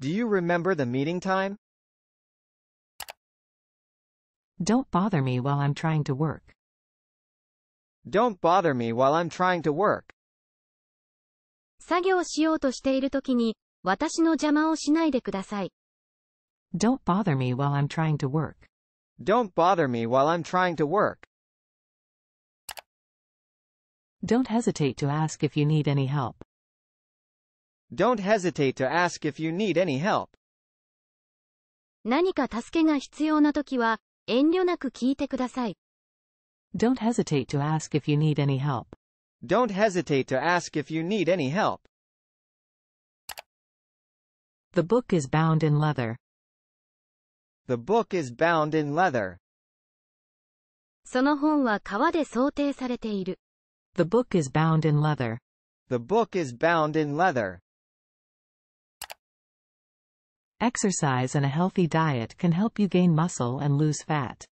Do you remember the meeting time? Don't bother me while I'm trying to work. Don't bother me while I'm trying to work. 作業しようとしているときに、私の邪魔をしないでください。Don't bother me while I'm trying to work. Don't bother me while I'm trying to work. Don't hesitate to ask if you need any help. Don't hesitate to ask if you need any help. 何か助けが必要なときは、遠慮なく聞いてください。Don't hesitate to ask if you need any help. Don't hesitate to ask if you need any help. The book is bound in leather. The book is bound in leather. その本は革で装丁されている。The book is bound in leather. The book is bound in leather. Exercise and a healthy diet can help you gain muscle and lose fat.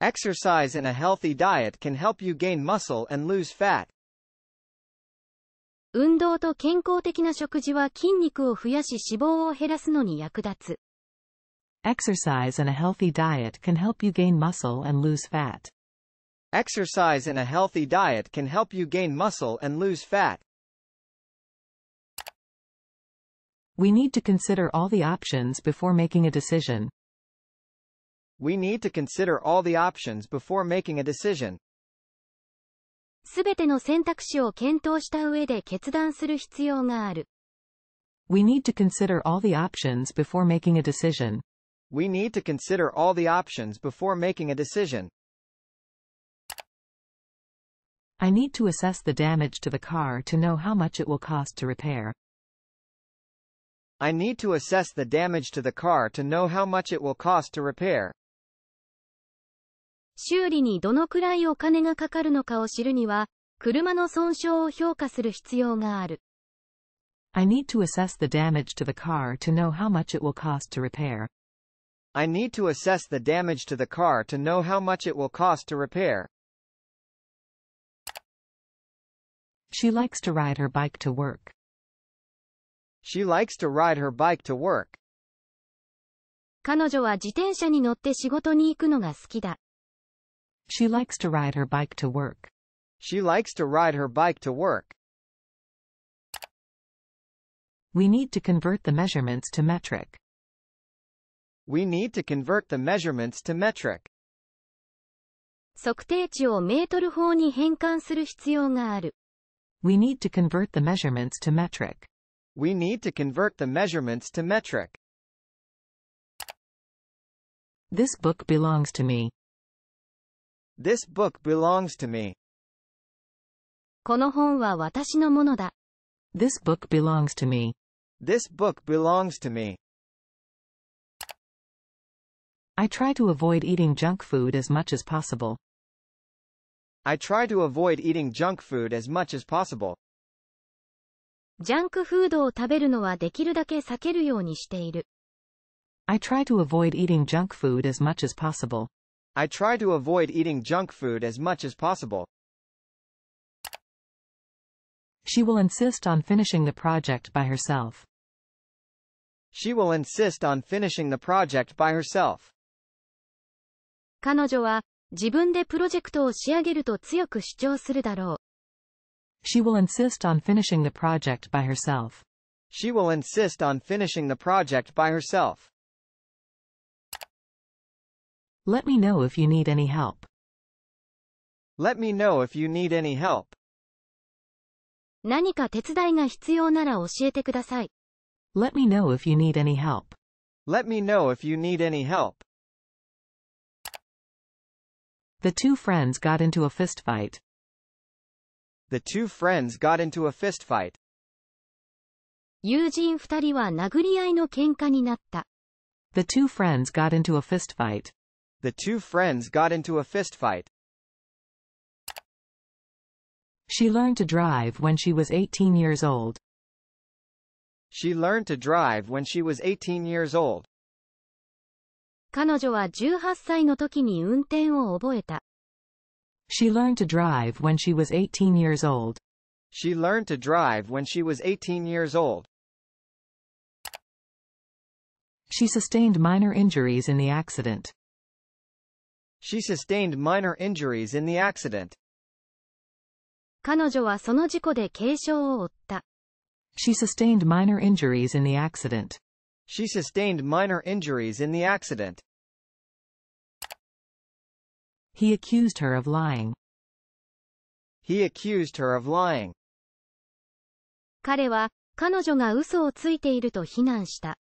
Exercise and a healthy diet can help you gain muscle and lose fat. 運動と健康的な食事は筋肉を増やし脂肪を減らすのに役立つ。 Exercise and a healthy diet can help you gain muscle and lose fat. Exercise and a healthy diet can help you gain muscle and lose fat. We need to consider all the options before making a decision. We need to consider all the options before making a decision. すべての選択肢を検討した上で決断する必要がある。 We need to consider all the options before making a decision. We need to consider all the options before making a decision. I need to assess the damage to the car to know how much it will cost to repair. I need to assess the damage to the car to know how much it will cost to repair. 修理にどのくらいお金がかかるのかを知るには、車の損傷を評価する必要がある。I need to assess the damage to the car to know how much it will cost to repair. I need to assess the damage to the car to know how much it will cost to repair. She likes to ride her bike to work. She likes to ride her bike to work. 彼女は自転車に乗って仕事に行くのが好きだ。She likes to ride her bike to work. She likes to ride her bike to work. We need to convert the measurements to metric. We need to convert the measurements to metric. 測定値をメートル法に変換する必要がある。 We need to convert the measurements to metric. We need to convert the measurements to metric. This book belongs to me. This book belongs to me. この本は私のものだ。 This book belongs to me. This book belongs to me. I try to avoid eating junk food as much as possible. I try to avoid eating junk food as much as possible. ジャンクフードを食べるのはできるだけ避けるようにしている。 I try to avoid eating junk food as much as possible. I try to avoid eating junk food as much as possible. She will insist on finishing the project by herself. She will insist on finishing the project by herself. 彼女は自分でプロジェクトを仕上げると強く主張するだろう。 She will insist on finishing the project by herself. She will insist on finishing the project by herself. Let me know if you need any help. Let me know if you need any help. 何か手伝いが必要なら教えてください。 Let me know if you need any help. Let me know if you need any help. The two friends got into a fist fight. The two friends got into a fist fight. 友人二人は殴り合いの喧嘩になった。 The two friends got into a fist fight. The two friends got into a fist fight. She learned to drive when she was 18 years old. She learned to drive when she was 18 years old. 彼女は18歳の時に運転を覚えた。 She learned to drive when she was 18 years old. She learned to drive when she was 18 years old. She sustained minor injuries in the accident. She sustained minor injuries in the accident. 彼女はその事故で軽傷を負った。 She sustained minor injuries in the accident. She sustained minor injuries in the accident. He accused her of lying. He accused her of lying. 彼は、彼女が嘘をついていると非難した。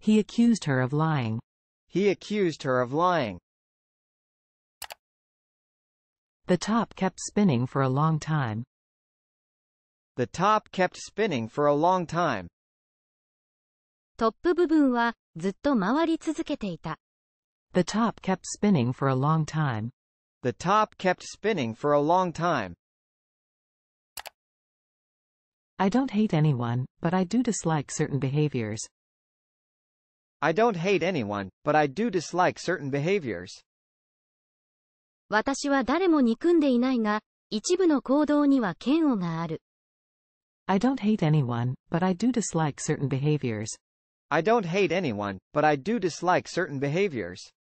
He accused her of lying. He accused her of lying. The top kept spinning for a long time. The top kept spinning for a long time. トップ部分は、ずっと回り続けていた。 The top kept spinning for a long time. The top kept spinning for a long time. I don't hate anyone, but I do dislike certain behaviors. I don't hate anyone, but I do dislike certain behaviors. 私は誰も憎んでいないが、一部の行動には嫌悪がある。I don't hate anyone, but I do dislike certain behaviors. I don't hate anyone, but I do dislike certain behaviors.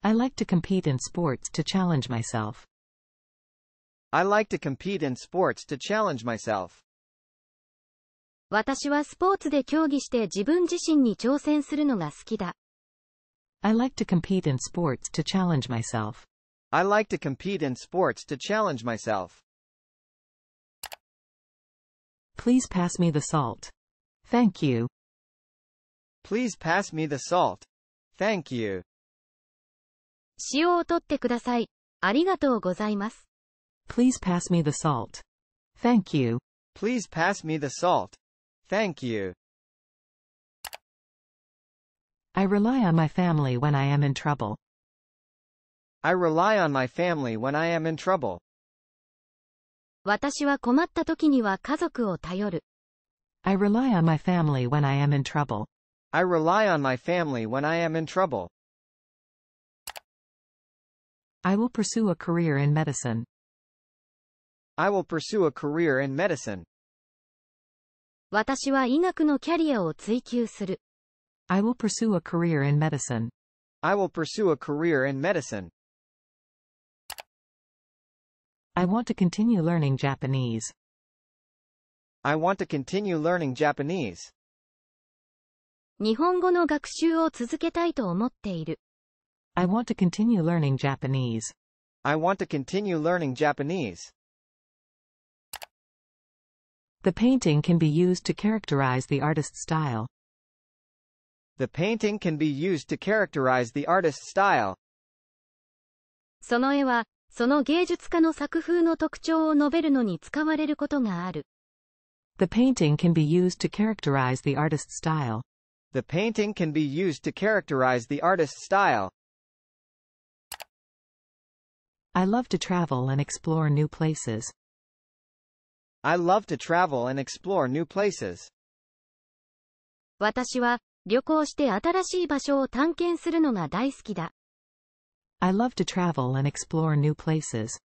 I like to compete in sports to challenge myself. I like to compete in sports to challenge myself. 私はスポーツで競技して自分自身に挑戦するのが好きだ。I like to compete in sports to challenge myself. I like to compete in sports to challenge myself. Please pass me the salt. Thank you. Please pass me the salt. Thank you. 塩を取ってください。ありがとうございます。 Please pass me the salt. Thank you. Please pass me the salt. Thank you. I rely on my family when I am in trouble. I rely on my family when I am in trouble. 私は困った時には家族を頼る。 I rely on my family when I am in trouble. I rely on my family when I am in trouble. I will pursue a career in medicine. I will pursue a career in medicine. 私は医学のキャリアを追求する。 I will pursue a career in medicine. I will pursue a career in medicine. I want to continue learning Japanese. I want to continue learning Japanese. 日本語の学習を続けたいと思っている。 I want to continue learning Japanese. I want to continue learning Japanese. The painting can be used to characterize the artist's style. The painting can be used to characterize the artist's style. その絵は、その芸術家の作風の特徴を述べるのに使われることがある。 The painting can be used to characterize the artist's style. The painting can be used to characterize the artist's style. I love to travel and explore new places. I love to travel and explore new places. 私は、 旅行して新しい場所を探検するのが大好きだ。 I love to travel and explore new places.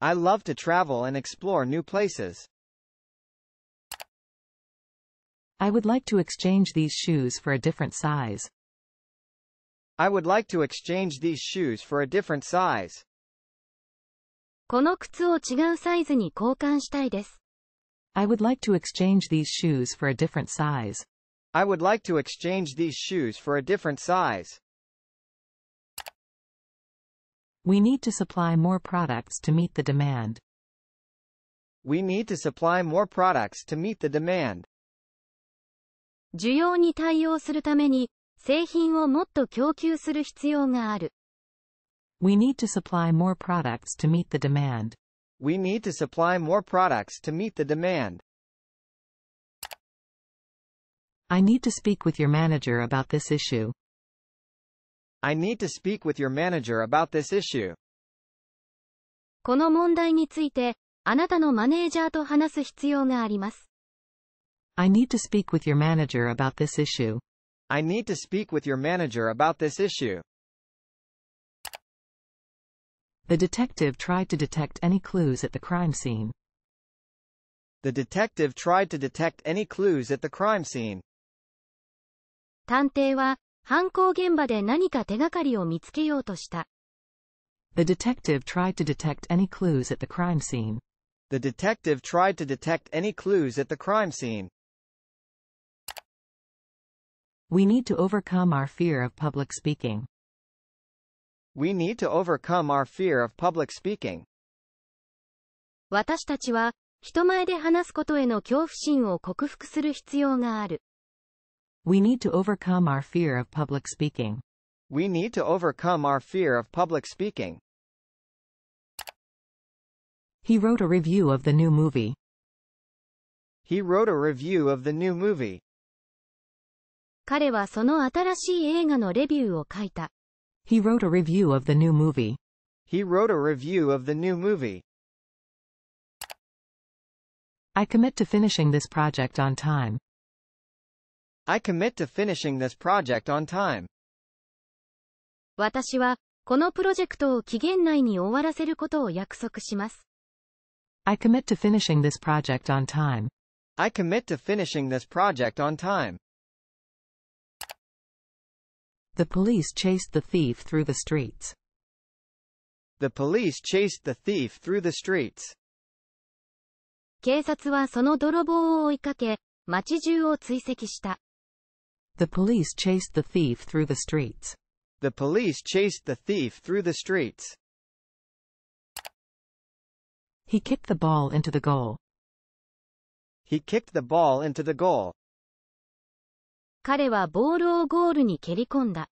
I love to travel and explore new places. I would like to exchange these shoes for a different size. I would like to exchange these shoes for a different size. この靴を違うサイズに交換したいです。 I would like to exchange these shoes for a different size. I would like to exchange these shoes for a different size. We need to supply more products to meet the demand. We need to supply more products to meet the demand. 需要に対応するために、製品をもっと供給する必要がある。 We need to supply more products to meet the demand. We need to supply more products to meet the demand. I need to speak with your manager about this issue. I need to speak with your manager about this issue. この問題について、あなたのマネージャーと話す必要があります。 I need to speak with your manager about this issue. I need to speak with your manager about this issue. The detective tried to detect any clues at the crime scene. The detective tried to detect any clues at the crime scene. 探偵は、犯行現場で何か手がかりを見つけようとした。The detective tried to detect any clues at the crime scene. The detective tried to detect any clues at the crime scene. We need to overcome our fear of public speaking. We need to overcome our fear of public speaking. 私たちは、人前で話すことへの恐怖心を克服する必要がある。We need to overcome our fear of public speaking. We need to overcome our fear of public speaking. He wrote a review of the new movie. He wrote a review of the new movie. 彼はその新しい映画のレビューを書いた。 He wrote a review of the new movie. He wrote a review of the new movie. I commit to finishing this project on time. I commit to finishing this project on time. 私は、このプロジェクトを期限内に終わらせることを約束します。I commit to finishing this project on time. I commit to finishing this project on time. The police chased the thief through the streets. The police chased the thief through the streets. 警察はその泥棒を追いかけ、街中を追跡した。The police chased the thief through the streets. The police chased the thief through the streets. He kicked the ball into the goal. He kicked the ball into the goal. 彼はボールをゴールに蹴り込んだ。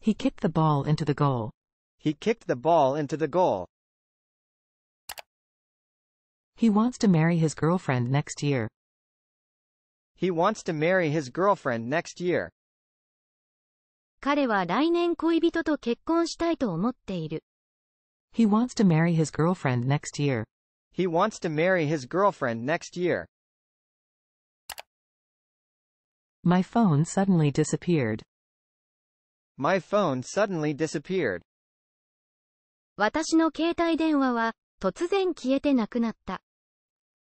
He kicked the ball into the goal. He kicked the ball into the goal. He wants to marry his girlfriend next year. He wants to marry his girlfriend next year. 彼は来年恋人と結婚したいと思っている。 He wants to marry his girlfriend next year. He wants to marry his girlfriend next year. My phone suddenly disappeared. My phone suddenly disappeared. 私の携帯電話は突然消えてなくなった。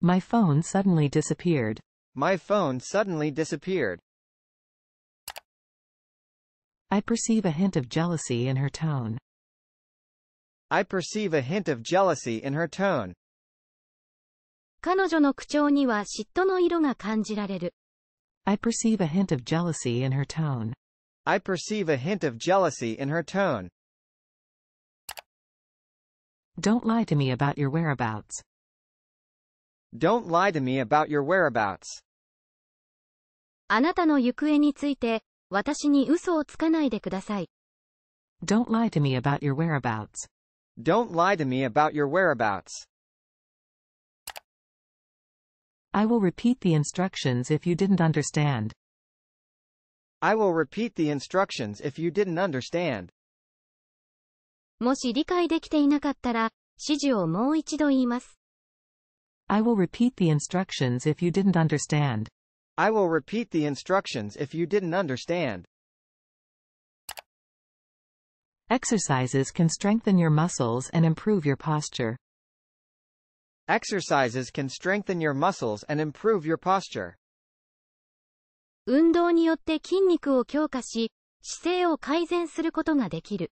My phone suddenly disappeared. My phone suddenly disappeared. I perceive a hint of jealousy in her tone. I perceive a hint of jealousy in her tone. 彼女の口調には嫉妬の色が感じられる。 I perceive a hint of jealousy in her tone. I perceive a hint of jealousy in her tone. Don't lie to me about your whereabouts. Don't lie to me about your whereabouts. あなたの行方について、私に嘘をつかないでください。Don't lie to me about your whereabouts. Don't lie to me about your whereabouts. I will repeat the instructions if you didn't understand. I will repeat the instructions if you didn't understand. もし理解できていなかったら、指示をもう一度言います。I will repeat the instructions if you didn't understand. I will repeat the instructions if you didn't understand. Exercises can strengthen your muscles and improve your posture. Exercises can strengthen your muscles and improve your posture. 運動によって筋肉を強化し、姿勢を改善することができる。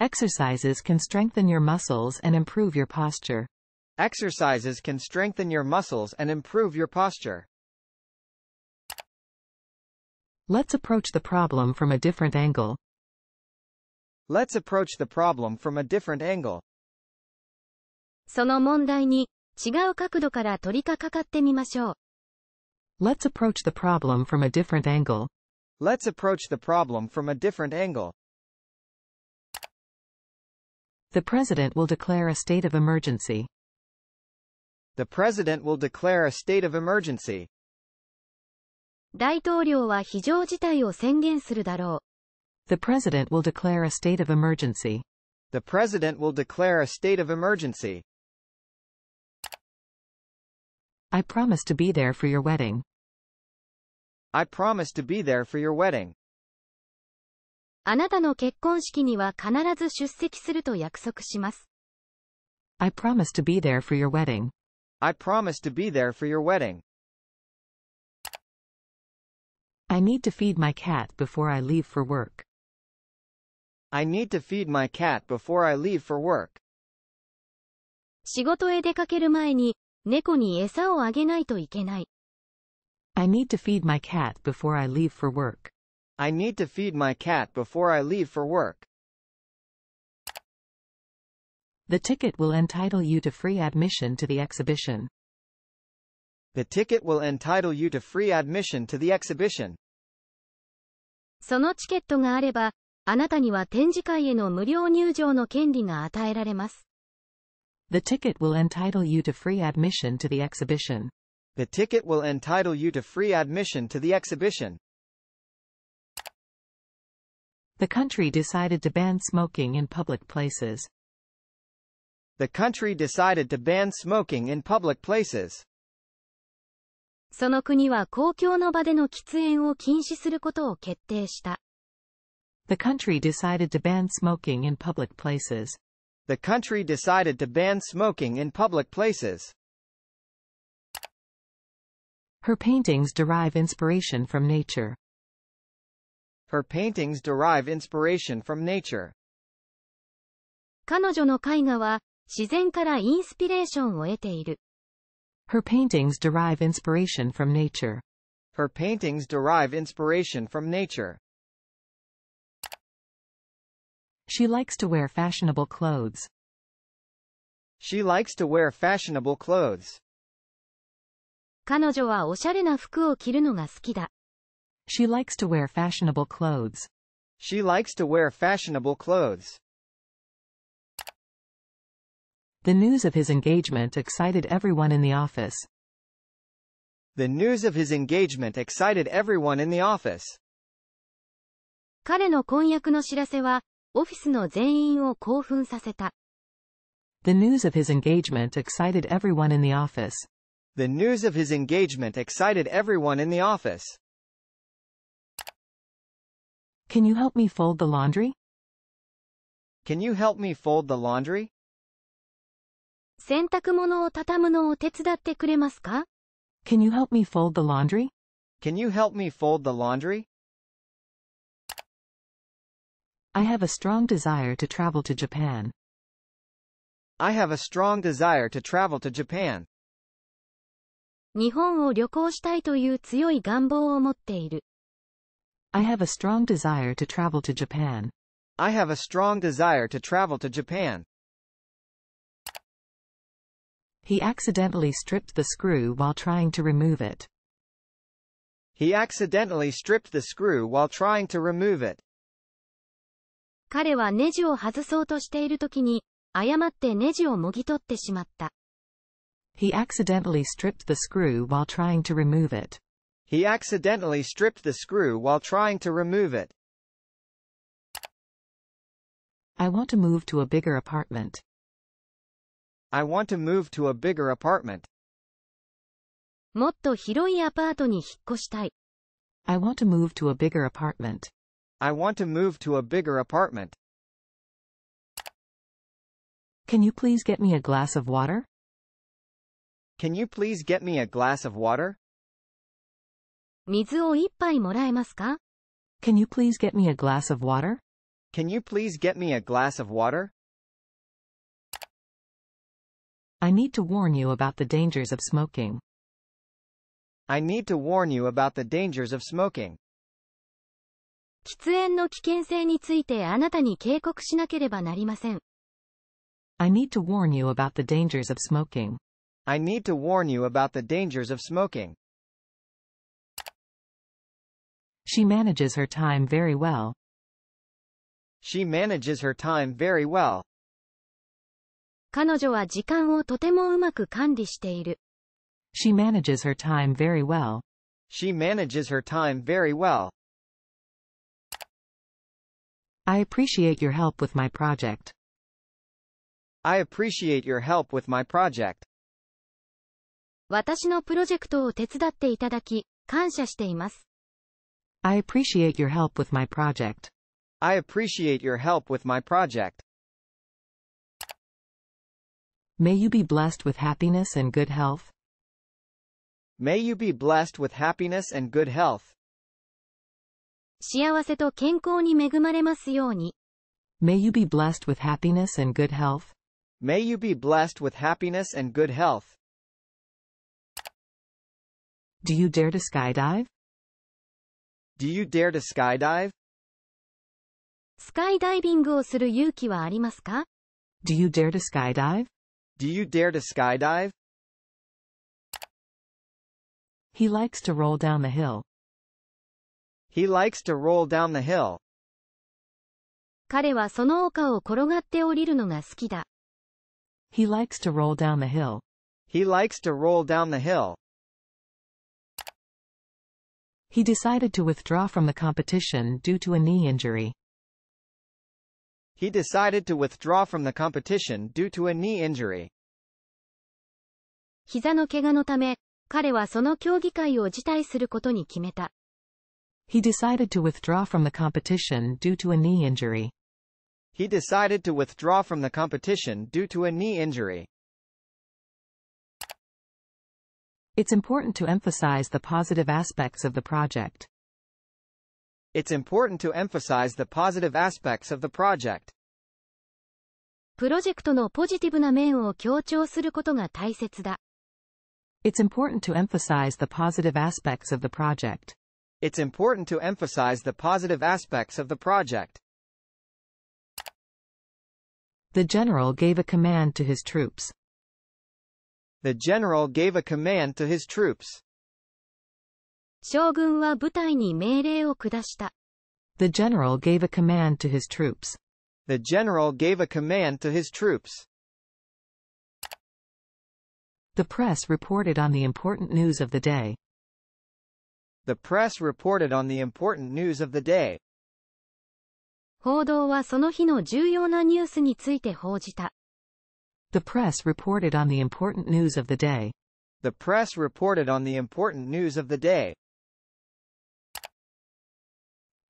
Exercises can strengthen your muscles and improve your posture. Exercises can strengthen your muscles and improve your posture. Let's approach the problem from a different angle. Let's approach the problem from a different angle. その問題に違う角度から取り掛かってみましょう。 Let's approach the problem from a different angle. Let's approach the problem from a different angle. The president will declare a state of emergency. The president will declare a state of emergency. 大統領は非常事態を宣言するだろ The president will declare a state of emergency. The president will declare a state of emergency. I promise to be there for your wedding. I promise to be there for your wedding. う。あなたの結婚式には必ず出席すると約束します。I promise to be there for your wedding. I promise to be there for your wedding. I need to feed my cat before I leave for work. I need to feed my cat before I leave for work. 仕事へ出かける前に、猫に餌をあげないといけない。 I need to feed my cat before I leave for work. I need to feed my cat before I leave for work. The ticket will entitle you to free admission to the exhibition. The ticket will entitle you to free admission to the exhibition. そのチケットがあれば、あなたには展示会への無料入場の権利が与えられます。The ticket will entitle you to free admission to the exhibition. The ticket will entitle you to free admission to the exhibition. The country decided to ban smoking in public places. The country decided to ban smoking in public places. その国は公共の場での喫煙を禁止することを決定した。The country decided to ban smoking in public places. The country decided to ban smoking in public places. Her paintings derive inspiration from nature. Her paintings derive inspiration from nature. 彼女の絵画は、自然からインスピレーションを得ている。Her paintings derive inspiration from nature. Her paintings derive inspiration from nature. She likes to wear fashionable clothes. She likes to wear fashionable clothes. 彼女はおしゃれな服を着るのが好きだ。 She likes to wear fashionable clothes. She likes to wear fashionable clothes. The news of his engagement excited everyone in the office. The news of his engagement excited everyone in the office. 彼の婚約の知らせは、オフィスの全員を興奮させた。 The news of his engagement excited everyone in the office. The news of his engagement excited everyone in the office. Can you help me fold the laundry? Can you help me fold the laundry? 洗濯物を畳むのを手伝ってくれますか Can you help me fold the laundry? Can you help me fold the laundry? I have a strong desire to travel to Japan. I have a strong desire to travel to Japan. 日本を旅行したいという強い願望を持っている。I have a strong desire to travel to Japan. I have a strong desire to travel to Japan. He accidentally stripped the screw while trying to remove it. He accidentally stripped the screw while trying to remove it. 彼はネジを外そうとしている時に、誤ってネジをもぎ取ってしまった。 He accidentally stripped the screw while trying to remove it. He accidentally stripped the screw while trying to remove it. I want to move to a bigger apartment. I want to move to a bigger apartment. もっと広いアパートに引っ越したい。 I want to move to a bigger apartment. I want to move to a bigger apartment. Can you please get me a glass of water? Can you please get me a glass of water? 水を一杯もらえますか Can you please get me a glass of water? Can you please get me a glass of water? I need to warn you about the dangers of smoking. I need to warn you about the dangers of smoking. 喫煙の危険性についてあなたに警告しなければなりません。 I need to warn you about the dangers of smoking. I need to warn you about the dangers of smoking. She manages her time very well. She manages her time very well. 彼女は時間をとてもうまく管理している。She manages her time very well. She manages her time very well. I appreciate your help with my project. I appreciate your help with my project. 私のプロジェクトを手伝っていただき、感謝しています。I appreciate your help with my project. I appreciate your help with my project. May you be blessed with happiness and good health. May you be blessed with happiness and good health. 幸せと健康に恵まれますように。 May you be blessed with happiness and good health. May you be blessed with happiness and good health. Do you dare to skydive? Do you dare to skydive? スカイダイビングをする勇気はありますか Do you dare to skydive? Do you dare to skydive? He likes to roll down the hill. He likes to roll down the hill. 彼はその丘を転がって降りるのが好きだ。 He likes to roll down the hill. He likes to roll down the hill. He decided to withdraw from the competition due to a knee injury. He decided to withdraw from the competition due to a knee injury. 膝の怪我のため、彼はその競技会を辞退することに決めた。 He decided to withdraw from the competition due to a knee injury. He decided to withdraw from the competition due to a knee injury. It's important to emphasize the positive aspects of the project. It's important to emphasize the positive aspects of the project. プロジェクトのポジティブな面を強調することが大切だ。 It's important to emphasize the positive aspects of the project. It's important to emphasize the positive aspects of the project. The general gave a command to his troops. The general gave a command to his troops. 将軍は部隊に命令を下した。The general gave a command to his troops. The general gave a command to his troops. The press reported on the important news of the day. The press reported on the important news of the day. 報道はその日の重要なニュースについて報じた。The press reported on the important news of the day. The press reported on the important news of the day.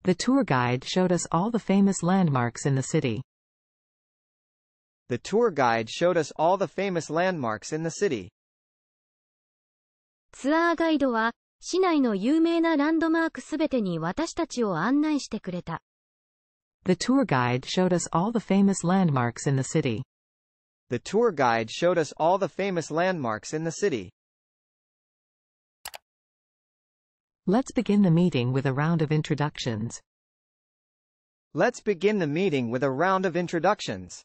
The tour guide showed us all the famous landmarks in the city. The tour guide showed us all the famous landmarks in the city. ツアーガイドは、市内の有名なランドマークすべてに私たちを案内してくれた。 The tour guide showed us all the famous landmarks in the city. The tour guide showed us all the famous landmarks in the city. Let's begin the meeting with a round of introductions. Let's begin the meeting with a round of introductions.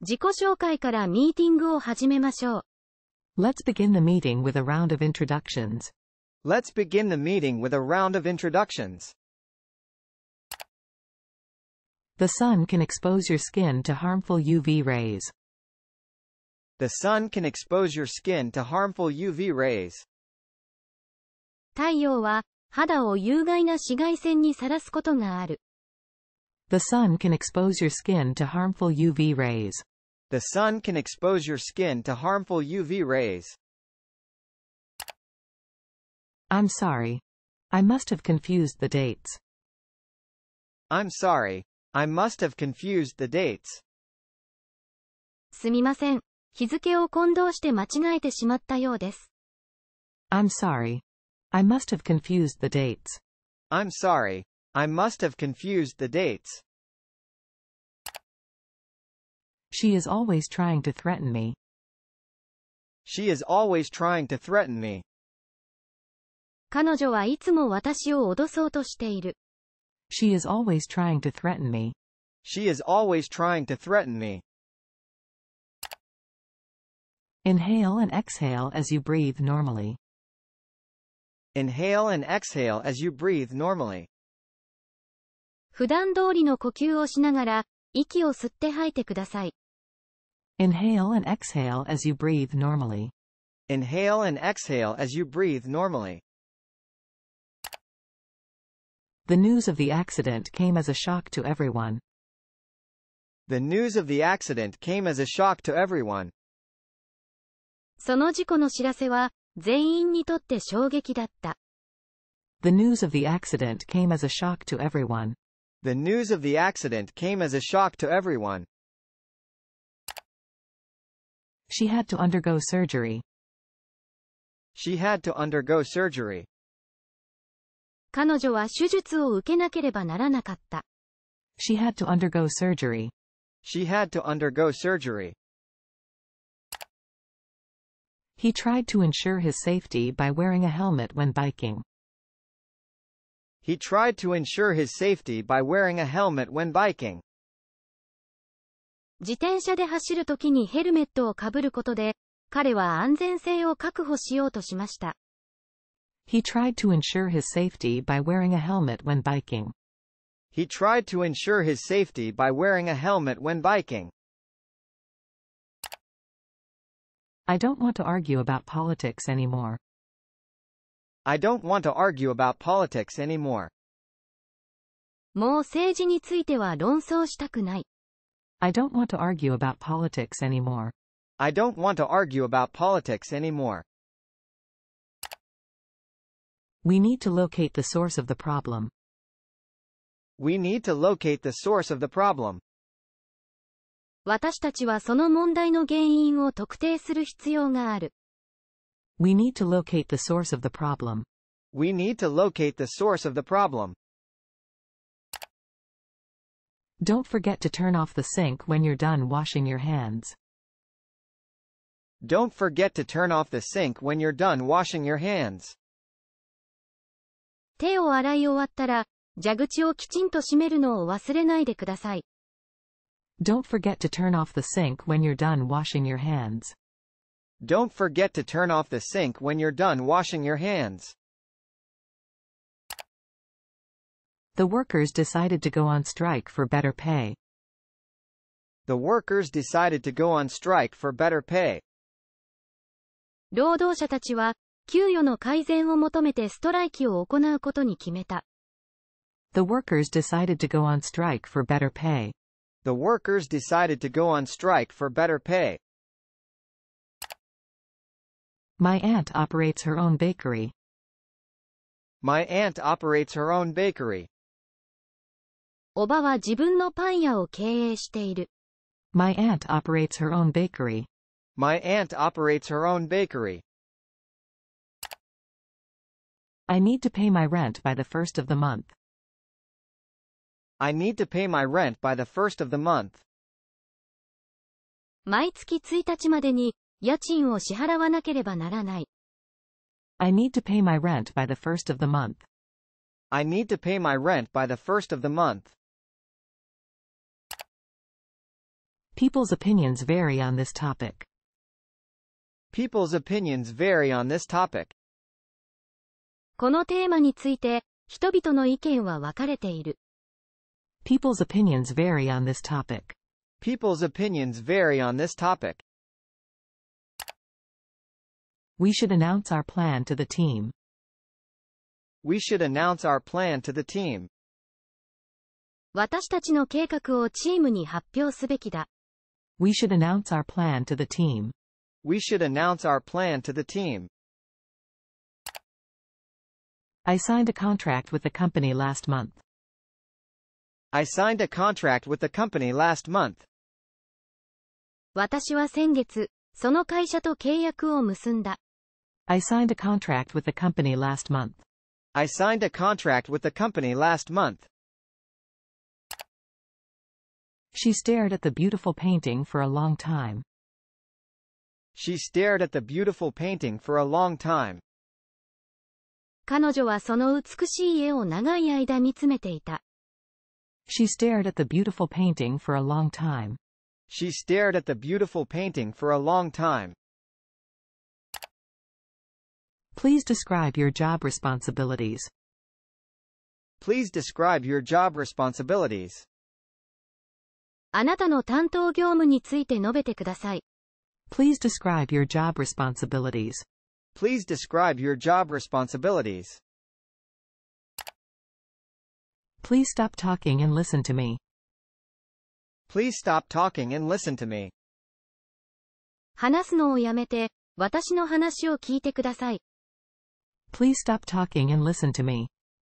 自己紹介からミーティングを始めましょう。 Let's begin the meeting with a round of introductions. Let's begin the meeting with a round of introductions. The sun can expose your skin to harmful UV rays. The sun can expose your skin to harmful UV rays. 太陽は、肌を有害な紫外線にさらすことがある。The sun can expose your skin to harmful UV rays. The sun can expose your skin to harmful UV rays. I'm sorry. I must have confused the dates. I'm sorry. I must have confused the dates. すみません。日付を混同して間違えてしまったようです。I'm sorry. I must have confused the dates. I'm sorry. I must have confused the dates. She is always trying to threaten me. She is always trying to threaten me. 彼女はいつも私を脅そうとしている。 She is always trying to threaten me. She is always trying to threaten me. Inhale and exhale as you breathe normally. Inhale and exhale as you breathe normally. 普段通りの呼吸をしながら、息を吸って吐いてください。 Inhale and exhale as you breathe normally. Inhale and exhale as you breathe normally. The news of the accident came as a shock to everyone. The news of the accident came as a shock to everyone. その事故の知らせは、 全員にとって衝撃だった。 The news of the accident came as a shock to everyone. The news of the accident came as a shock to everyone. She had to undergo surgery. She had to undergo surgery. 彼女は手術を受けなければならなかった。 She had to undergo surgery. She had to undergo surgery. He tried to ensure his safety by wearing a helmet when biking. He tried to ensure his safety by wearing a helmet when biking. 自転車で走るときにヘルメットをかぶることで、彼は安全性を確保しようとしました。 He tried to ensure his safety by wearing a helmet when biking. He tried to ensure his safety by wearing a helmet when biking. I don't want to argue about politics anymore. I don't want to argue about politics anymore. もう政治については論争したくない。 I don't want to argue about politics anymore. I don't want to argue about politics anymore. We need to locate the source of the problem. We need to locate the source of the problem. 私たちはその問題の原因を特定する必要がある。We need to locate the source of the problem. We need to locate the source of the problem. Don't forget to turn off the sink when you're done washing your hands. Don't forget to turn off the sink when you're done washing your hands. 手を洗い終わったら、蛇口をきちんと閉めるのを忘れないでください。Don't forget to turn off the sink when you're done washing your hands. Don't forget to turn off the sink when you're done washing your hands. The workers decided to go on strike for better pay. The workers decided to go on strike for better pay. 労働者たちは、給与の改善を求めてストライキを行うことに決めた。 The workers decided to go on strike for better pay. The workers decided to go on strike for better pay. My aunt operates her own bakery. My aunt operates her own bakery. おばは自分のパン屋を経営している。 My aunt operates her own bakery. My aunt operates her own bakery. I need to pay my rent by the first of the month. I need to pay my rent by the first of the month. 毎月1日までに家賃を支払わなければならない。I need to pay my rent by the first of the month. I need to pay my rent by the first of the month. People's opinions vary on this topic. People's opinions vary on this topic. このテーマについて、人々の意見は分かれている。People's opinions vary on this topic. People's opinions vary on this topic. We should announce our plan to the team. We should announce our plan to the team. 私たちの計画をチームに発表すべきだ。 We should announce our plan to the team. We should announce our plan to the team. I signed a contract with the company last month. I signed a contract with the company last month. 私は先月、その会社と契約を結んだ。 I signed a contract with the company last month. I signed a contract with the company last month. She stared at the beautiful painting for a long time. She stared at the beautiful painting for a long time. 彼女はその美しい絵を長い間見つめていた。 She stared at the beautiful painting for a long time. She stared at the beautiful painting for a long time. Please describe your job responsibilities. Please describe your job responsibilities. あなたの担当業務について述べてください。 Please describe your job responsibilities. Please describe your job responsibilities. Please stop talking and listen to me. Please stop talking and listen to me. 話すのをやめて、私の話を聞いてください。Please stop talking and listen to me.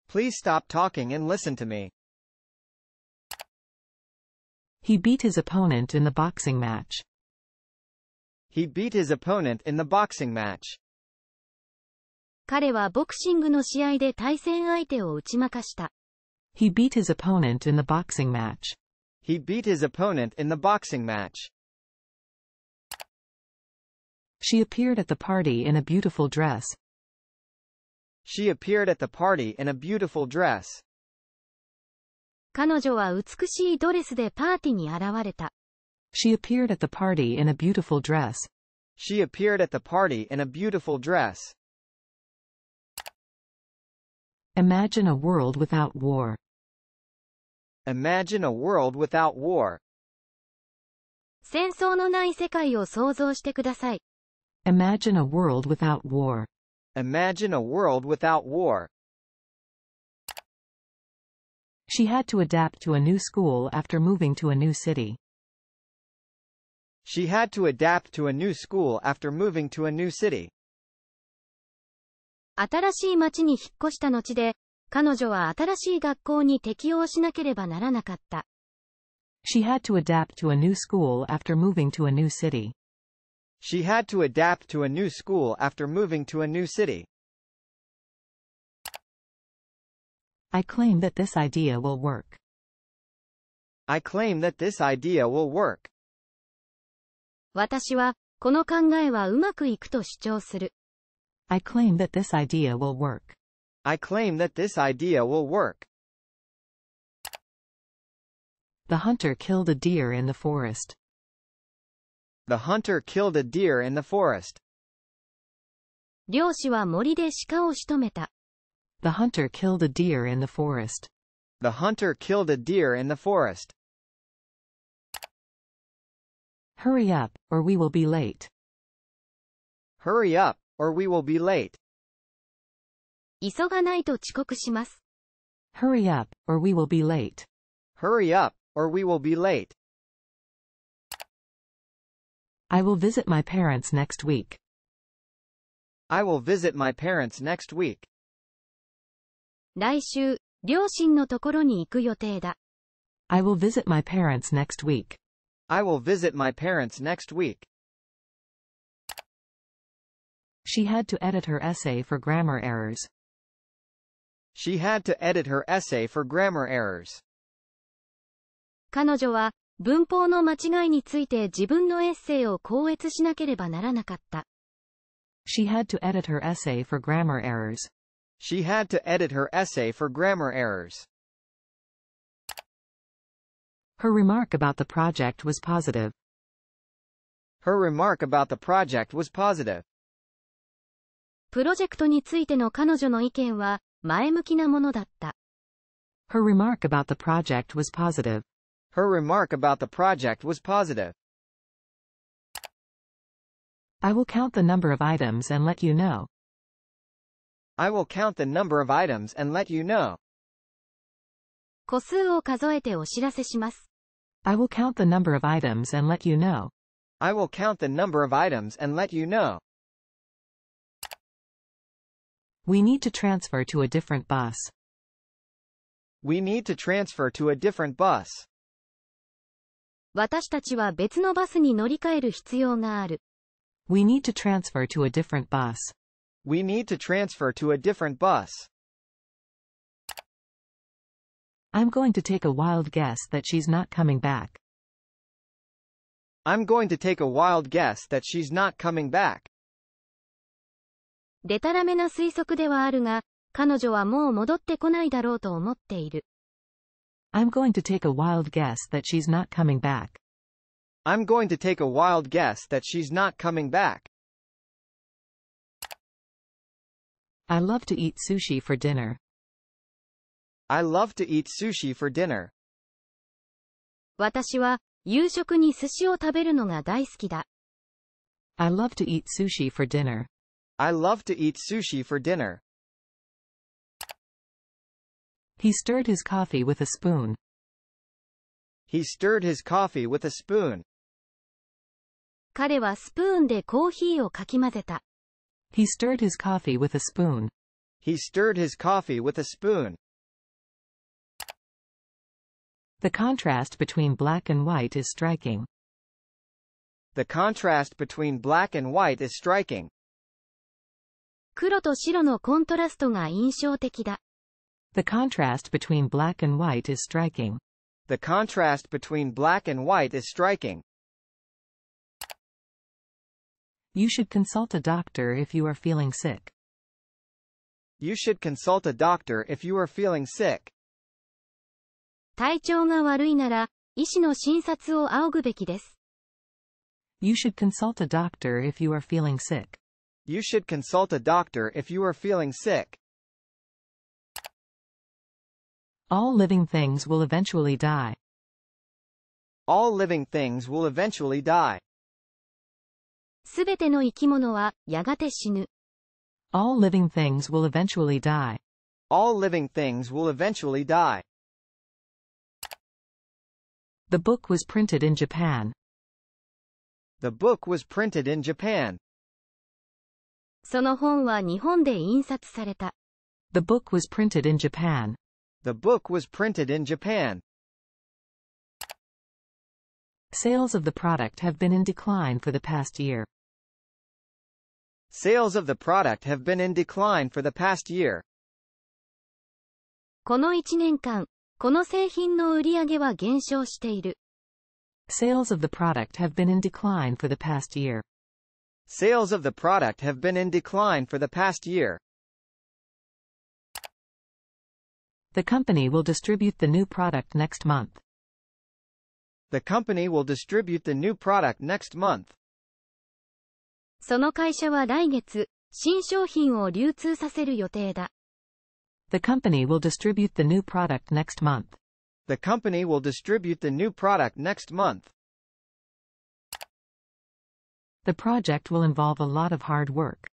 Please stop talking and listen to me. He beat his opponent in the boxing match. He beat his opponent in the boxing match. 彼はボクシングの試合で対戦相手を打ち負かした。He beat his opponent in the boxing match. He beat his opponent in the boxing match. She appeared at the party in a beautiful dress. She appeared at the party in a beautiful dress. 彼女は美しいドレスでパーティーに現れた。 She appeared at the party in a beautiful dress. She appeared at the party in a beautiful dress. Imagine a world without war. Imagine a world without war. 戦争のない世界を想像してください。 Imagine a world without war. Imagine a world without war. She had to adapt to a new school after moving to a new city. She had to adapt to a new school after moving to a new city. 新しい町に引っ越した後で、 彼女は新しい学校に適応しなければならなかった。She had to adapt to a new school after moving to a new city. She had to adapt to a new school after moving to a new city. I claim that this idea will work. I claim that this idea will work. 私は、この考えはうまくいくと主張する。I claim that this idea will work. I claim that this idea will work. The hunter killed a deer in the forest. The hunter killed a deer in the forest. 漁師は森で鹿を仕留めた。 The hunter killed a deer in the forest. The hunter killed a deer in the forest. Hurry up, or we will be late. Hurry up, or we will be late. 急がないと遅刻します。 Hurry up, or we will be late. Hurry up, or we will be late. I will visit my parents next week. I will visit my parents next week. 来週、両親のところに行く予定だ。 I will visit my parents next week. I will visit my parents next week. She had to edit her essay for grammar errors. She had to edit her essay for grammar errors. 彼女は、文法の間違いについて自分のエッセイを校閲しなければならなかった。 She had to edit her essay for grammar errors. She had to edit her essay for grammar errors. Her remark about the project was positive. Her remark about the project was positive. プロジェクトについての彼女の意見は、 前向きなものだった。 Her remark about the project was positive. Her remark about the project was positive. I will count the number of items and let you know. I will count the number of items and let you know. 個数を数えてお知らせします。 I will count the number of items and let you know. I will count the number of items and let you know. We need to transfer to a different bus. We need to transfer to a different bus. 私たちは別のバスに乗り換える必要がある。 We need to transfer to a different bus. We need to transfer to a different bus. I'm going to take a wild guess that she's not coming back. I'm going to take a wild guess that she's not coming back. でたらめな推測ではあるが、彼女はもう戻ってこないだろうと思っている。I'm going to take a wild guess that she's not coming back. I'm going to take a wild guess that she's not coming back. I love to eat sushi for dinner. I love to eat sushi for dinner. 私は、夕食に寿司を食べるのが大好きだ。I love to eat sushi for dinner. I love to eat sushi for dinner. He stirred his coffee with a spoon. He stirred his coffee with a spoon. 彼はスプーンでコーヒーをかき混ぜた。 He stirred his coffee with a spoon. He stirred his coffee with a spoon. The contrast between black and white is striking. The contrast between black and white is striking. 黒と白のコントラストが印象的だ。The contrast between black and white is striking. The contrast between black and white is striking. You should consult a doctor if you are feeling sick. You should consult a doctor if you are feeling sick. 体調が悪いなら、医師の診察を仰ぐべきです。You should consult a doctor if you are feeling sick. You should consult a doctor if you are feeling sick. All living things will eventually die. All living things will eventually die. すべての生き物は、やがて死ぬ。 All living things will eventually die. All living things will eventually die. The book was printed in Japan. The book was printed in Japan. その本は日本で印刷された。The book was printed in Japan. The book was printed in Japan. Sales of the product have been in decline for the past year. Sales of the product have been in decline for the past year. この1年間、この製品の売り上げは減少している。Sales of the product have been in decline for the past year. Sales of the product have been in decline for the past year. The company will distribute the new product next month. The company will distribute the new product next month. その会社は来月、新商品を流通させる予定だ。 The company will distribute the new product next month. The company will distribute the new product next month. The project will involve a lot of hard work.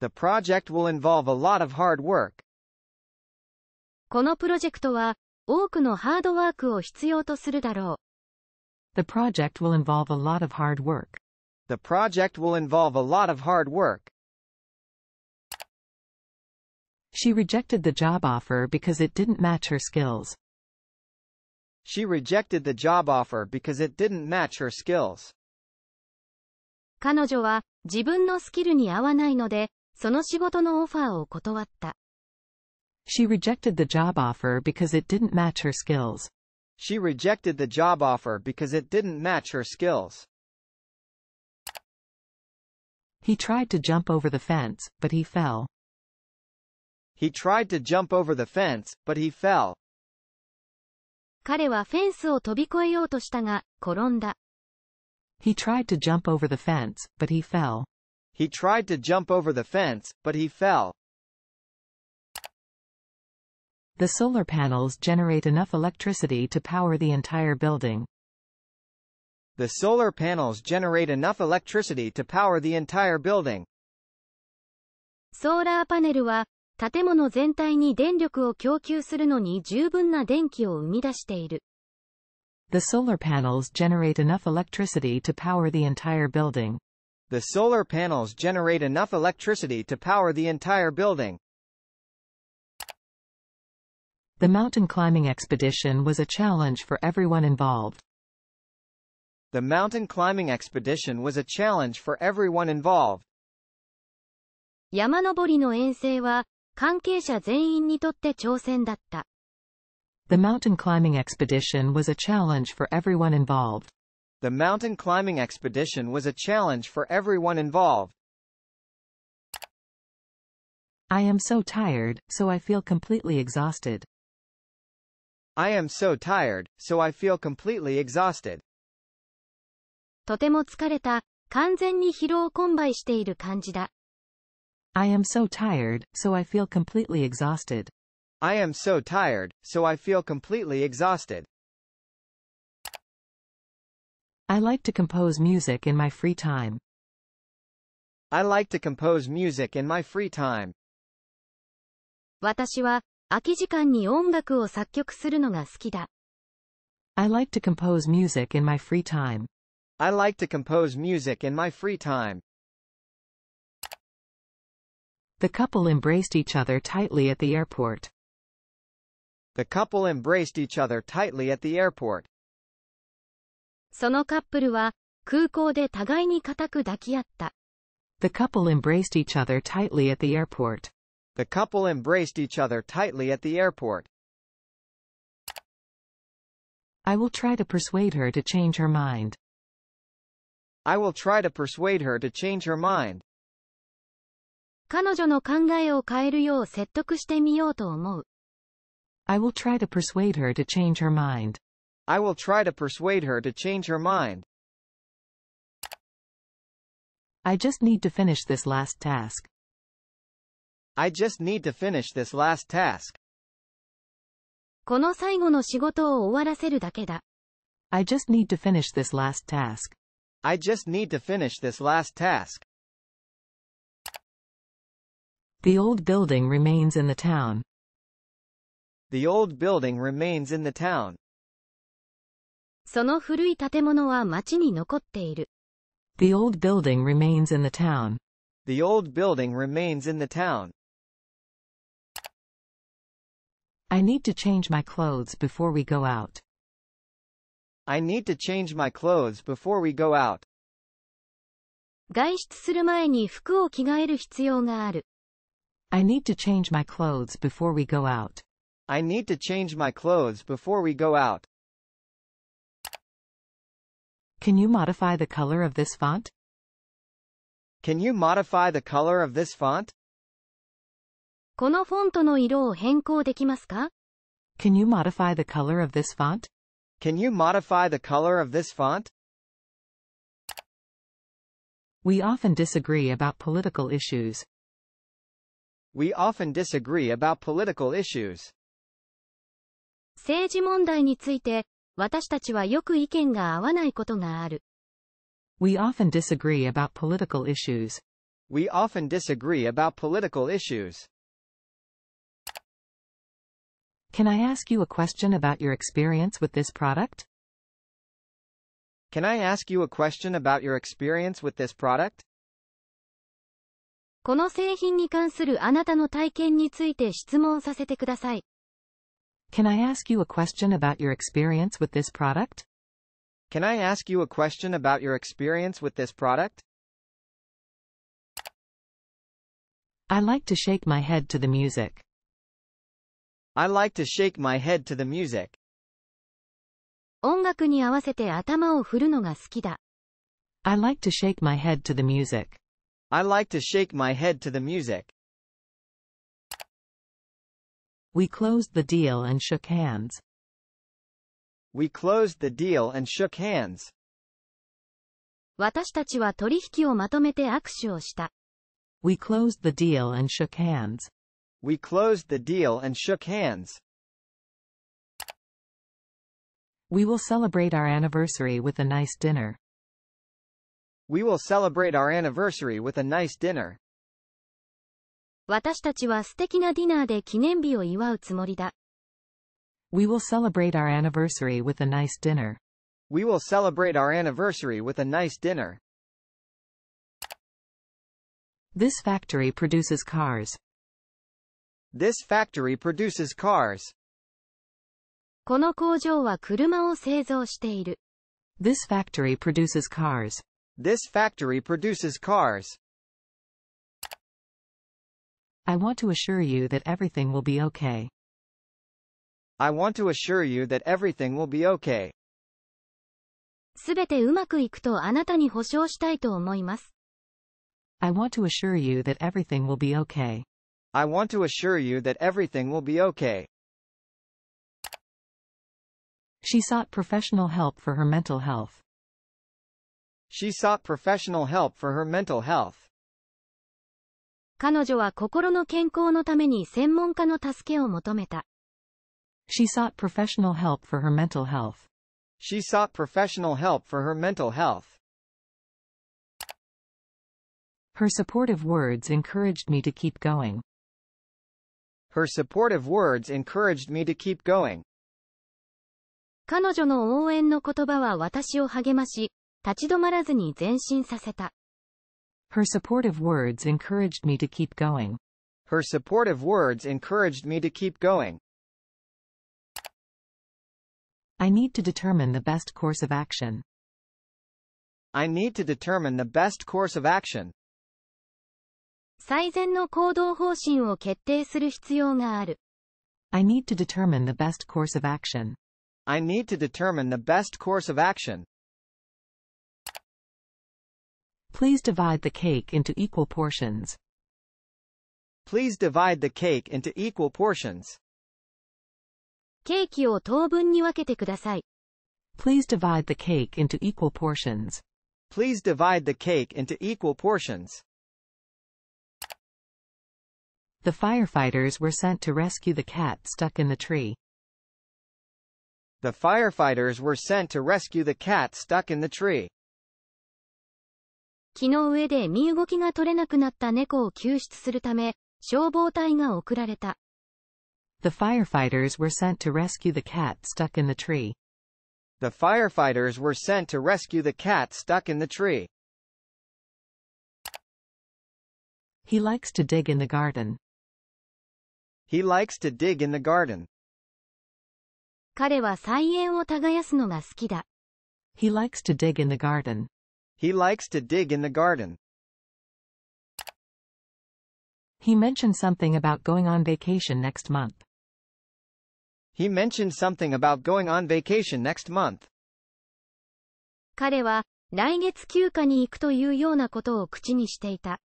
The project will involve a lot of hard work. このプロジェクトは、多くのハードワークを必要とするだろ The project will involve a lot of hard work. The project will involve a lot of hard work. She rejected the job offer because it didn't match her skills. She rejected the job offer because it didn't match her skills. 彼女は自分のスキルに合わないので、その仕事のオファーを断った。She rejected the job offer because it didn't match her skills. She rejected the job offer because it didn't match her skills. He tried to jump over the fence, but he fell. He tried to jump over the fence, but he fell. 彼はフェンスを飛び越えようとしたが、転んだ。He tried to jump over the fence, but he fell. He tried to jump over the fence, but he fell. The solar panels generate enough electricity to power the entire building. The solar panels generate enough electricity to power the entire building. ソーラーパネルは、建物全体に電力を供給するのに十分な電気を生み出している。 The solar panels generate enough electricity to power the entire building. The solar panels generate enough electricity to power the entire building. The mountain climbing expedition was a challenge for everyone involved. The mountain climbing expedition was a challenge for everyone involved. 山登りの遠征は、関係者全員にとって挑戦だった。 The mountain climbing expedition was a challenge for everyone involved. The mountain climbing expedition was a challenge for everyone involved. I am so tired, so I feel completely exhausted. I am so tired, so I feel completely exhausted. とても疲れた、完全に疲労困憊している感じだ。 I am so tired, so I feel completely exhausted. I am so tired, so I feel completely exhausted. I like to compose music in my free time. I like to compose music in my free time. 私は、空き時間に音楽を作曲するのが好きだ。 I like to compose music in my free time. I like to compose music in my free time. The couple embraced each other tightly at the airport. The couple embraced each other tightly at the airport. そのカップルは、空港で互いに固く抱き合った。 The couple embraced each other tightly at the airport. The couple embraced each other tightly at the airport. I will try to persuade her to change her mind. I will try to persuade her to change her mind. 彼女の考えを変えるよう説得してみようと思う。 I will try to persuade her to change her mind. I will try to persuade her to change her mind. I just need to finish this last task. I just need to finish this last task. この最後の仕事を終わらせるだけだ。 I just need to finish this last task. I just need to finish this last task. The old building remains in the town. The old building remains in the town. その古い建物は街に残っている。 The old building remains in the town. The old building remains in the town. I need to change my clothes before we go out. I need to change my clothes before we go out. 外出する前に服を着替える必要がある。 I need to change my clothes before we go out. I need to change my clothes before we go out. Can you modify the color of this font? Can you modify the color of this font? このフォントの色を変更できますか Can you modify the color of this font? Can you modify the color of this font? We often disagree about political issues. We often disagree about political issues. 政治問題について、私たちはよく意見が合わないことがある。We often disagree about political issues. We often disagree about political issues. Can I ask you a question about your experience with this product? Can I ask you a question about your experience with this product? この製品に関するあなたの体験について質問させてください。Can I ask you a question about your experience with this product? Can I ask you a question about your experience with this product? I like to shake my head to the music. I like to shake my head to the music. 音楽に合わせて頭を振るのが好きだ。 I like to shake my head to the music. I like to shake my head to the music. We closed the deal and shook hands. We closed the deal and shook hands. 私たちは取引をまとめて握手をした。 We closed the deal and shook hands. We closed the deal and shook hands. We will celebrate our anniversary with a nice dinner. We will celebrate our anniversary with a nice dinner. 私たちは素敵なディナーで記念日を祝うつもりだ。We will celebrate our anniversary with a nice dinner. We will celebrate our anniversary with a nice dinner. This factory produces cars. This factory produces cars. この工場は車を製造している。This factory produces cars. This factory produces cars. I want to assure you that everything will be okay. I want to assure you that everything will be okay. すべてうまくいくとあなたに保証したいと思います。 I want to assure you that everything will be okay. I want to assure you that everything will be okay. She sought professional help for her mental health. She sought professional help for her mental health. 彼女は心の健康のために専門家の助けを求めた。She sought professional help for her mental health. She sought professional help for her mental health. Her supportive words encouraged me to keep going. Her supportive words encouraged me to keep going. 彼女の応援の言葉は私を励まし、立ち止まらずに前進させた。Her supportive words encouraged me to keep going. Her supportive words encouraged me to keep going. I need to determine the best course of action. I need to determine the best course of action. 最善の行動方針を決定する必要がある。 I need to determine the best course of action. I need to determine the best course of action. Please divide the cake into equal portions. Please divide the cake into equal portions. ケーキを等分に分けてください。 Please divide the cake into equal portions. Please divide the cake into equal portions. The firefighters were sent to rescue the cat stuck in the tree. The firefighters were sent to rescue the cat stuck in the tree. 木の上で身動きが取れなくなった猫を救出するため、消防隊が送られた。The firefighters were sent to rescue the cat stuck in the tree. The firefighters were sent to rescue the cat stuck in the tree. He likes to dig in the garden. He likes to dig in the garden. 彼は菜園を耕すのが好きだ。He likes to dig in the garden. He likes to dig in the garden. He mentioned something about going on vacation next month. He mentioned something about going on vacation next month. 彼は、来月休暇に行くというようなことを口にしていた。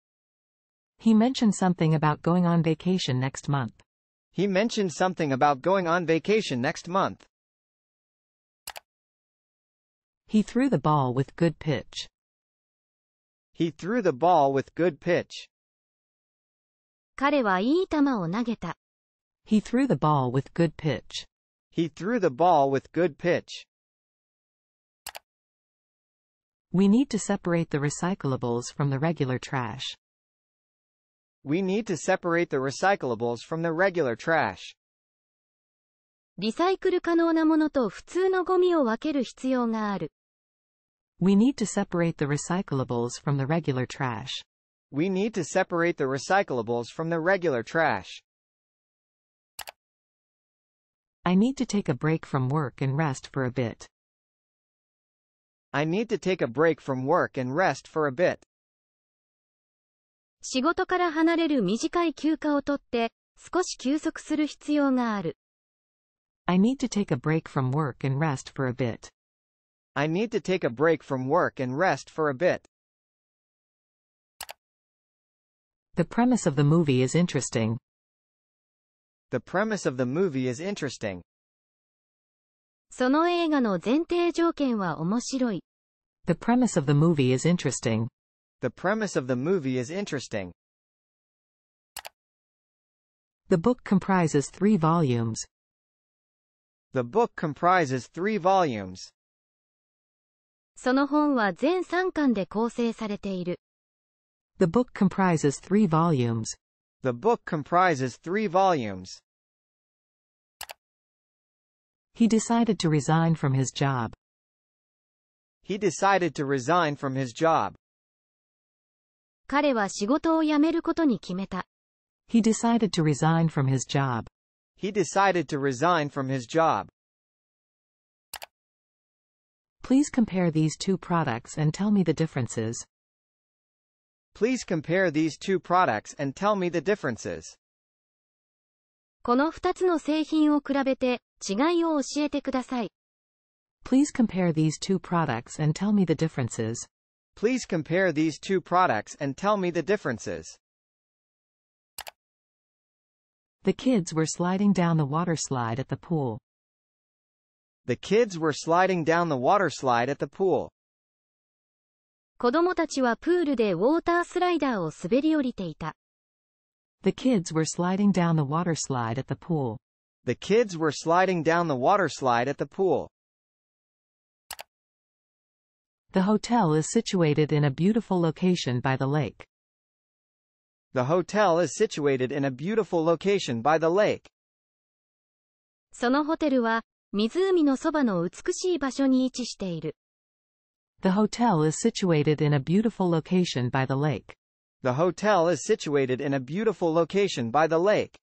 He mentioned something about going on vacation next month. He mentioned something about going on vacation next month. He threw the ball with good pitch. He threw the ball with good pitch. 彼はいい球を投げた。 He threw the ball with good pitch. He threw the ball with good pitch. We need to separate the recyclables from the regular trash. We need to separate the recyclables from the regular trash. リサイクル可能なものと普通のゴミを分ける必要がある。 We need to separate the recyclables from the regular trash. We need to separate the recyclables from the regular trash. I need to take a break from work and rest for a bit. I need to take a break from work and rest for a bit. 仕事から離れる短い休暇をとって、少し休息する必要がある。 I need to take a break from work and rest for a bit. I need to take a break from work and rest for a bit. The premise of the movie is interesting. The premise of the movie is interesting. その映画の前提条件は面白い。 The premise of the movie is interesting. The premise of the movie is interesting. The book comprises three volumes. The book comprises three volumes. その本は全3巻で構成されている。The book comprises three volumes. The book comprises three volumes. He decided to resign from his job. He decided to resign from his job. 彼は仕事を辞めることに決めた。He decided to resign from his job. He decided to resign from his job. Please compare these two products and tell me the differences. Please compare these two products and tell me the differences. この2つの製品を比べて、違いを教えてください。 Please compare these two products and tell me the differences. Please compare these two products and tell me the differences. The kids were sliding down the water slide at the pool. The kids were sliding down the water slide at the pool. 子供たちはプールでウォータースライダーを滑り降りていた。 The kids were sliding down the water slide at the pool. The kids were sliding down the water slide at the pool. The hotel is situated in a beautiful location by the lake. The hotel is situated in a beautiful location by the lake. そのホテルは、 湖のそばの美しい場所に位置している。 The hotel is situated in a beautiful location by the lake. The hotel is situated in a beautiful location by the lake.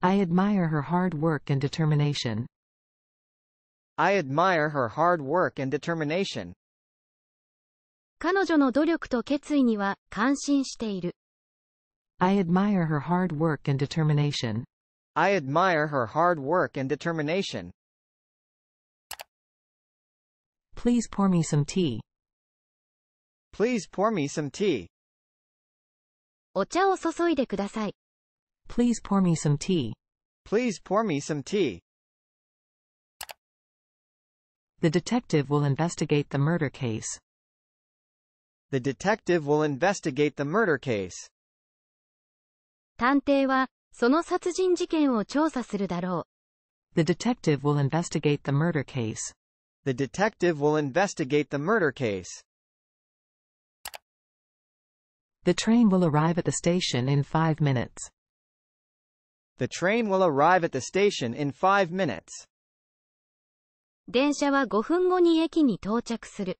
I admire her hard work and determination. I admire her hard work and determination. 彼女の努力と決意には感心している。 I admire her hard work and determination. I admire her hard work and determination. Please pour me some tea. Please pour me some tea. お茶を注いでください。 Please pour me some tea. Please pour me some tea. The detective will investigate the murder case. The detective will investigate the murder case. 探偵は、 その殺人事件を調査するだろ The detective will investigate the murder case. The detective will investigate the murder case. The train will arrive at the station in five minutes. The train will arrive at the station in five minutes. う。電車は5分後に駅に到着する。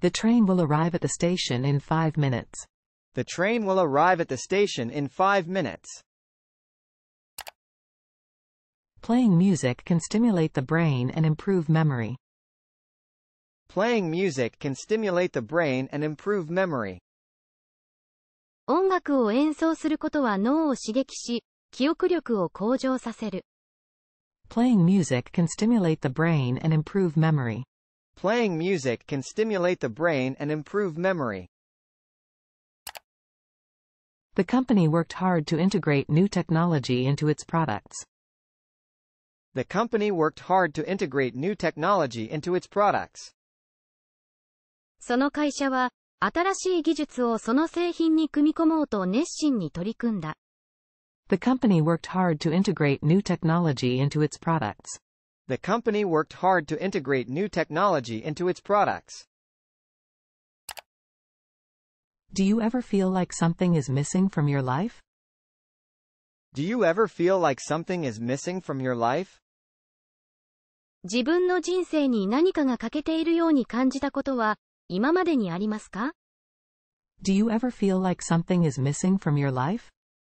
The train will arrive at the station in five minutes. The train will arrive at the station in five minutes. Playing music can stimulate the brain and improve memory. Playing music can stimulate the brain and improve memory. 音楽を演奏することは脳を刺激し、記憶力を向上させる。 Playing music can stimulate the brain and improve memory. Playing music can stimulate the brain and improve memory. The company worked hard to integrate new technology into its products. The company worked hard to integrate new technology into its products. その会社は、新しい技術をその製品に組み込もうと熱心に取り組んだ。 The company worked hard to integrate new technology into its products. The company worked hard to integrate new technology into its products. Do you ever feel like something is missing from your life? Do you ever feel like something is missing from your life? 自分の人生に何かが欠けているように感じたことは、今までにありますか Do you ever feel like something is missing from your life?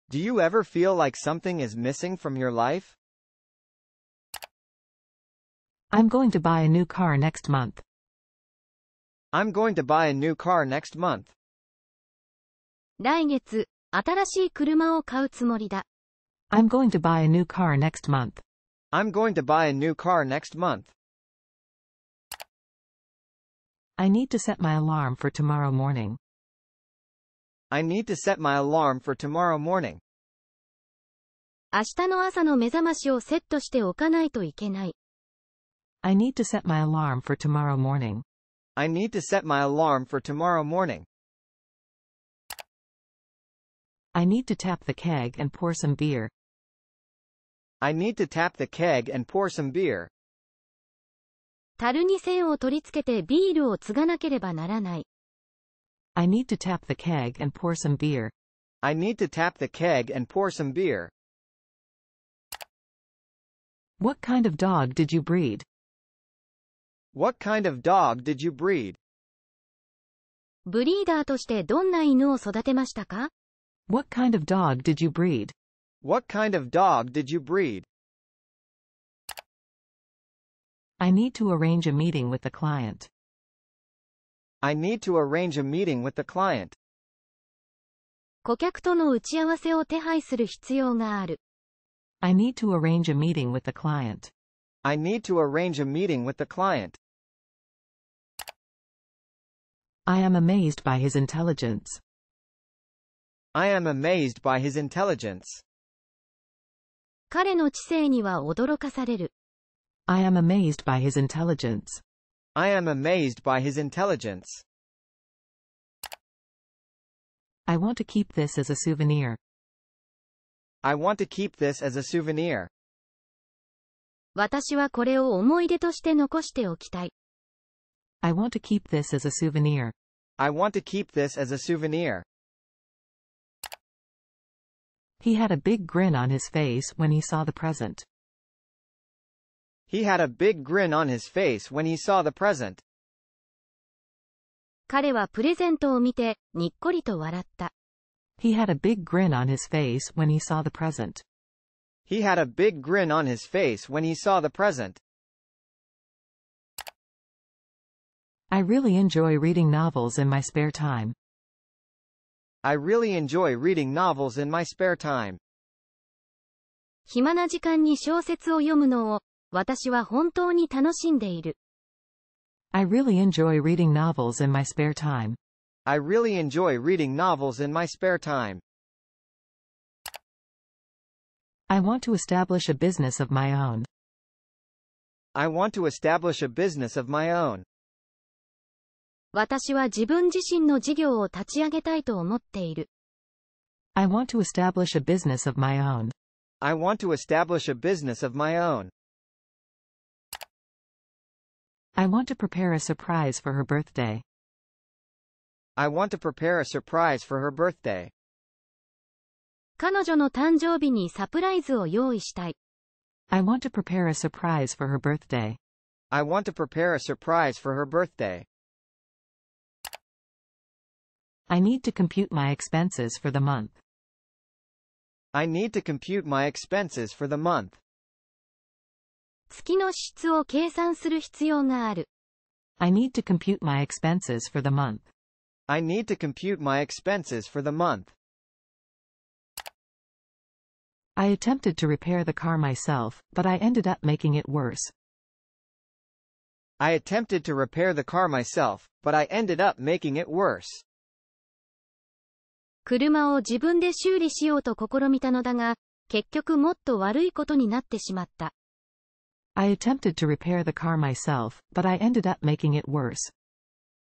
Do you ever feel like something is missing from your life? I'm going to buy a new car next month. I'm going to buy a new car next month. 来月、新しい車を買うつもりだ。 I'm going to buy a new car next month. I'm going to buy a new car next month. I need to set my alarm for tomorrow morning. I need to set my alarm for tomorrow morning. 明日の朝の目覚ましをセットしておかないといけない。 I need to set my alarm for tomorrow morning. I need to set my alarm for tomorrow morning. I need to tap the keg and pour some beer. I need to tap the keg and pour some beer. 樽に栓を取り付けてビールを注がなければならない。I need to tap the keg and pour some beer. I need to tap the keg and pour some beer. What kind of dog did you breed? What kind of dog did you breed? ブリーダーとしてどんな犬を育てましたか What kind of dog did you breed? What kind of dog did you breed? I need to arrange a meeting with the client. I need to arrange a meeting with the client. 顧客との打ち合わせを手配する必要がある。 I need to arrange a meeting with the client. I need to arrange a meeting with the client. I am amazed by his intelligence. I am amazed by his intelligence. 彼の知性には驚かされる。I am amazed by his intelligence. I am amazed by his intelligence. I want to keep this as a souvenir. I want to keep this as a souvenir. 私はこれを思い出として残しておきたい。I want to keep this as a souvenir. I want to keep this as a souvenir. He had a big grin on his face when he saw the present. He had a big grin on his face when he saw the present. 彼はプレゼントを見て、にっこりと笑った。 He had a big grin on his face when he saw the present. He had a big grin on his face when he saw the present. I really enjoy reading novels in my spare time. I really enjoy reading novels in my spare time. 暇な時間に小説を読むのを、私は本当に楽しんでいる。 I really enjoy reading novels in my spare time. I really enjoy reading novels in my spare time. I want to establish a business of my own. I want to establish a business of my own. 私は自分自身の事業を立ち上げたいと思っている。I want to establish a business of my own. I want to establish a business of my own. I want to prepare a surprise for her birthday. I want to prepare a surprise for her birthday. 彼女の誕生日にサプライズを用意したい。I want to prepare a surprise for her birthday. I want to prepare a surprise for her birthday. I need to compute my expenses for the month. I need to compute my expenses for the month. 月の支出を計算する必要がある。 I need to compute my expenses for the month. I need to compute my expenses for the month. I attempted to repair the car myself, but I ended up making it worse. I attempted to repair the car myself, but I ended up making it worse. 車を自分で修理しようと試みたのだが、結局もっと悪いことになってしまった。I attempted to repair the car myself, but I ended up making it worse.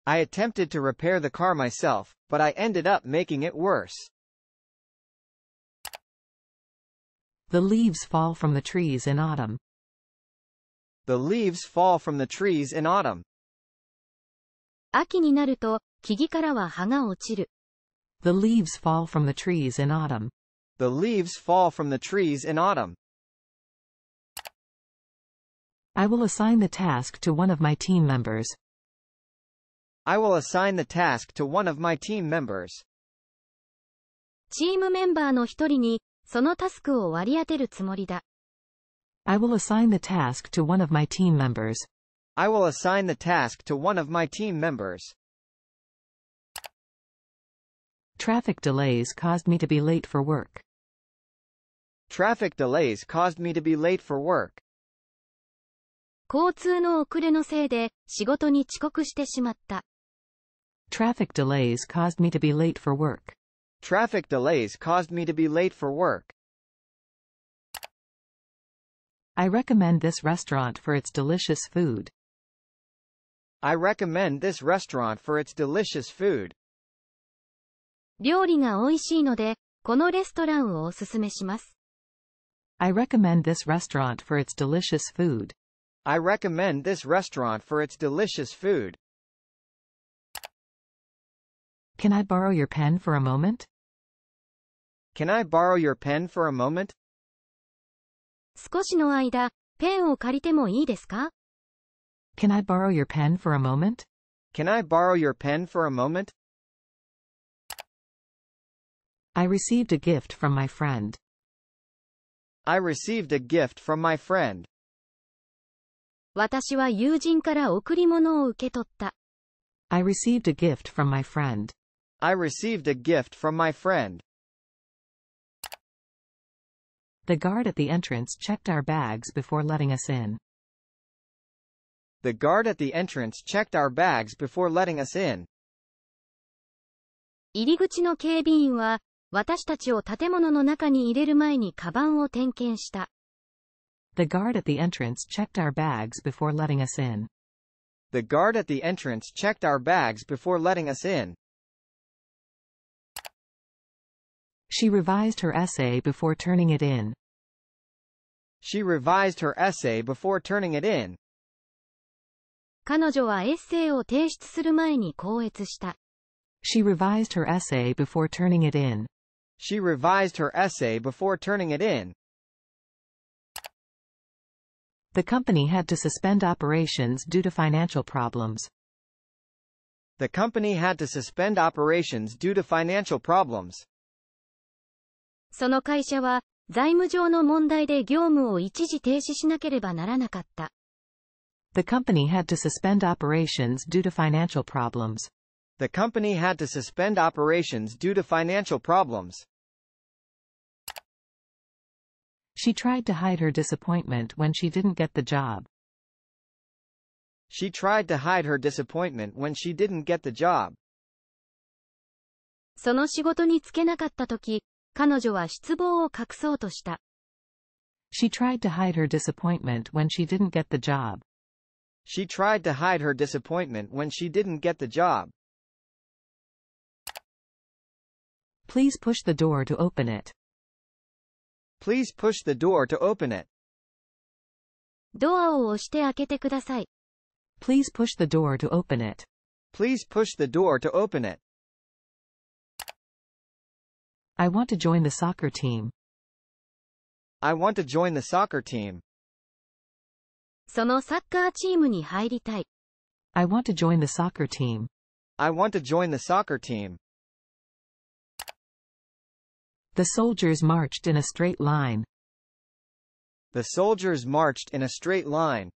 I attempted to repair the car myself, but I ended up making it worse. The leaves fall from the trees in autumn. The leaves fall from the trees in autumn. 秋になると、木々からは葉が落ちる。The leaves fall from the trees in autumn. The leaves fall from the trees in autumn. I will assign the task to one of my team members. I will assign the task to one of my team members. チームメンバーの一人に、そのタスクを割り当てるつもりだ。 I will assign the task to one of my team members. I will assign the task to one of my team members. Traffic delays caused me to be late for work. Traffic delays caused me to be late for work. 交通の遅れのせいで、仕事に遅刻してしまった。 Traffic delays caused me to be late for work. Traffic delays caused me to be late for work. I recommend this restaurant for its delicious food. I recommend this restaurant for its delicious food. 料理が美味しいので、このレストランをおすすめします。 I recommend this restaurant for its delicious food. I recommend this restaurant for its delicious food. Can I borrow your pen for a moment? Can I borrow your pen for a moment? 少しの間、ペンを借りてもいいですか Can I borrow your pen for a moment? Can I borrow your pen for a moment? I received a gift from my friend. I received a gift from my friend. 私は友人から贈り物を受け取った。 I received a gift from my friend. I received a gift from my friend. The guard at the entrance checked our bags before letting us in. The guard at the entrance checked our bags before letting us in. 入り口の警備員は、 私たちを建物の中に入れる前にカバンを点検した。The guard at the entrance checked our bags before letting us in. The guard at the entrance checked our bags before letting us in. She revised her essay before turning it in. She revised her essay before turning it in. 彼女はエッセイを提出する前に校閲した。She revised her essay before turning it in. She revised her essay before turning it in. The company had to suspend operations due to financial problems. The company had to suspend operations due to financial problems. その会社は、財務上の問題で業務を一時停止しなければならなかった。 The company had to suspend operations due to financial problems. The company had to suspend operations due to financial problems. She tried to hide her disappointment when she didn't get the job. She tried to hide her disappointment when she didn't get the job. その仕事に就けなかった時、彼女は失望を隠そうとした。 She tried to hide her disappointment when she didn't get the job. She tried to hide her disappointment when she didn't get the job. Please push the door to open it. Please push the door to open it. ドアを押して開けてください。 Please push the door to open it. Please push the door to open it. I want to join the soccer team. I want to join the soccer team. そのサッカーチームに入りたい。 I want to join the soccer team. I want to join the soccer team. The soldiers marched in a straight line. The soldiers marched in a straight line.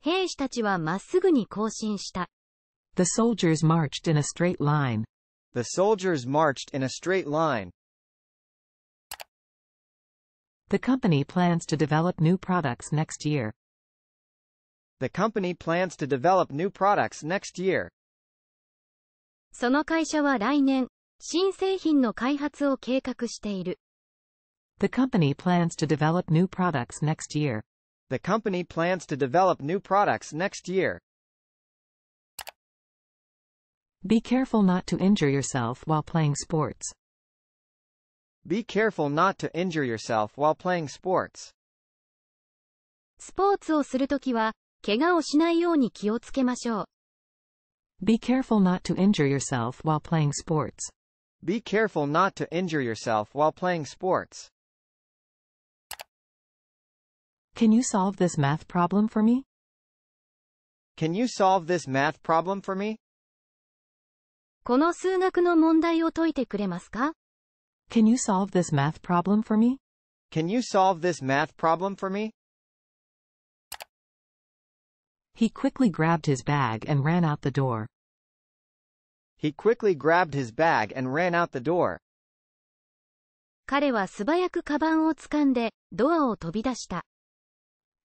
兵士たちはまっすぐに行進した。 The soldiers marched in a straight line. The soldiers marched in a straight line. The company plans to develop new products next year. The company plans to develop new products next year. その会社は来年、 新製品の開発を計画している。The company plans to develop new products next year. The company plans to develop new products next year. Be careful not to injure yourself while playing sports. Be careful not to injure yourself while playing sports. スポーツをするときは、怪我をしないように気をつけましょう。Be careful not to injure yourself while playing sports. Be careful not to injure yourself while playing sports. Can you solve this math problem for me? Can you solve this math problem for me? この数学の問題を解いてくれますか Can you solve this math problem for me? Can you solve this math problem for me? He quickly grabbed his bag and ran out the door. He quickly grabbed his bag and ran out the door. 彼は素早くカバンを掴んで、ドアを飛び出した。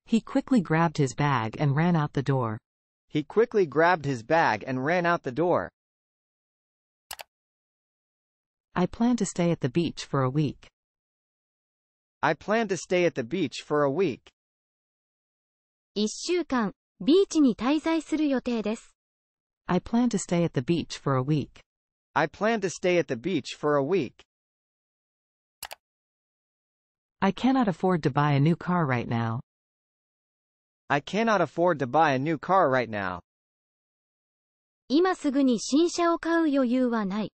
He quickly grabbed his bag and ran out the door. He quickly grabbed his bag and ran out the door. I plan to stay at the beach for a week. I plan to stay at the beach for a week. 一週間、ビーチに滞在する予定です。 I plan to stay at the beach for a week. I plan to stay at the beach for a week. I cannot afford to buy a new car right now. I cannot afford to buy a new car right now. 今すぐに新車を買う余裕はない。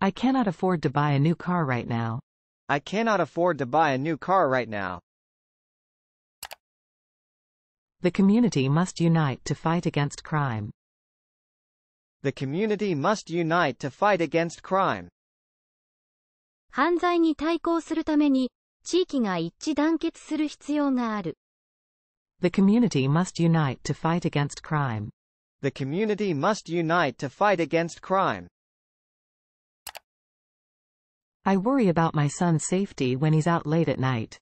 I cannot afford to buy a new car right now. I cannot afford to buy a new car right now. The community must unite to fight against crime. The community must unite to fight against crime. 犯罪に対抗するために、地域が一致団結する必要がある。 The community must unite to fight against crime. The community must unite to fight against crime. I worry about my son's safety when he's out late at night.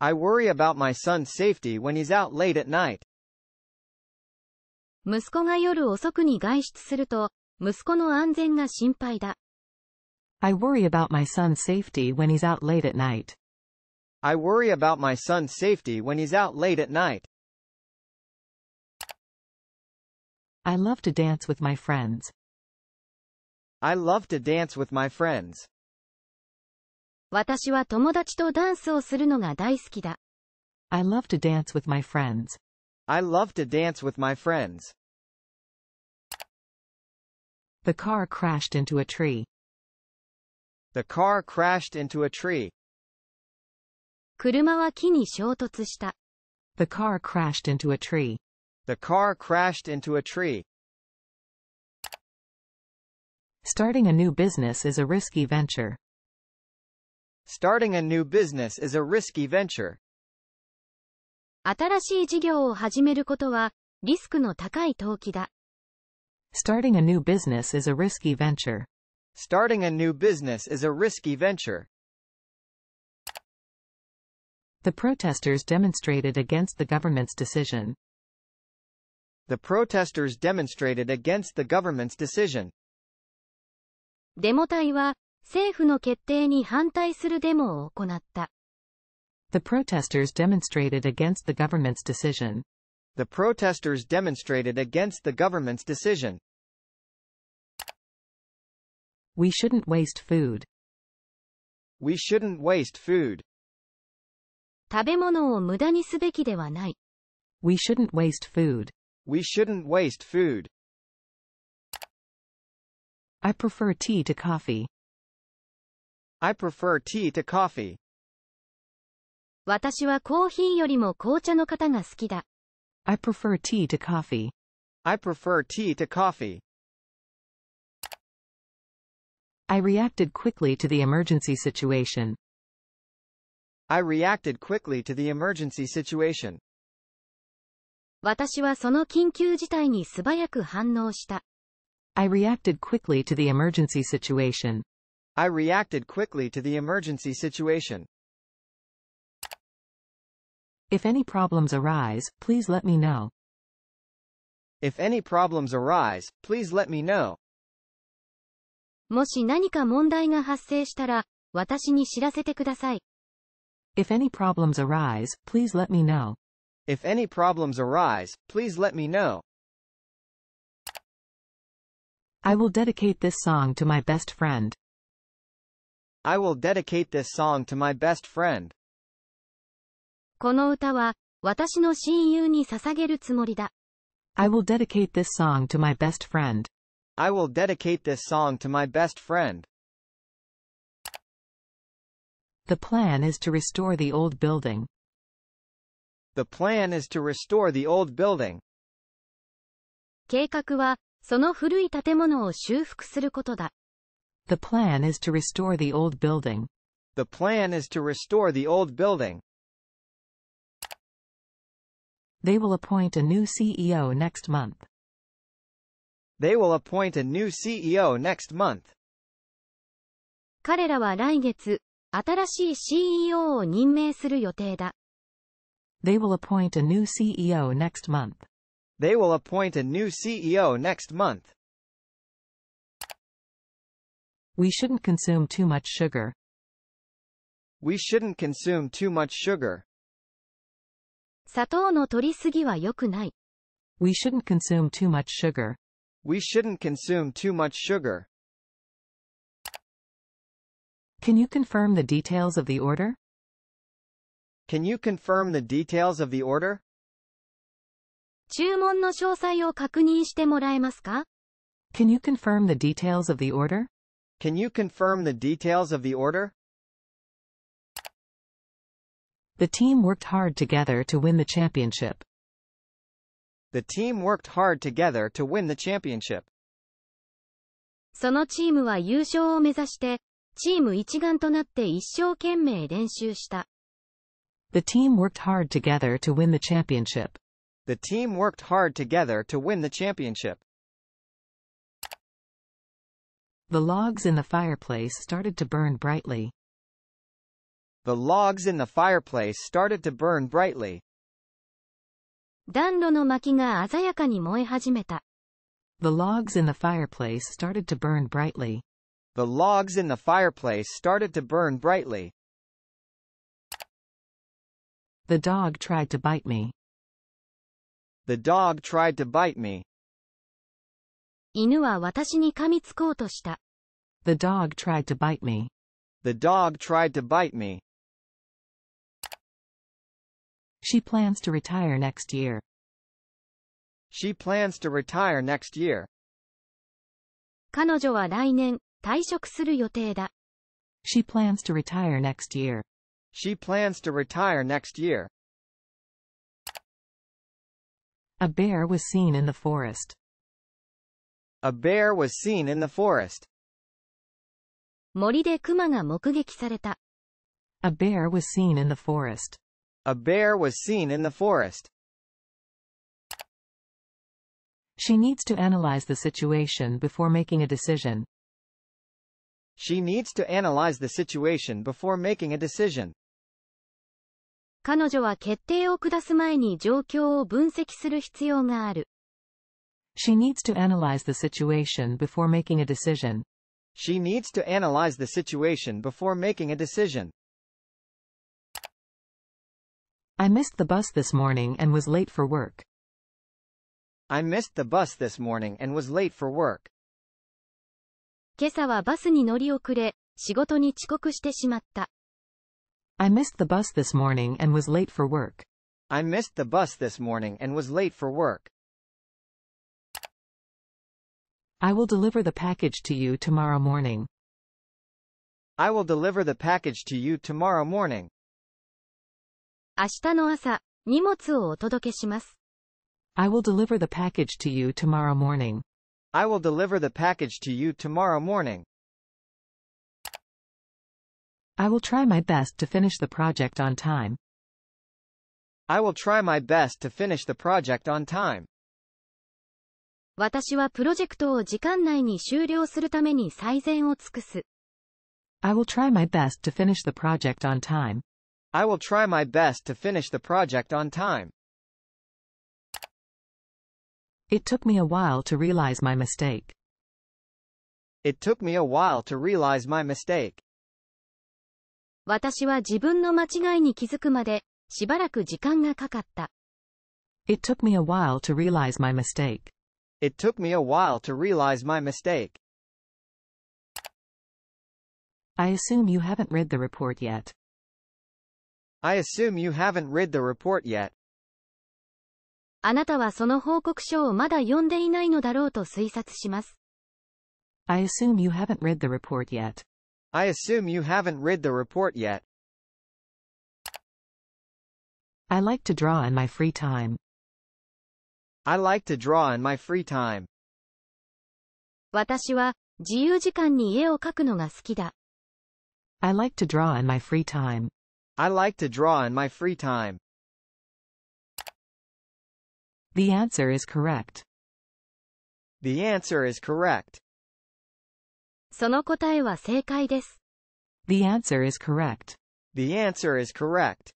I worry about my son's safety when he's out late at night. 息子が夜遅くに外出すると、息子の安全が心配だ。I worry about my son's safety when he's out late at night. I worry about my son's safety when he's out late at night. I love to dance with my friends. I love to dance with my friends. 私は友達とダンスをするのが大好きだ。I love to dance with my friends. I love to dance with my friends. The car crashed into a tree. The car crashed into a tree. 車は木に衝突した。The car crashed into a tree. The car crashed into a tree. Starting a new business is a risky venture. Starting a new business is a risky venture. 新しい事業を始めることは、リスクの高い投機だ。Starting a new business is a risky venture. Starting a new business is a risky venture. The protesters demonstrated against the government's decision. The protesters demonstrated against the government's decision. デモ隊は、政府の決定に反対するデモを行った。 The protesters demonstrated against the government's decision. The protesters demonstrated against the government's decision. We shouldn't waste food. We shouldn't waste food. 食べ物を無駄にすべきではない。 We shouldn't waste food. We shouldn't waste food. I prefer tea to coffee. I prefer tea to coffee. 私はコーヒーよりも紅茶の方が好きだ。 I prefer tea to coffee. I prefer tea to coffee. I reacted quickly to the emergency situation. I reacted quickly to the emergency situation. 私はその緊急事態に素早く反応した。 I reacted quickly to the emergency situation. I reacted quickly to the emergency situation. If any problems arise, please let me know. If any problems arise, please let me know. もし何か問題が発生したら、私に知らせてください。 If any problems arise, please let me know. If any problems arise, please let me know. I will dedicate this song to my best friend. I will dedicate this song to my best friend. この歌は、私の親友に捧げるつもりだ。I will dedicate this song to my best friend. I will dedicate this song to my best friend. The plan is to restore the old building. The plan is to restore the old building. 計画は、その古い建物を修復することだ。The plan is to restore the old building. The plan is to restore the old building. They will appoint a new CEO next month. They will appoint a new CEO next month. 彼らは来月、新しい CEO を任命する予定だ。 They will appoint a new CEO next month. They will appoint a new CEO next month. We shouldn't consume too much sugar. We shouldn't consume too much sugar. 砂糖の取りすぎは良くない。 We shouldn't consume too much sugar. We shouldn't consume too much sugar. Can you confirm the details of the order? Can you confirm the details of the order? 注文の詳細を確認してもらえますか Can you confirm the details of the order? Can you confirm the details of the order? The team worked hard together to win the championship. The team worked hard together to win the championship. そのチームは優勝を目指して、チーム一丸となって一生懸命練習した。 The team worked hard together to win the championship. The team worked hard together to win the championship. The logs in the fireplace started to burn brightly. The logs in the fireplace started to burn brightly. 暖炉の薪が鮮やかに燃え始めた。 The logs in the fireplace started to burn brightly. The logs in the fireplace started to burn brightly. The dog tried to bite me. The dog tried to bite me. 犬は私に噛みつこうとした。 The dog tried to bite me. The dog tried to bite me. She plans to retire next year. She plans to retire next year. 彼女は来年、退職する予定だ。 She plans to retire next year. She plans to retire next year. A bear was seen in the forest. A bear was seen in the forest. 森で熊が目撃された。 A bear was seen in the forest. A bear was seen in the forest. She needs to analyze the situation before making a decision. She needs to analyze the situation before making a decision. 彼女は決定を下す前に状況を分析する必要がある。 She needs to analyze the situation before making a decision. She needs to analyze the situation before making a decision. I missed the bus this morning and was late for work. I missed the bus this morning and was late for work. 今朝はバスに乗り遅れ、仕事に遅刻してしまった。 I missed the bus this morning and was late for work. I missed the bus this morning and was late for work. I will deliver the package to you tomorrow morning. I will deliver the package to you tomorrow morning. 明日の朝、荷物をお届けします。I will deliver the package to you tomorrow morning. I will deliver the package to you tomorrow morning. I will try my best to finish the project on time. I will try my best to finish the project on time. 私はプロジェクトを時間内に終了するために最善を尽くす。I will try my best to finish the project on time. I will try my best to finish the project on time. It took me a while to realize my mistake. It took me a while to realize my mistake. 私は自分の間違いに気づくまで、しばらく時間がかかった。 It took me a while to realize my mistake. It took me a while to realize my mistake. I assume you haven't read the report yet. I assume you haven't read the report yet. あなたはその報告書をまだ読んでいないのだろうと推察します。 I assume you haven't read the report yet. I assume you haven't read the report yet. I like to draw in my free time. I like to draw in my free time. 私は自由時間に絵を描くのが好きだ。 I like to draw in my free time. I like to draw in my free time. The answer is correct. The answer is correct. その答えは正解です。 The answer is correct. The answer is correct.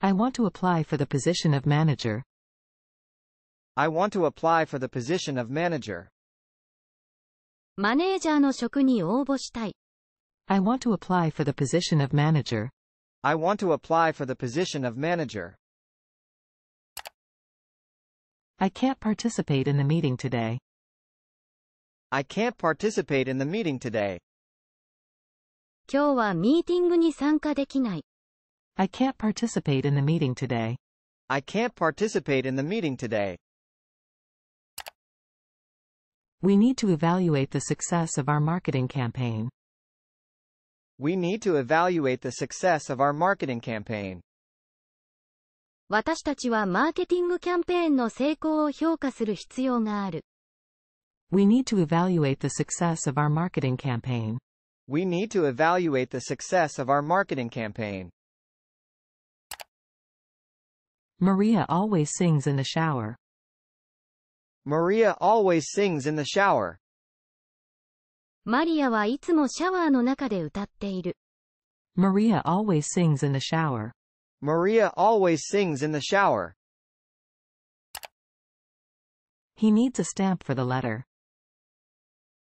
I want to apply for the position of manager. I want to apply for the position of manager. マネージャーの職に応募したい。 I want to apply for the position of manager. I want to apply for the position of manager. I can't participate in the meeting today. I can't participate in the meeting today. 今日はミーティングに参加できない。 I can't participate in the meeting today. I can't participate in the meeting today. We need to evaluate the success of our marketing campaign. We need to evaluate the success of our marketing campaign. 私たちはマーケティングキャンペーンの成功を評価する必要がある。 We need to evaluate the success of our marketing campaign. We need to evaluate the success of our marketing campaign. Maria always sings in the shower. Maria always sings in the shower. マリアはいつもシャワーの中で歌っている。Maria always sings in the shower. Maria always sings in the shower. He needs a stamp for the letter.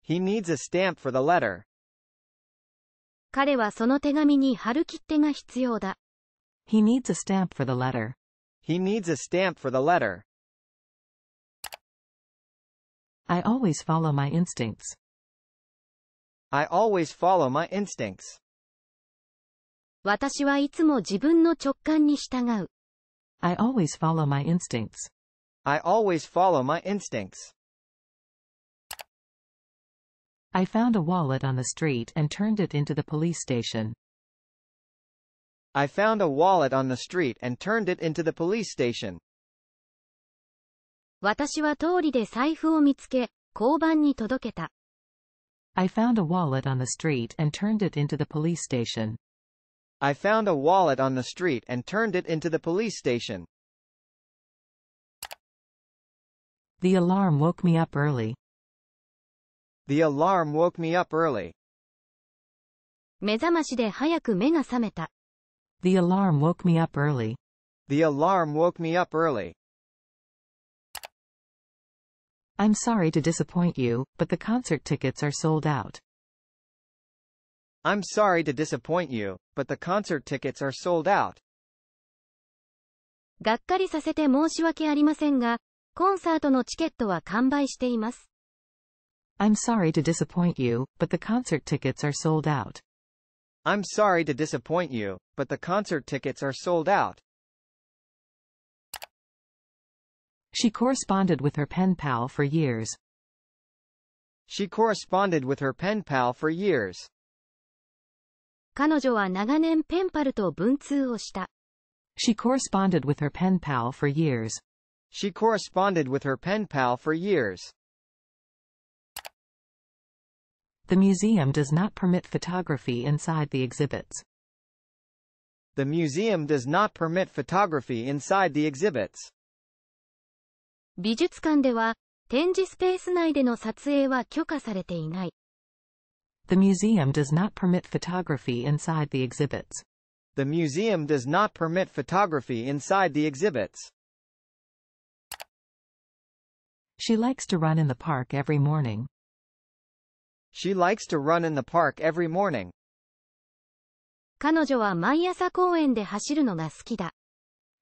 He needs a stamp for the letter. 彼はその手紙に貼る切手が必要だ。He needs a stamp for the letter. He needs a stamp for the letter. I always follow my instincts. I always follow my instincts. 私はいつも自分の直感に従う。 I always follow my instincts. I always follow my instincts. I found a wallet on the street and turned it into the police station. I found a wallet on the street and turned it into the police station. 私は通りで財布を見つけ、交番に届けた。 I found a wallet on the street and turned it into the police station. I found a wallet on the street and turned it into the police station. The alarm woke me up early. The alarm woke me up early. 目覚ましで早く目が覚めた。 The alarm woke me up early. The alarm woke me up early. I'm sorry to disappoint you, but the concert tickets are sold out. I'm sorry to disappoint you, but the concert tickets are sold out. がっかりさせて申し訳ありませんが、コンサートのチケットは完売しています。 I'm sorry to disappoint you, but the concert tickets are sold out. I'm sorry to disappoint you, but the concert tickets are sold out. She corresponded with her pen pal for years. She corresponded with her pen pal for years. 彼女は長年ペンパルと文通をした。 She corresponded with her pen pal for years. She corresponded with her pen pal for years. The museum does not permit photography inside the exhibits. The museum does not permit photography inside the exhibits. 美術館では、展示スペース内での撮影は許可されていない。 The museum does not permit photography inside the exhibits. The museum does not permit photography inside the exhibits. She likes to run in the park every morning. She likes to run in the park every morning. 彼女は毎朝公園で走るのが好きだ。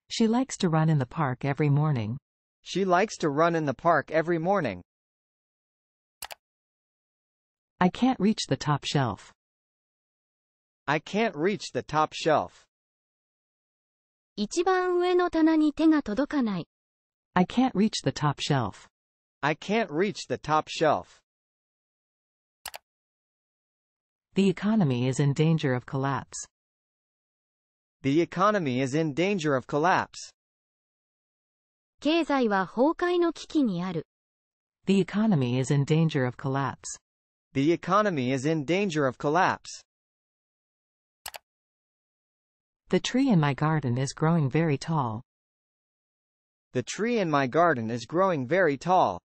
She likes to run in the park every morning. She likes to run in the park every morning. I can't reach the top shelf. I can't reach the top shelf. 一番上の棚に手が届かない。 I can't reach the top shelf. I can't reach the top shelf. The economy is in danger of collapse. The economy is in danger of collapse. 経済は崩壊の危機にある。 The economy is in danger of collapse. The economy is in danger of collapse. The tree in my garden is growing very tall. The tree in my garden is growing very tall.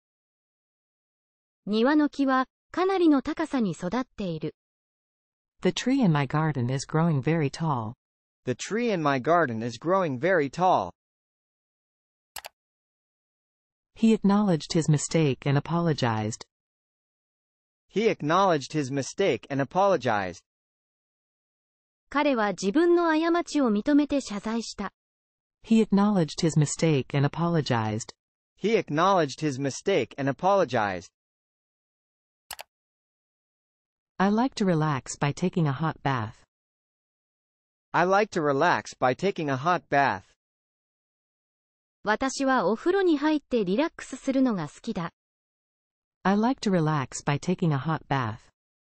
庭の木は、かなりの高さに育っている。 The tree in my garden is growing very tall. The tree in my garden is growing very tall. He acknowledged his mistake and apologized. He acknowledged his mistake and apologized. 彼は自分の過ちを認めて謝罪した。 He acknowledged his mistake and apologized. He acknowledged his mistake and apologized. I like to relax by taking a hot bath. I like to relax by taking a hot bath. 私はお風呂に入ってリラックスするのが好きだ。 I like to relax by taking a hot bath.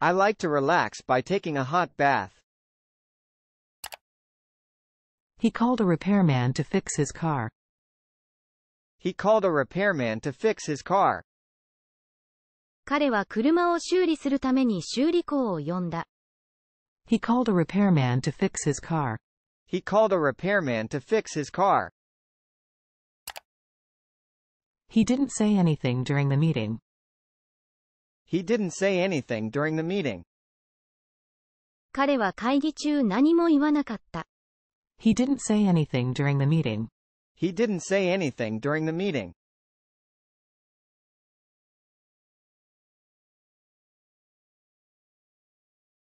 I like to relax by taking a hot bath. He called a repairman to fix his car. He called a repairman to fix his car. 彼は車を修理するために修理工を呼んだ。 He called a repairman to fix his car. He called a repairman to fix his car. He didn't say anything during the meeting. He didn't say anything during the meeting. 彼は会議中何も言わなかった。 He didn't say anything during the meeting. He didn't say anything during the meeting.